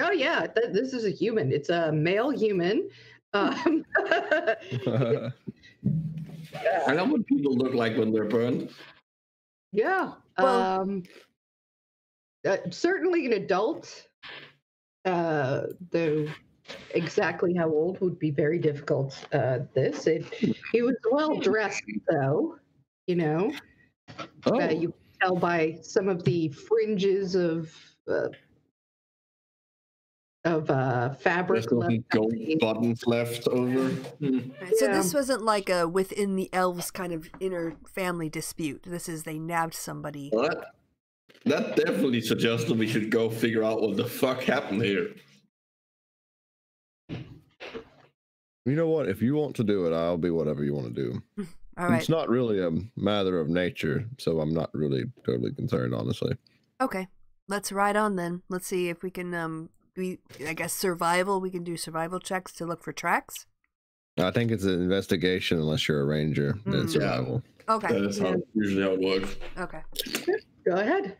Oh, yeah, th- this is a human. It's a male human. Um, I know what people look like when they're burned. yeah. Well- um, uh, certainly an adult. Uh, though exactly how old would be very difficult. Uh, this it, he was well dressed though, you know. Oh, Uh, you can tell by some of the fringes of uh, of uh, fabric there's some left. gold buttons left over. Hmm. Right, So Yeah. this wasn't like a within the elves kind of inner family dispute. This is they nabbed somebody. Well, that, that definitely suggests that we should go figure out what the fuck happened here. you know what? If you want to do it, I'll be whatever you want to do. All right. It's not really a matter of nature, so I'm not really totally concerned, honestly. Okay. Let's ride on then. Let's see if we can um we I guess survival, we can do survival checks to look for tracks. I think it's an investigation unless you're a ranger. Then Mm. it's Yeah. survival. Okay. That is how, usually how it works. Okay. Go ahead.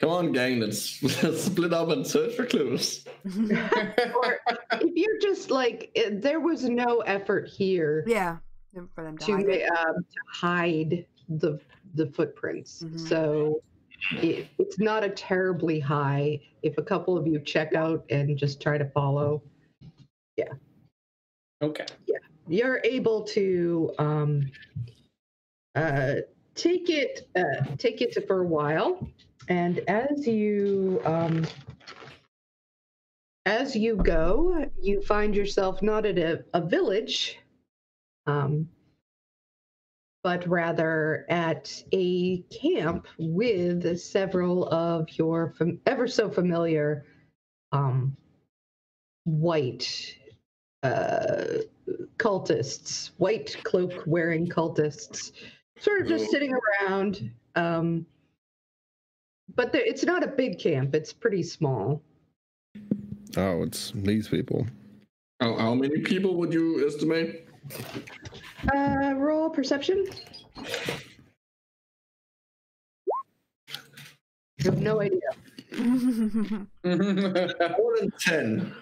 Come on, gang, let's, let's split up and search for clues. Or if you're just like, eh, there was no effort here yeah. For them to to hide um, to hide the the footprints. Mhm. So it, it's not a terribly high. If a couple of you check out and just try to follow, yeah. Okay. Yeah, you're able to um, uh, take it uh, take it for a while, and as you um, as you go, you find yourself not at a, a village, um, but rather at a camp with several of your fam- ever so familiar um, white uh, cultists, white cloak wearing cultists, sort of just sitting around. Um, but there, it's not a big camp, it's pretty small. Oh, it's these people. How, how many people would you estimate? Uh, roll perception. I have no idea. More than 10.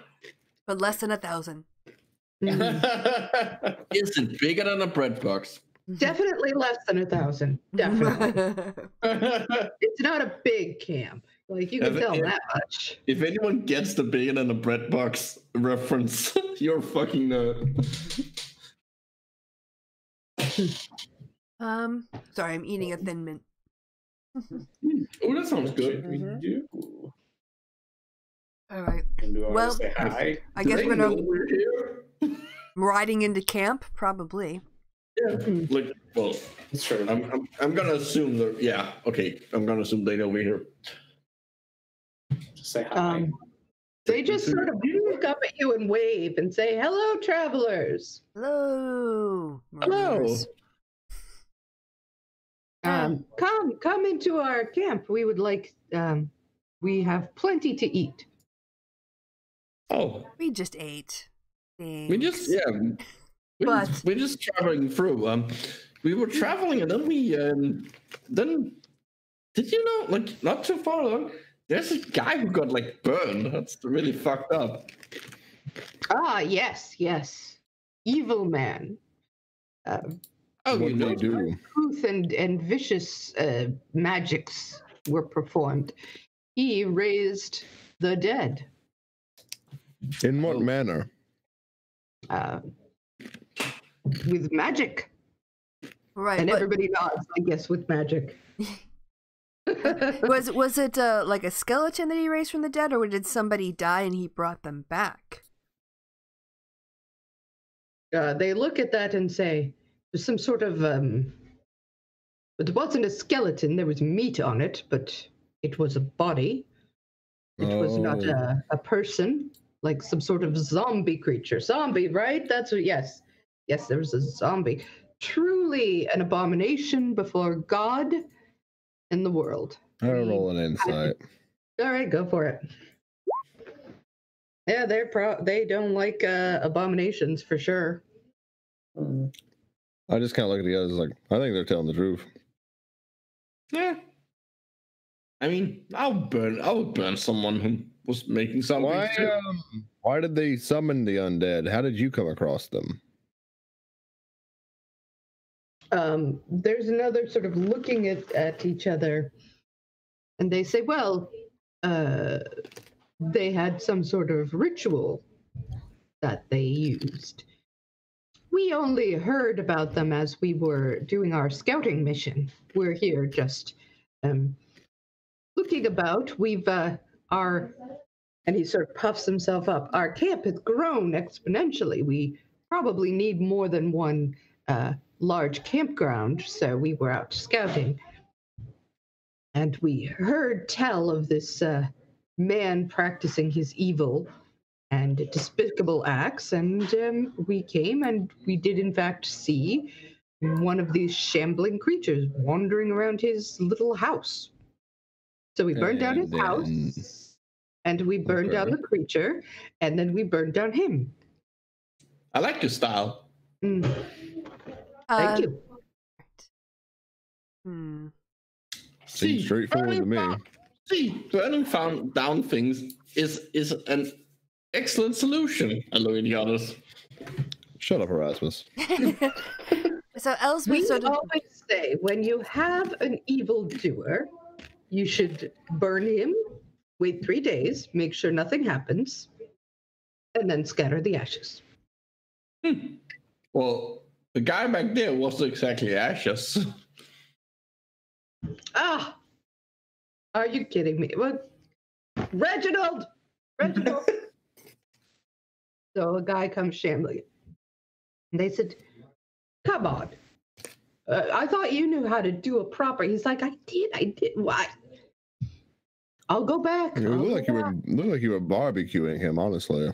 but less than a thousand. Is it bigger than a bread box? Definitely less than a thousand. Definitely. it's not a big camp. Like you can Have tell yeah. that much. If anyone gets the bacon than the bread box reference, you're fucking nerd. um sorry, I'm eating a thin mint. Oh, that sounds good. Should we Mhm. do? All right. Do I Well, say hi? I Do guess they we're know gonna we're riding into camp, probably. Yeah. Like, well, It's true. I'm, I'm, I'm gonna assume that. Yeah. Okay. I'm gonna assume they know we're here. Just say hi. Um, they just sort of look up at you and wave and say, "Hello, travelers." Hello. Hello. murderers. Um, come, come into our camp. We would like. Um, we have plenty to eat. Oh, We just ate. we just yeah. We're, But- just, we're just traveling through. Um, we were traveling and then we um then did you know like not too far along there's a guy who got like burned. That's really fucked up. Ah, yes, yes. Evil man. uh, Oh, you did know. he do? truth and and vicious uh, magics were performed. He raised the dead. In what Oh. manner? Uh, with magic, Right. and but everybody nods, I guess, with magic. was was it uh, like a skeleton that he raised from the dead, or did somebody die and he brought them back? uh, they look at that and say, "There's some sort of um." But it wasn't a skeleton. There was meat on it, but it was a body. It was not Oh. a, a person, like some sort of zombie creature. Zombie, right? That's what. Yes, yes. There was a zombie. Truly an abomination before God and the world. I'll We- roll an insight. All right, go for it. Yeah, they're pro. They don't like uh, abominations for sure. Mm. I just kind of look at the others like, I think they're telling the truth. Yeah. I mean, I'll burn. I would burn someone who was making something. Why, um, why did they summon the undead? How did you come across them? Um, there's another sort of looking at, at each other. And they say well uh, they had some sort of ritual that they used. We only heard about them as we were doing our scouting mission. We're here just um, looking about. We've uh, our and he sort of puffs himself up. Our camp has grown exponentially. We probably need more than one uh, large campground, so we were out scouting. And we heard tell of this uh, man practicing his evil and despicable acts, and um, we came and we did, in fact, see one of these shambling creatures wandering around his little house. So we burned down his then- house, and we burned down the creature, and then we burned down him. I like your style. Mm, Uh, thank you. Hmm. Seems straightforward to me. burning- See, burning found down things is is an excellent solution. I look at the others. Shut up, Erasmus. so Elspeth We sort of always say when you have an evildoer, you should burn him, wait three days, make sure nothing happens, and then scatter the ashes. Well, the guy back there wasn't exactly ashes. Ah! Are you kidding me? What? Reginald! Reginald! so a guy comes shambling. And they said, Come on. Uh, I thought you knew how to do a proper. He's like, I did, I did. Why? I'll go back. It looked go like you were looked like you were barbecuing him, honestly.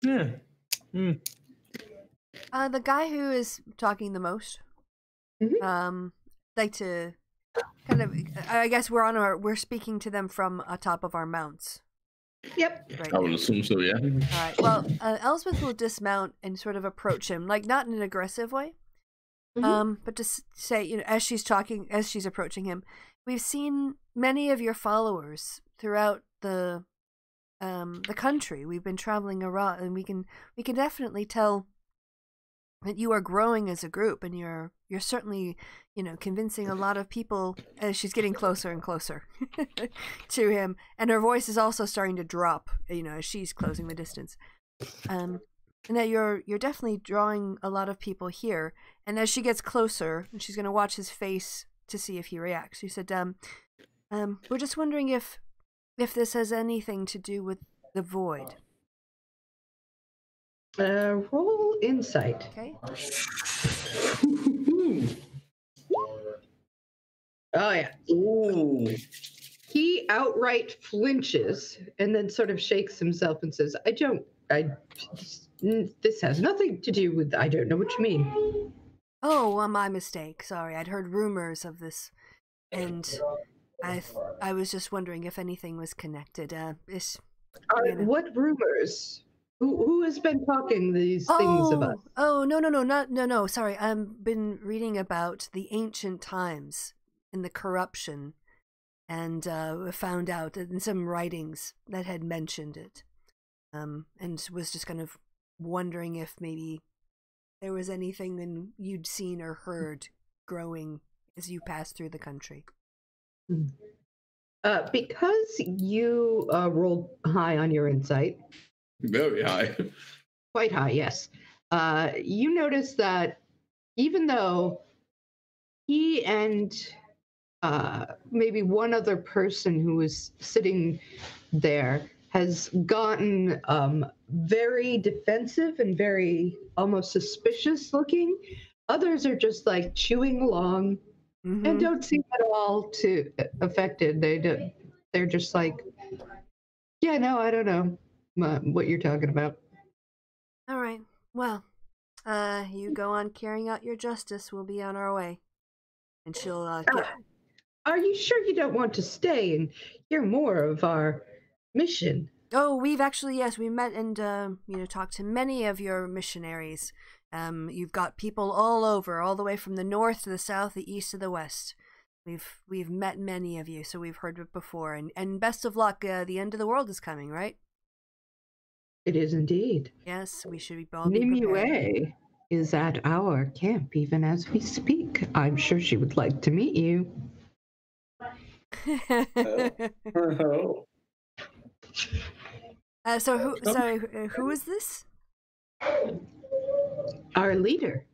Yeah. Uh, the guy who is talking the most. Mhm. Um, like to kind of. I guess we're on our. We're speaking to them from atop of our mounts. Yep. Right. I now. would assume so, yeah. All right. Well, uh, Elspeth will dismount and sort of approach him, like not in an aggressive way, Mhm. um, but to s- say, you know, as she's talking, as she's approaching him, we've seen many of your followers throughout the um the country. We've been traveling around, and we can we can definitely tell that you are growing as a group, and you're you're certainly you know convincing a lot of people as she's getting closer and closer to him, and her voice is also starting to drop. You know, as she's closing the distance. Um, and that you're you're definitely drawing a lot of people here. And as she gets closer, and she's going to watch his face to see if he reacts. She said, "Um, um, we're just wondering if if this has anything to do with the void." Uh, roll insight. Okay. Oh, yeah. Ooh. He outright flinches and then sort of shakes himself and says, I don't, I, this has nothing to do with, I don't know what you mean. Oh, well, my mistake. Sorry, I'd heard rumors of this, and I th- I was just wondering if anything was connected. Uh, it's Uh, You know. what rumors? Who, who has been talking these things oh, about? oh no no no not no no sorry I've been reading about the ancient times and the corruption, and uh, found out in some writings that had mentioned it, um, and was just kind of wondering if maybe there was anything in, you'd seen or heard growing as you passed through the country. Uh, because you uh, rolled high on your insight, Very high. quite high, yes. Uh, you notice that even though he and uh, maybe one other person who was sitting there has gotten um, very defensive and very almost suspicious looking, others are just like chewing along and Mhm. don't seem at all too affected. They do, they're just like, yeah, no, I don't know uh, what you're talking about. All right. Well, uh, you go on carrying out your justice. We'll be on our way. And she'll uh, get. Ah, Are you sure you don't want to stay and hear more of our mission? Oh, we've actually yes, we met and um, you know talked to many of your missionaries. Um, you've got people all over, all the way from the north to the south, the east to the west. We've we've met many of you, so we've heard it before. And and best of luck. Uh, the end of the world is coming, right? It is indeed. Yes, we should be all be prepared. Nimue is at our camp even as we speak. I'm sure she would like to meet you. Oh. uh, so who? Sorry, who- who is this? Our leader.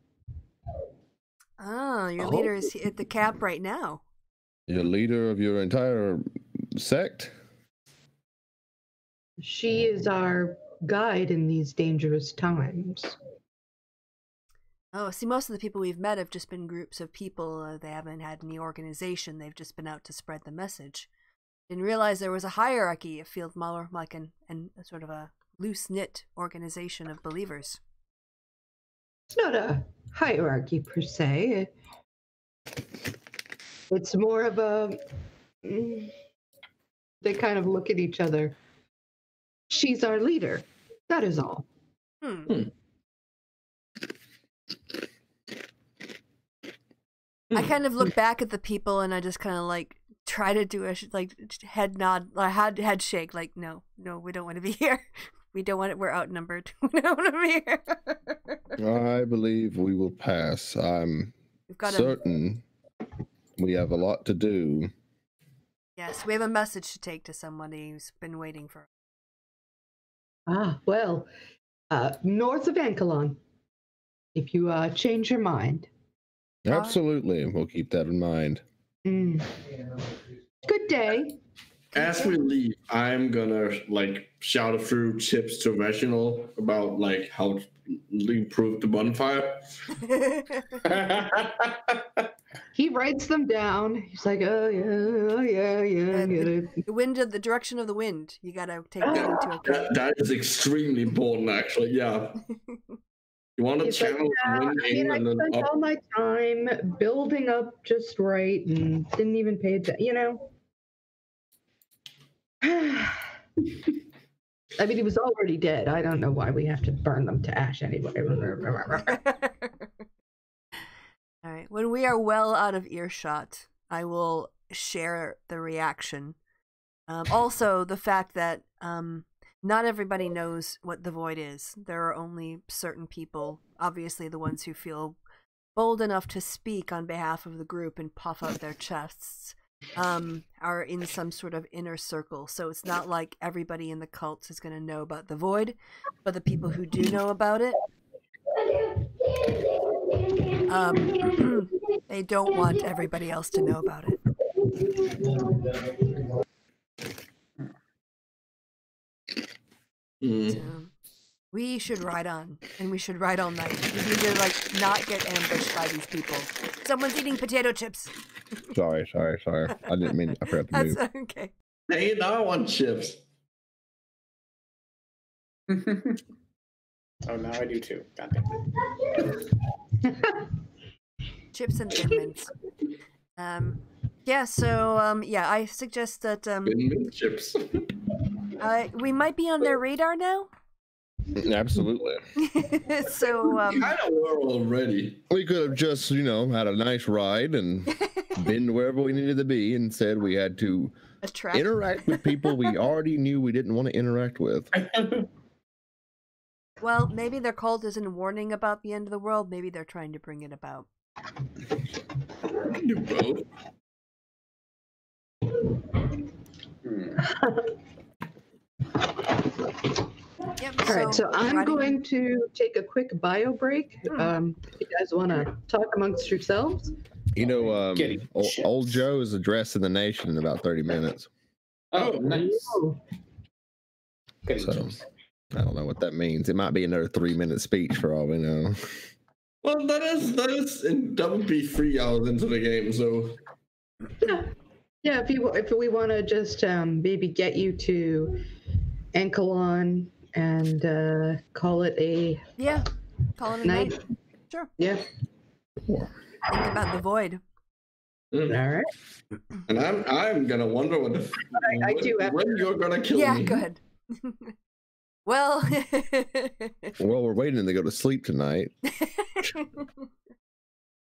Oh, your leader is at the camp right now. You're leader of your entire sect? She is our guide in these dangerous times. Oh, see, most of the people we've met have just been groups of people. Uh, they haven't had any organization. They've just been out to spread the message. Didn't realize there was a hierarchy of Field Muller, like an, and a sort of a loose knit organization of believers. It's not a hierarchy per se. It's more of a. mm, They kind of look at each other. She's our leader. That is all. Hmm. I kind of look back at the people and I just kind of like try to do a sh- like head nod, like head head shake, like no, no, we don't want to be here. We don't want it. We're outnumbered. We don't want to be here. I believe we will pass. I'm We've got a certain we have a lot to do. yes, we have a message to take to somebody who's been waiting for. Ah, well, uh, north of Ankalon. If you uh, change your mind. Alright. Absolutely. We'll keep that in mind. Mm. Good day. As we leave, I'm gonna like shout a few tips to Reginald about like how to improve the bonfire. He writes them down. He's like, oh yeah, oh yeah, yeah, I And get it. the wind of the direction of the wind. You gotta take that into account. That, that is extremely important, actually. Yeah. You want to He's like, channel "Yeah, the uh, I mean, in I then spent up. all my time building up just right and didn't even pay attention, you know? I mean, he was already dead. I don't know why we have to burn them to ash anyway. All right. When we are well out of earshot, I will share the reaction. Um, also, the fact that um, not everybody knows what the void is. There are only certain people, obviously, the ones who feel bold enough to speak on behalf of the group and puff out their chests, um, are in some sort of inner circle. So it's not like everybody in the cult is going to know about the void, but the people who do know about it um, they don't want everybody else to know about it. Mm. So we should ride on, and we should ride all night. We need to like not get ambushed by these people. Someone's eating potato chips. Sorry, sorry, sorry. I didn't mean I forgot to That's move. okay. Hey, now I want chips. oh, now I do too. God damn it. Chips and thin mints. Um, yeah. So um, yeah, I suggest that um, Thin mint chips. uh, we might be on their radar now. Absolutely. so um, kind of were already. We could have just, you know, had a nice ride and been wherever we needed to be. and said we had to a trap. interact with people we already knew we didn't want to interact with. Well, maybe their cult isn't warning about the end of the world. Maybe they're trying to bring it about. Do both. Hmm. Yep. All right, so I'm writing- going to take a quick bio break. Hmm. Um, if you guys want to talk amongst yourselves? You know, um, old, old Joe is addressing the nation in about 30 minutes. Oh, nice. Oh, Good. So I don't know what that means. It might be another three minute speech for all we know. Well, that is that is and that would be three hours into the game. So yeah, yeah. If you if we want to just um, maybe get you to Ankalon and uh, call it a Yeah. Call it a night. night. Sure. Yeah. Think about the void. mm. All right. and I'm I'm gonna wonder what the I- I when, do have- when you're gonna kill yeah. me. Go ahead. well. Well, we're waiting to go to sleep tonight.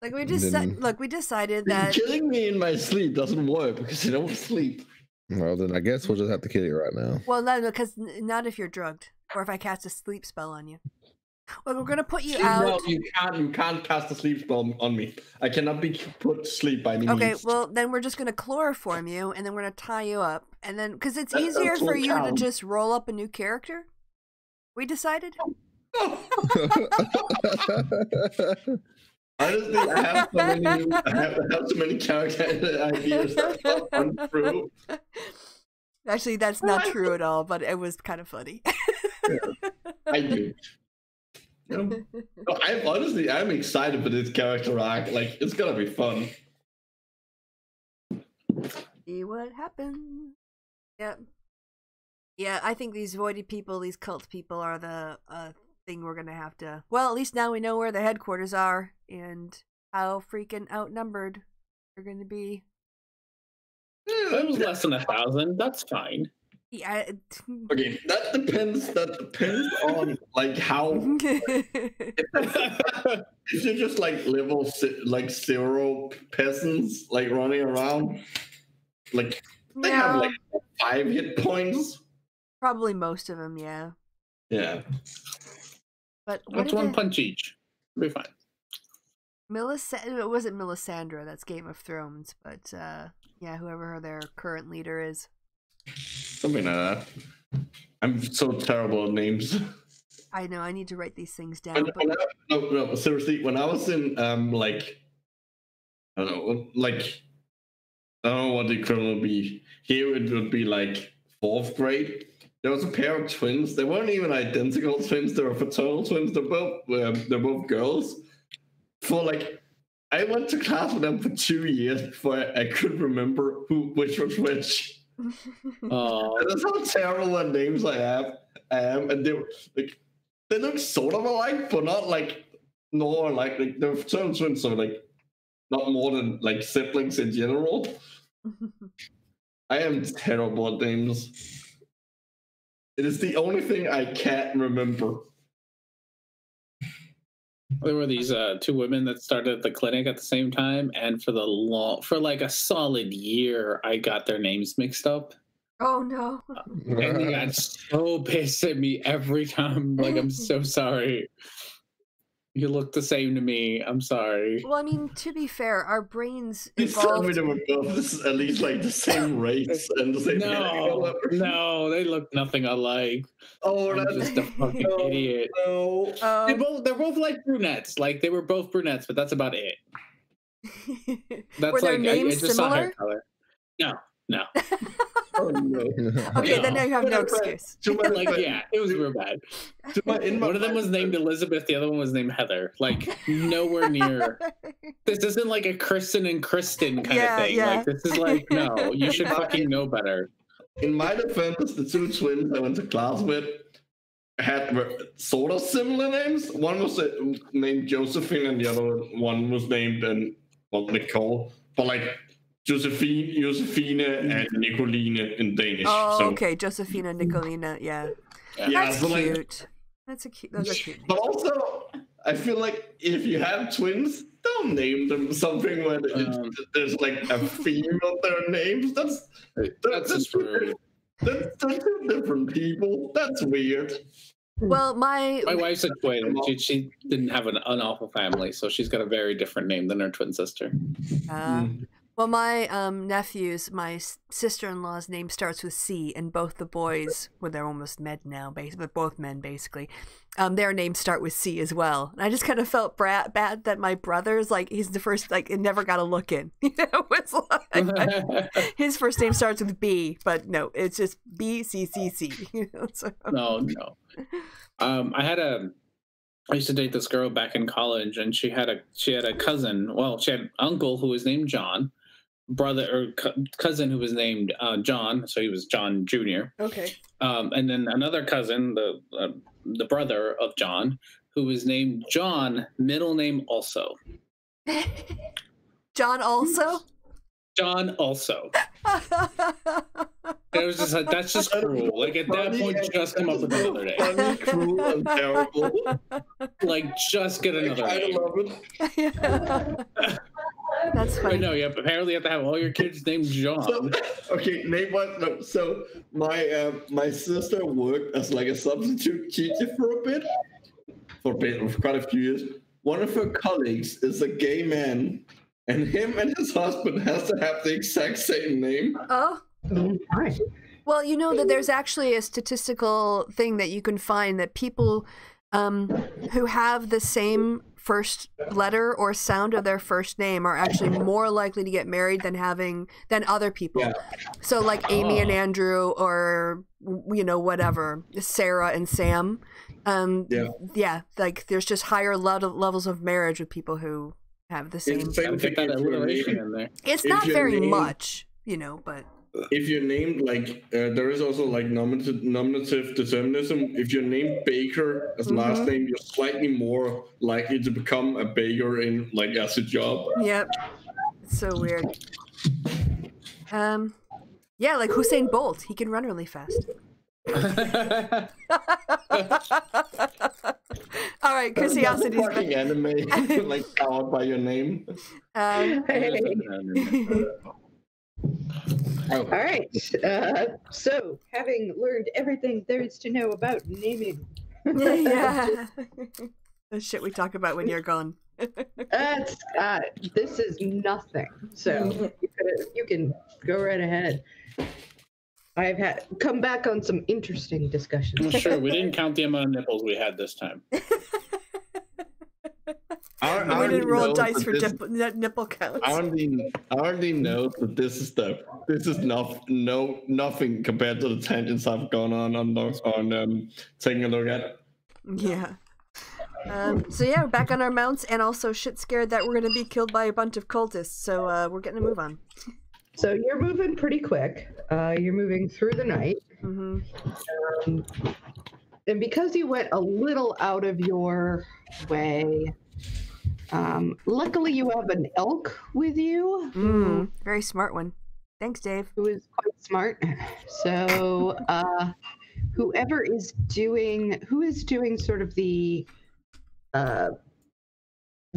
like we just Then- said, look, we decided that Killing me in my sleep doesn't work because I don't sleep. Well, then I guess we'll just have to kill you right now. well, no, because not if you're drugged or if I cast a sleep spell on you. Well, we're gonna put you No, out. you can't. You can't cast a sleep spell on me. I cannot be put to sleep by any Okay, means. well then we're just gonna chloroform you, and then we're gonna tie you up, and then because it's That- easier that's for what you to counts. just roll up a new character. We decided. Honestly, I have so many. I have, I have so many character ideas that gone through. Actually, that's not true at all, but it was kind of funny. I do. You know, no, I'm honestly, I'm excited for this character arc. Like, it's gonna be fun. See what happens. Yep. Yeah, I think these voided people, these cult people, are the uh, thing we're gonna have to. Well, at least now we know where the headquarters are and how freaking outnumbered they're gonna be. That was less than a thousand. That's fine. Yeah. Okay, that depends. That depends on like how. If you're just like level like zero peasants like running around, like they have like five hit points. probably most of them. Yeah, Yeah. but what That's one the- punch each. Be fine. Melisandre, it wasn't Melisandre, that's Game of Thrones, but uh yeah, whoever their current leader is. Something like that. I'm so terrible at names. I know I need to write these things down, When, but when I, no, no, seriously, when I was in um like I don't know, like I don't know what the equivalent would be. Here it would be like fourth grade. There was a pair of twins. They weren't even identical twins. They were fraternal twins. They're both um, they're both girls. For like, I went to class with them for two years before I, I could remember who which was which. Oh, that's how terrible at names I have. I am, and they were like they look sort of alike, but not like nor like like they're fraternal twins, so like not more than like siblings in general. I am terrible at names. It is the only thing I can't remember. There were these uh, two women that started the clinic at the same time, and for the long, for like a solid year, I got their names mixed up, oh no. and they got so pissed at me every time. Like, I'm so sorry. You look the same to me. I'm sorry. Well, I mean, to be fair, our brains Please tell me evolved. they were both at least like the same race and the same No, no, they look nothing alike. Oh, I'm that's just a fucking no, idiot. No. They Um, both they're both like brunettes. Like they were both brunettes, but that's about it. That's Were their like I, I names just saw hair color. No, no. Oh no. okay, No. then now you have no excuse. To my, like yeah, it was real bad. to my, in my One of them was named Elizabeth, the other one was named Heather. Like nowhere near. This isn't like a Kristen and Kristen kind Yeah, of thing. yeah. Like this is like no, you should fucking know better. In my defense, the two twins I went to class with had were sort of similar names. One was uh, named Josephine, and the other one was named um, well, Nicole. But like Josephine, Josephine, and Nicoline in Danish. oh, so, okay, Josephina Nicolina. Yeah, Yeah, that's so, like, cute. That's a cute. Those are cute. But also, I feel like if you have twins, don't name them something where it- Um. there's like a theme of their names. That's That's just rude. That's, they're two different people. That's weird. Well, my My wife's a twin. She, she didn't have an unawful family, so she's got a very different name than her twin sister. uh, well, my um, nephews, my sister-in-law's name starts with C, and both the boys, well, they're almost men now, but both men basically, um, their names start with C as well. And I just kind of felt bad that my brother's like he's the first, like it never got a look in. You know, it's like his first name starts with B, but no, it's just B C C C. You know, so no, no. Um, I had a. I used to date this girl back in college, and she had a she had a cousin. Well, she had an uncle who was named John, brother or co- cousin who was named uh, John, so he was John Junior. okay. Um, and then another cousin, the uh, the brother of John, who was named John, middle name also. John also. John also. It was just like that's just cruel. Like at that point, point, just come up with another name. Funny, cruel, and terrible. Like just get I another kind of name. love it. That's But funny. no, yeah. Apparently, you have to have all your kids named So, John. okay, name one. No, so my uh, my sister worked as like a substitute teacher for a bit, for a bit, for quite a few years. One of her colleagues is a gay man, and him and his husband has to have the exact same name. Oh. Well, you know that there's actually a statistical thing that you can find that people um, who have the same first letter or sound of their first name are actually more likely to get married than having than other people. Yeah. So like Amy and Oh. Andrew or you know whatever, Sarah and Sam. Um Yeah. yeah, like there's just higher le- levels of marriage with people who have the same. It's the same thing that if you're alliteration named- in there. It's not very name- much, you know, but If you're named like, uh, there is also like nominative, nominative determinism. If you're named Baker as last Mhm. name, you're slightly more likely to become a baker in like as a job. Yep. It's so weird. Um, yeah, like Usain Bolt. He can run really fast. All right, Chrisiousity's fucking anime, like powered by your name. um, Hey. Oh, All right. Uh, so, having learned everything there is to know about naming, yeah. the shit we talk about when you're gone. that's uh, this is nothing. So you, you can go right ahead. I've had come back on some interesting discussions. sure, we didn't count the amount of nipples we had this time. I, I We didn't roll dice for this, dip, nipple counts. I already, I already know that this is the this is not no nothing compared to the tangents I've gone on on on um taking a look at. Yeah. Um, so yeah, we're back on our mounts, and also shit scared that we're gonna be killed by a bunch of cultists. So uh, we're getting a move on. So you're moving pretty quick. Uh, you're moving through the night. hmm Um, and because you went a little out of your way, um, luckily you have an elk with you Mm, very smart one. Thanks, Dave. who is quite smart. So uh, whoever is doing, who is doing sort of the uh,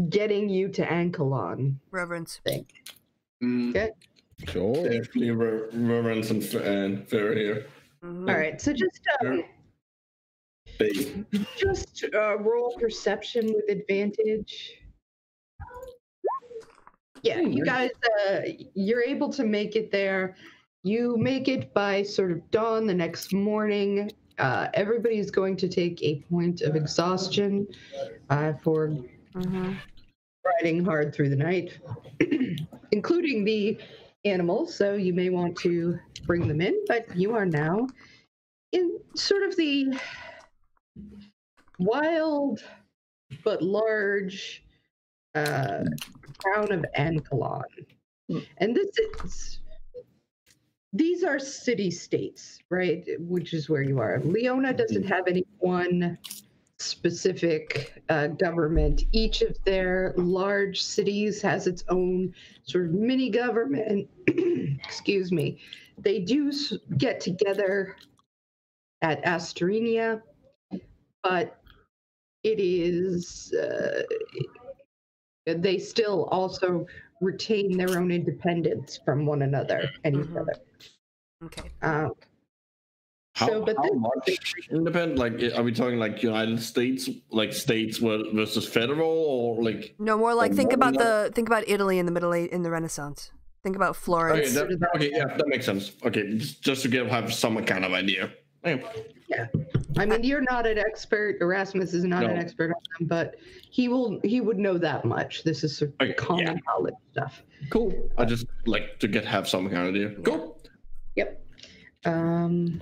getting you to Ankalon Reverence. thing. Mm, Okay. Sure. Definitely re- reverence and, and fair here. Mhm. All right. So just um, They, just uh, roll perception with advantage. Yeah, you guys, uh, you're able to make it there. You make it by sort of dawn the next morning. Uh, everybody's going to take a point of exhaustion uh, for Mhm. riding hard through the night, including the animals. So you may want to bring them in, but you are now in sort of the wild but large uh, town of Ankalon. And this is these are city states, right? Which is where you are. Leona doesn't have any one specific uh, government. Each of their large cities has its own sort of mini government. Excuse me. They do get together at Asterenia, but it is. Uh, they still also retain their own independence from one another and each Mhm. other. Okay. Um, How, so, but how this, much independent? Like, are we talking like United States, like states versus federal, or like? No more like think more about than the think about Italy in the middle age in the Renaissance. Think about Okay, Florence. that, okay, yeah, that makes sense. Okay, just, just to give have some kind of idea. Okay. I mean, you're not an expert. Erasmus is not an expert on them, but he will. He would know that much. This is sort of Okay, common yeah. knowledge stuff. Cool. I just like to get have some kind of idea. Cool. Yep. Um,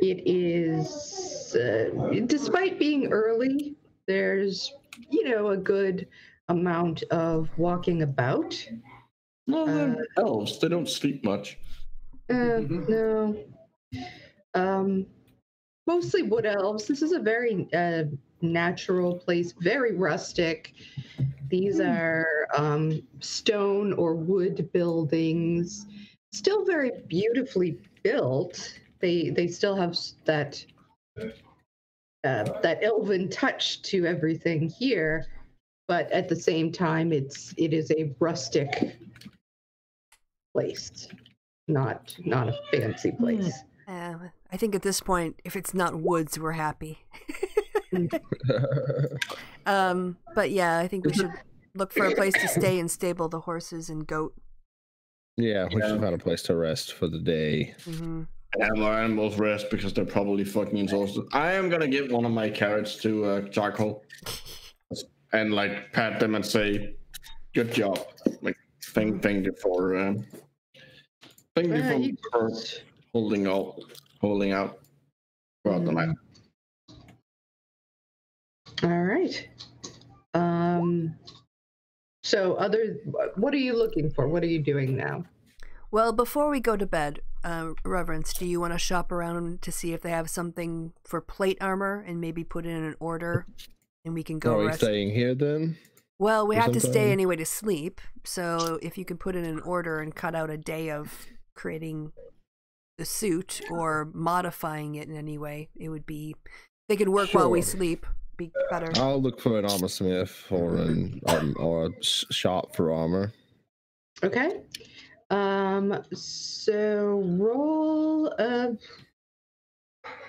it is, uh, despite being early, there's, you know, a good amount of walking about. No, they're Uh, elves. They don't sleep much. Uh, no. Um, mostly wood elves. This is a very uh, natural place, very rustic. These are um, stone or wood buildings, still very beautifully built. They they still have that uh, that elven touch to everything here, but at the same time, it's it is a rustic place not not a fancy place. Uh, I think at this point, if it's not woods, we're happy. um, but yeah, I think we should look for a place to stay and stable the horses and goat. yeah, we Yeah. should find a place to rest for the day. hmm And have our animals rest because they're probably fucking exhausted. I am gonna give one of my carrots to uh, Charcoal and like pat them and say, "Good job." Like, thank, thank you for, um, thank you Uh, for, for holding out, holding out throughout the night. All right. Um. So, other, what are you looking for? What are you doing now? Well, before we go to bed, uh, Reverence, do you want to shop around to see if they have something for plate armor and maybe put in an order, and we can go Are we rest? staying here then? Well, we for have to stay anyway to sleep. So if you can put in an order and cut out a day of creating the suit or modifying it in any way, it would be. They could work while we sleep. Be better. I'll look for an armor smith or an um, or a s- shop for armor. Okay. Um. So, roll. Uh,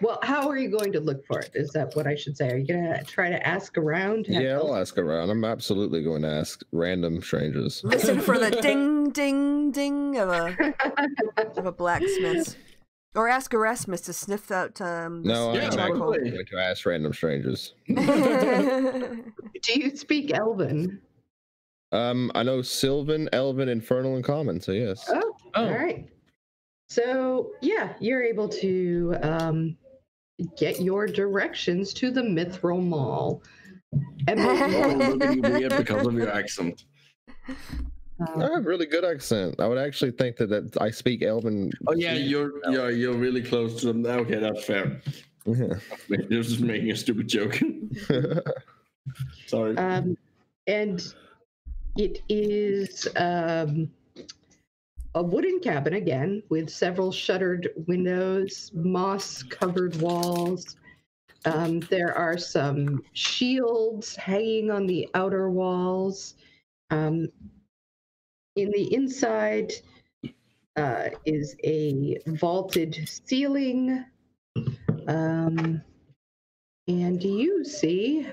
well, how are you going to look for it? Is that what I should say? Are you gonna try to ask around? Have Yeah. I'll ask around. I'm absolutely going to ask random strangers. Listen for the ding, ding, ding of a of a blacksmith, or ask Erasmus to sniff out. Um, No, Yeah, I'm charcoal. going to ask random strangers. Do you speak Elven? Um, I know Sylvan, Elven, Infernal, and Common. So yes. Oh, all right. So yeah, you're able to um, get your directions to the Mithril Mall. And You're weird because of your accent. I have really good accent. I would actually think that, that I speak Elven. Oh yeah, you're you're you're really close to them. Okay, that's fair. Yeah. This is making a stupid joke. Sorry. um, and it is um, a wooden cabin again with several shuttered windows, moss-covered walls. Um, there are some shields hanging on the outer walls. Um, in the inside uh, is a vaulted ceiling. Um, and you see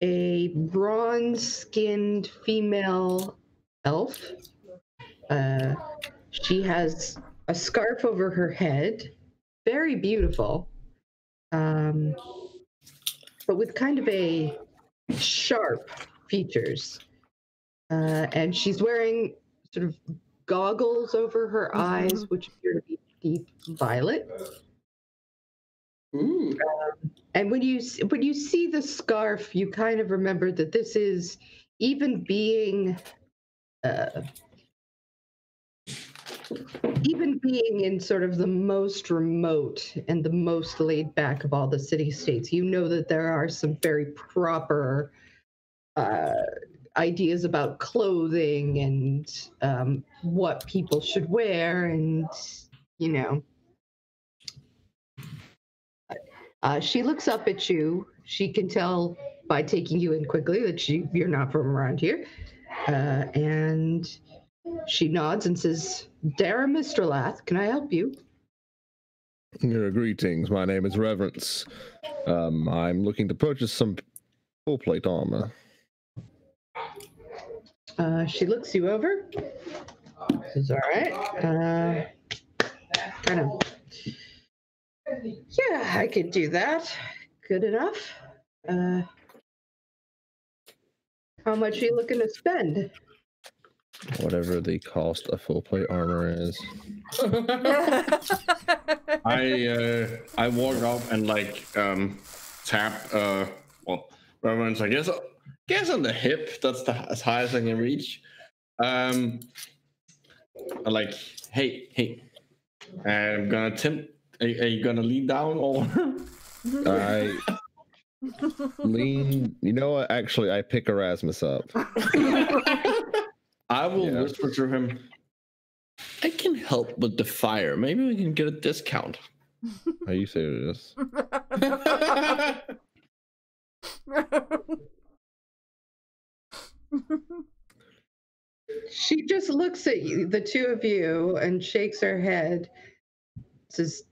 a bronze skinned female elf. Uh, she has a scarf over her head, very beautiful, um, but with kind of a sharp features. Uh, and she's wearing sort of goggles over her eyes, which appear to be deep violet. Ooh. And when you when you see the scarf, you kind of remember that this is even being uh, even being in sort of the most remote and the most laid back of all the city states. You know that there are some very proper uh, ideas about clothing and um, what people should wear, and you know. Uh, she looks up at you. She can tell by taking you in quickly that she, you're not from around here. Uh, and she nods and says, Dara Mistralath, can I help you? Your greetings. My name is Reverence. Um, I'm looking to purchase some full plate armor. Uh, she looks you over. Says, all right. Uh, kind of. Yeah, I could do that. Good enough. Uh, how much are you looking to spend? Whatever the cost of full plate armor is. I uh, I walk up and like um tap uh well Reverence I guess guess on the hip that's the as high as I can reach. Um I'm like hey hey I'm gonna attempt are, are you gonna lean down or I lean. You know what? Actually, I pick Erasmus up. I will Yeah. whisper to him I can help with the fire. Maybe we can get a discount. How you serious? She just looks at you, the two of you, and shakes her head. Says,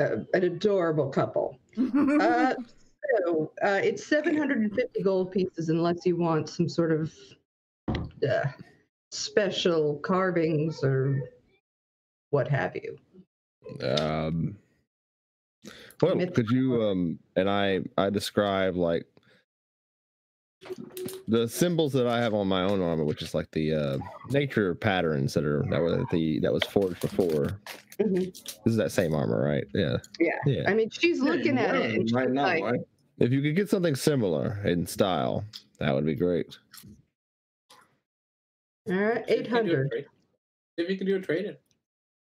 uh, an adorable couple. Uh, so uh, it's 750 gold pieces unless you want some sort of uh, special carvings or what have you. Um. Well, Myth- could you um and I I describe like the symbols that I have on my own armor, which is like the uh nature patterns that are that were the that was forged before. Mhm. This is that same armor, right? Yeah. Yeah. Yeah. I mean, she's looking at it right now, like, right? If you could get something similar in style, that would be great. All right, See if you can do a 800. trade. See if you can do a trade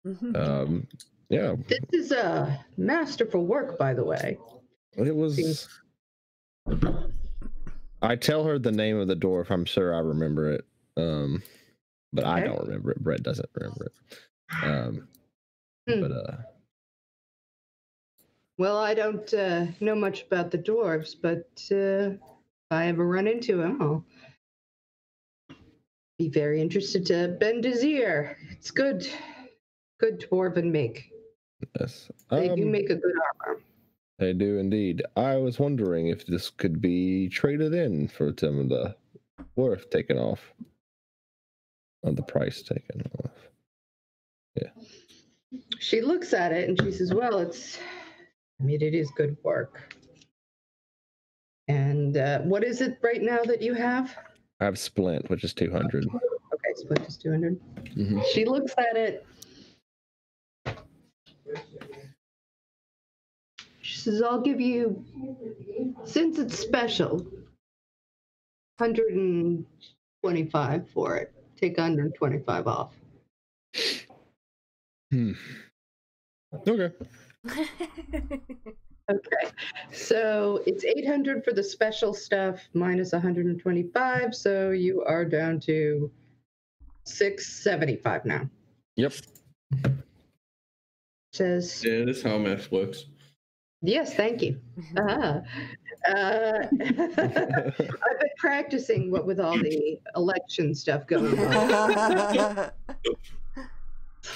in. Um yeah. This is a masterful work, by the way. It was I tell her the name of the dwarf. I'm sure I remember it. Um, but I don't remember it. Brett doesn't remember it. Um, Hmm. but uh, Well, I don't uh, know much about the dwarves, but uh, if I ever run into him, I'll be very interested to bend his ear. It's good, good dwarven make. yes, They do um, make a good armor. they do indeed. I was wondering if this could be traded in for some of the worth taken off, of the price taken off. Yeah. She looks at it and she says, "Well, it's, I mean, it is good work." And uh, what is it right now that you have? I have splint, which is two hundred. Okay, splint is two hundred. Mhm. She looks at it. She says, I'll give you, since it's special, 125 for it. Take 125 off. Hmm. Okay. Okay. So it's 800 for the special stuff minus 125. So you are down to 675 now. Yep. Says, Yeah, that's how math works. yes, thank you. Ah. Uh, I've been practicing what with all the election stuff going on.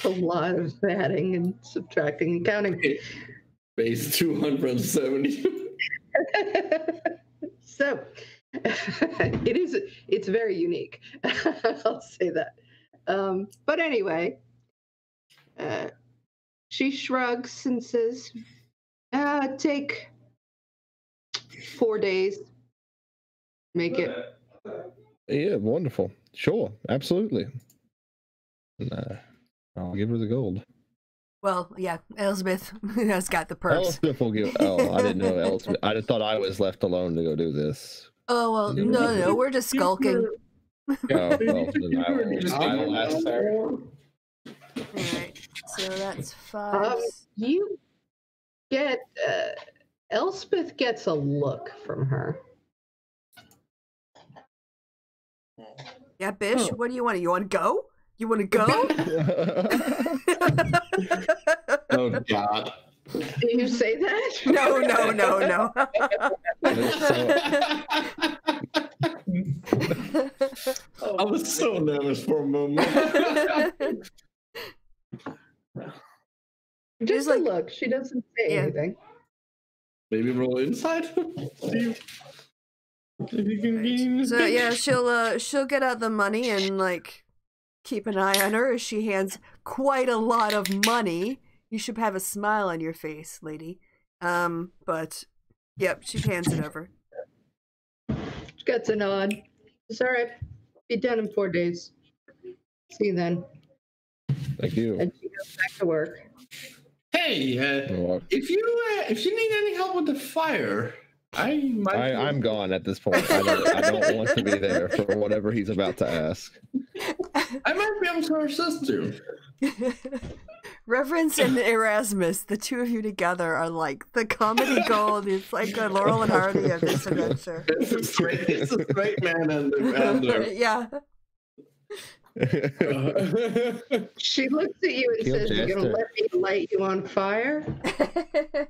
a lot of adding and subtracting and counting. Base 270. so it is it's very unique. I'll say that. Um, but anyway, uh, she shrugs and says, uh, "Take four days. Make it." Yeah, wonderful. Sure, absolutely. And, uh, I'll give her the gold. Well, yeah, Elspeth has got the perks. Elspeth will give. Oh, I didn't know Elspeth. I just thought I was left alone to go do this. Oh well, no, no, no, we're just skulking. Oh, well, then I will, I will ask her. All right, so that's five. Um, you get uh, Elspeth gets a look from her. yeah, Bish, what do you want? You want to go? You want to go? oh, God. Do you say that? no, no, no, no. I was so nervous for a moment. Just like- a look. She doesn't say Yeah. anything. Maybe roll inside. See if if you can gain. So yeah, she'll uh she'll get out the money and like keep an eye on her as she hands quite a lot of money. You should have a smile on your face, lady. Um, but yep, she hands it over. She gets a nod. It's all right. Be done in four days. See you then. Thank you. And she goes back to work. Hey, uh, if you uh, if you need any help with the fire, I might. I, I'm gone at this point. I don't, I don't want to be there for whatever he's about to ask. I might be able to assist you. Reverence and Erasmus, the two of you together are like the comedy gold. It's like the Laurel and Hardy of this adventure. It's a straight, it's a straight man and and. Uh, yeah. She looks at you and He'll says, You're going to jest let me light you on fire?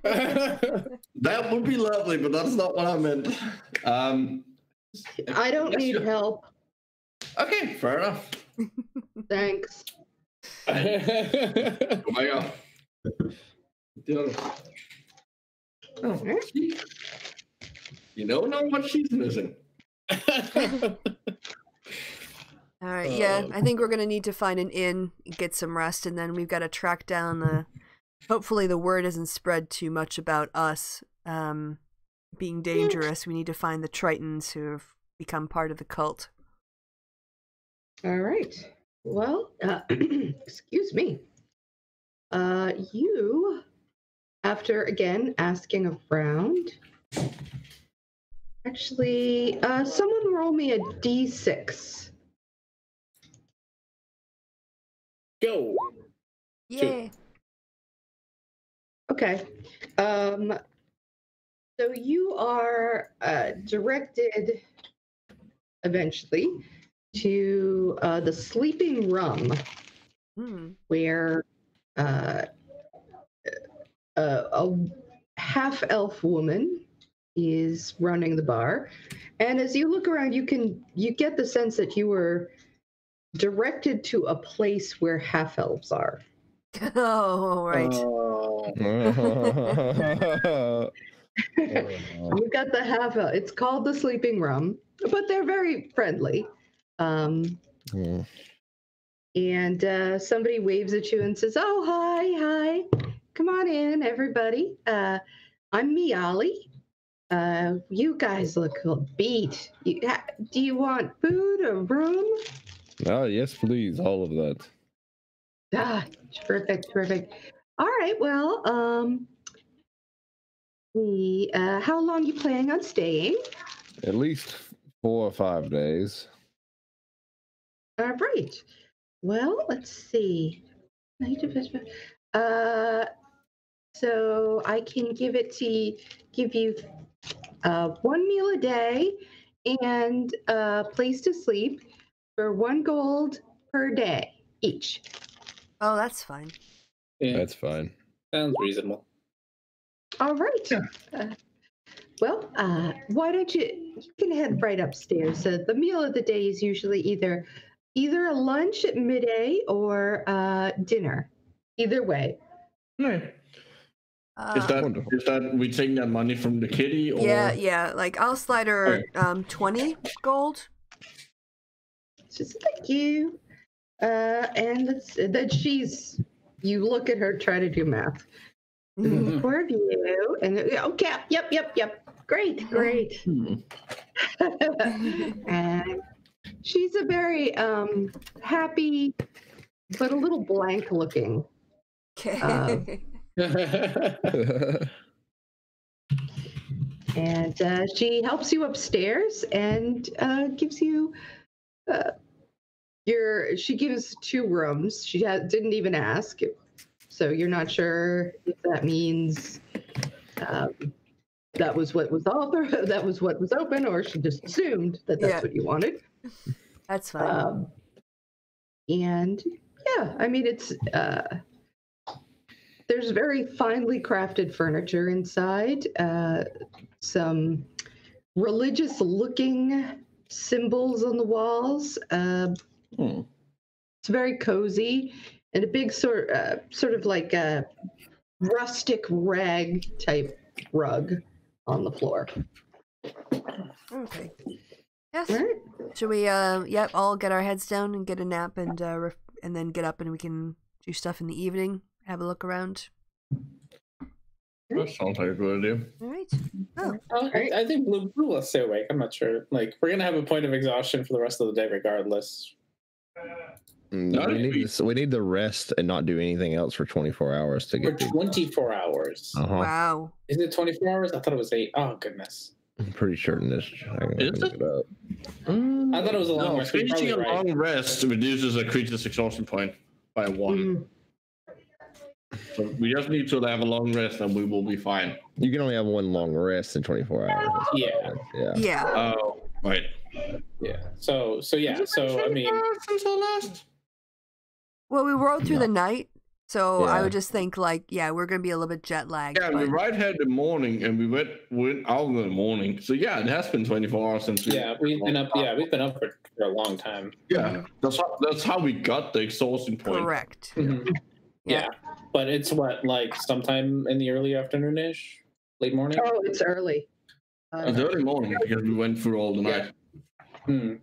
that would be lovely, but that's not what I meant. Um. I don't Yes, need sure. help. Okay, fair enough. Thanks. Oh my god. Oh, she- you don't know what she's missing. All right, yeah, I think we're gonna need to find an inn, get some rest, and then we've got to track down the. Hopefully, the word isn't spread too much about us um, being dangerous. We need to find the Tritons who have become part of the cult. All right. Well, uh, excuse me. Uh, you, after again asking around, actually, uh, someone roll me a d6. Go. Yeah. Okay. Um, so you are uh, directed eventually to uh, the Sleeping Rum, Hmm. where uh, a, a half elf woman is running the bar. And as you look around, you can you get the sense that you were directed to a place where half elves are. Oh, right. Oh. You've got the half elf. It's called the Sleeping Rum, but they're very friendly. Um, yeah. and uh, somebody waves at you and says, "Oh, hi, hi, come on in, everybody. Uh, I'm Miali. Uh, you guys look beat. You, ha- do you want food or room? oh, yes, please. All of that. Ah, terrific, terrific. All right, well, um, the uh, how long you planning on staying? At least four or five days. All right. Well, let's see. Uh, so I can give it to give you uh, one meal a day and a place to sleep for one gold per day each. Oh, that's fine. Yeah, That's fine. sounds reasonable. All right. Uh, well, uh, why don't you you can head right upstairs. Uh, the meal of the day is usually either either a lunch at midday or uh, dinner. Either way. Right. Uh, Is that Wonderful. is that we taking that money from the kitty or yeah, yeah. Like I'll slide her um twenty gold. Just thank you. Uh, and let's, then she's, you look at her, try to do math. Four of you, and okay, yep, yep, yep. Great, great. Hmm. and she's a very um, happy, but a little blank looking. Okay. And uh, she helps you upstairs and uh, gives you uh, your. She gives two rooms. She ha- didn't even ask, so you're not sure if that means um, that was what was open. That was what was open, or she just assumed that that's Yeah. what you wanted. that's fine. Um, and yeah, I mean, it's uh, there's very finely crafted furniture inside, uh, some religious looking symbols on the walls. Uh, Hmm. it's very cozy and a big sort uh, sort of like a rustic rag type rug on the floor. Okay. Yes. All right. Should we? Uh, yep. All get our heads down and get a nap, and uh, ref- and then get up, and we can do stuff in the evening. Have a look around. That sounds like a good idea. All right. Oh, I, I think Blue, Blue will stay awake. I'm not sure. Like, we're gonna have a point of exhaustion for the rest of the day, regardless. Mm, No, we, we- need to, we need to rest and not do anything else for 24 hours to For get. through. 24 hours. Uh-huh. wow. Isn't it 24 hours? I thought it was eight. Oh goodness. I'm pretty certain this. I can Is look it? it up. I thought it was a long No, rest. You're finishing a right. long rest reduces a creature's exhaustion point by one. Mm, So we just need to have a long rest and we will be fine. You can only have one long rest in 24 hours. Yeah. what it is. Yeah. Yeah. Oh, right. Yeah. So so yeah. So I mean, since our last. Well, we rode through No. the night, so I would just think like, yeah, we're gonna be a little bit jet lagged. Yeah, we but- ride here in the morning and we went went out in the morning. So yeah, it has been 24 hours since we. yeah, we've been up. Yeah, we've been up for, for a long time. Yeah, that's how, that's how we got the exhaustion point. correct. Mhm. Yeah. Yeah. But it's what like sometime in the early afternoonish, late morning. Oh, it's early. It's Uh, early morning because we went through all the Yeah. night. Hmm.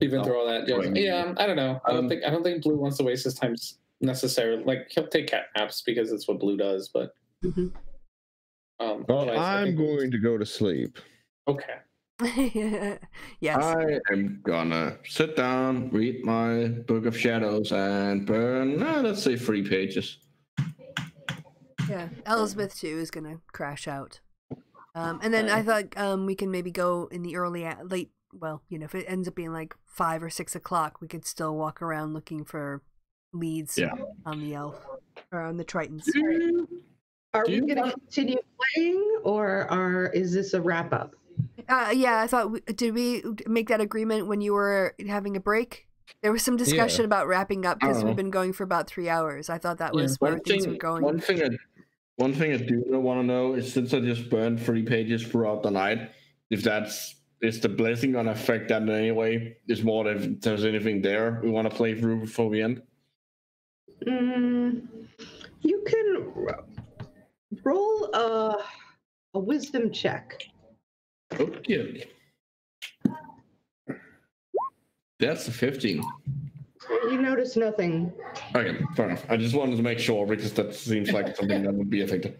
Even through all that, yeah. Yeah. I don't know. I don't Um, think I don't think Blue wants to waste his time s- necessarily. Like he'll take cat naps because it's what Blue does. But Mhm. um, Well, I I'm think- going to go to sleep. Okay. yes. I am gonna sit down, read my Book of Shadows, and burn, uh, let's say, three pages. Yeah, Elspeth too is gonna crash out. Um, and then I thought um, we can maybe go in the early, late. Well, you know, if it ends up being like five or six o'clock, we could still walk around looking for leads Yeah. on the elf or on the tritons. Are Do we going to continue playing, or are is this a wrap up? Uh, yeah, I thought. We, did we make that agreement when you were having a break? There was some discussion about wrapping up because we've been going for about three hours. I thought that Yeah, was where One things thing, were going. one thing, I, one thing I do want to know is since I just burned three pages throughout the night, if that's is the blessing gonna affect that in any way? Is more if there's anything there we want to play through before we end? Mm, you can ro- roll a a wisdom check. Okay. That's a 15. You notice nothing. Okay, fair enough. I just wanted to make sure because that seems like something that would be affected.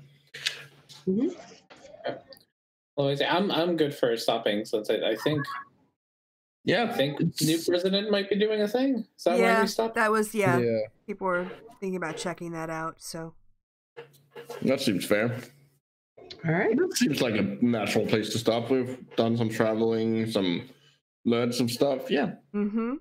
Well, I say I'm I'm good for stopping since I, I think Yeah, I think new president might be doing a thing. Is that why yeah, we stopped? that was yeah, People were thinking about checking that out. So that seems fair. All right. That seems like a natural place to stop. We've done some traveling, some learned some stuff. Yeah. mm-hmm.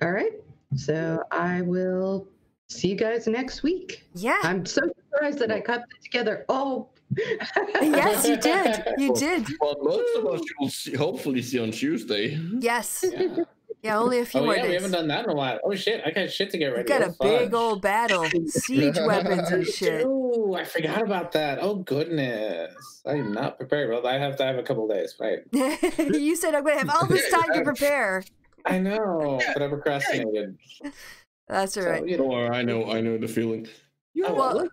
All right. So I will see you guys next week. yeah. I'm so surprised that I cut it together. Oh. yes, you did. You did. Well, most of us you'll see, hopefully see on Tuesday. Yes. Yeah. Yeah, only a few Oh more yeah, we haven't done that in a while. Oh shit, I got shit to get ready. We got oh, a Oh, big old battle, siege weapons and shit. Oh, I forgot about that. Oh goodness, I am not prepared. Well, I have to have a couple days, right? you said I'm gonna have all this time to prepare. I know, but I procrastinated. That's all So, right. you know, Or I know, I know the feeling. You Oh, well, well-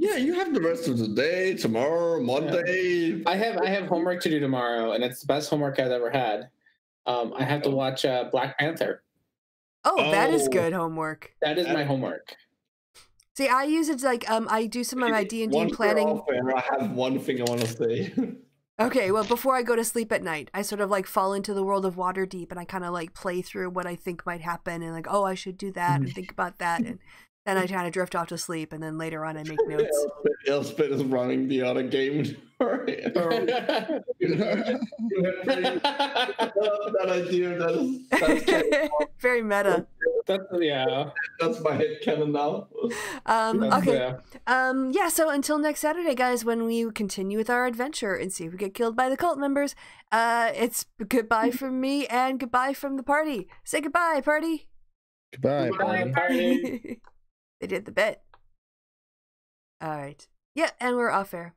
yeah, you have the rest of the day, tomorrow, Monday. I have I have homework to do tomorrow, and it's the best homework I've ever had. Um, I have to watch uh, Black Panther. Oh, that is Oh. good homework. That is my homework. See, I use it to, like um I do some of my D and D Once we're planning. off I have one thing I want to say. Okay, well, before I go to sleep at night, I sort of like fall into the world of Waterdeep and I kind of like play through what I think might happen and like, oh, I should do that and think about that. And then I kind of drift off to sleep and then later on I make notes. Elspeth, Elspeth is running the other game. that idea. That is, that's, Very meta. That's yeah. that's my head canon now. Um, okay. yeah. Um, yeah, so until next Saturday, guys, when we continue with our adventure and see if we get killed by the cult members, uh, it's goodbye from me and goodbye from the party. Say goodbye, party. Goodbye. Bye, buddy. party. they did the bit. All right. Yeah, and we're off air.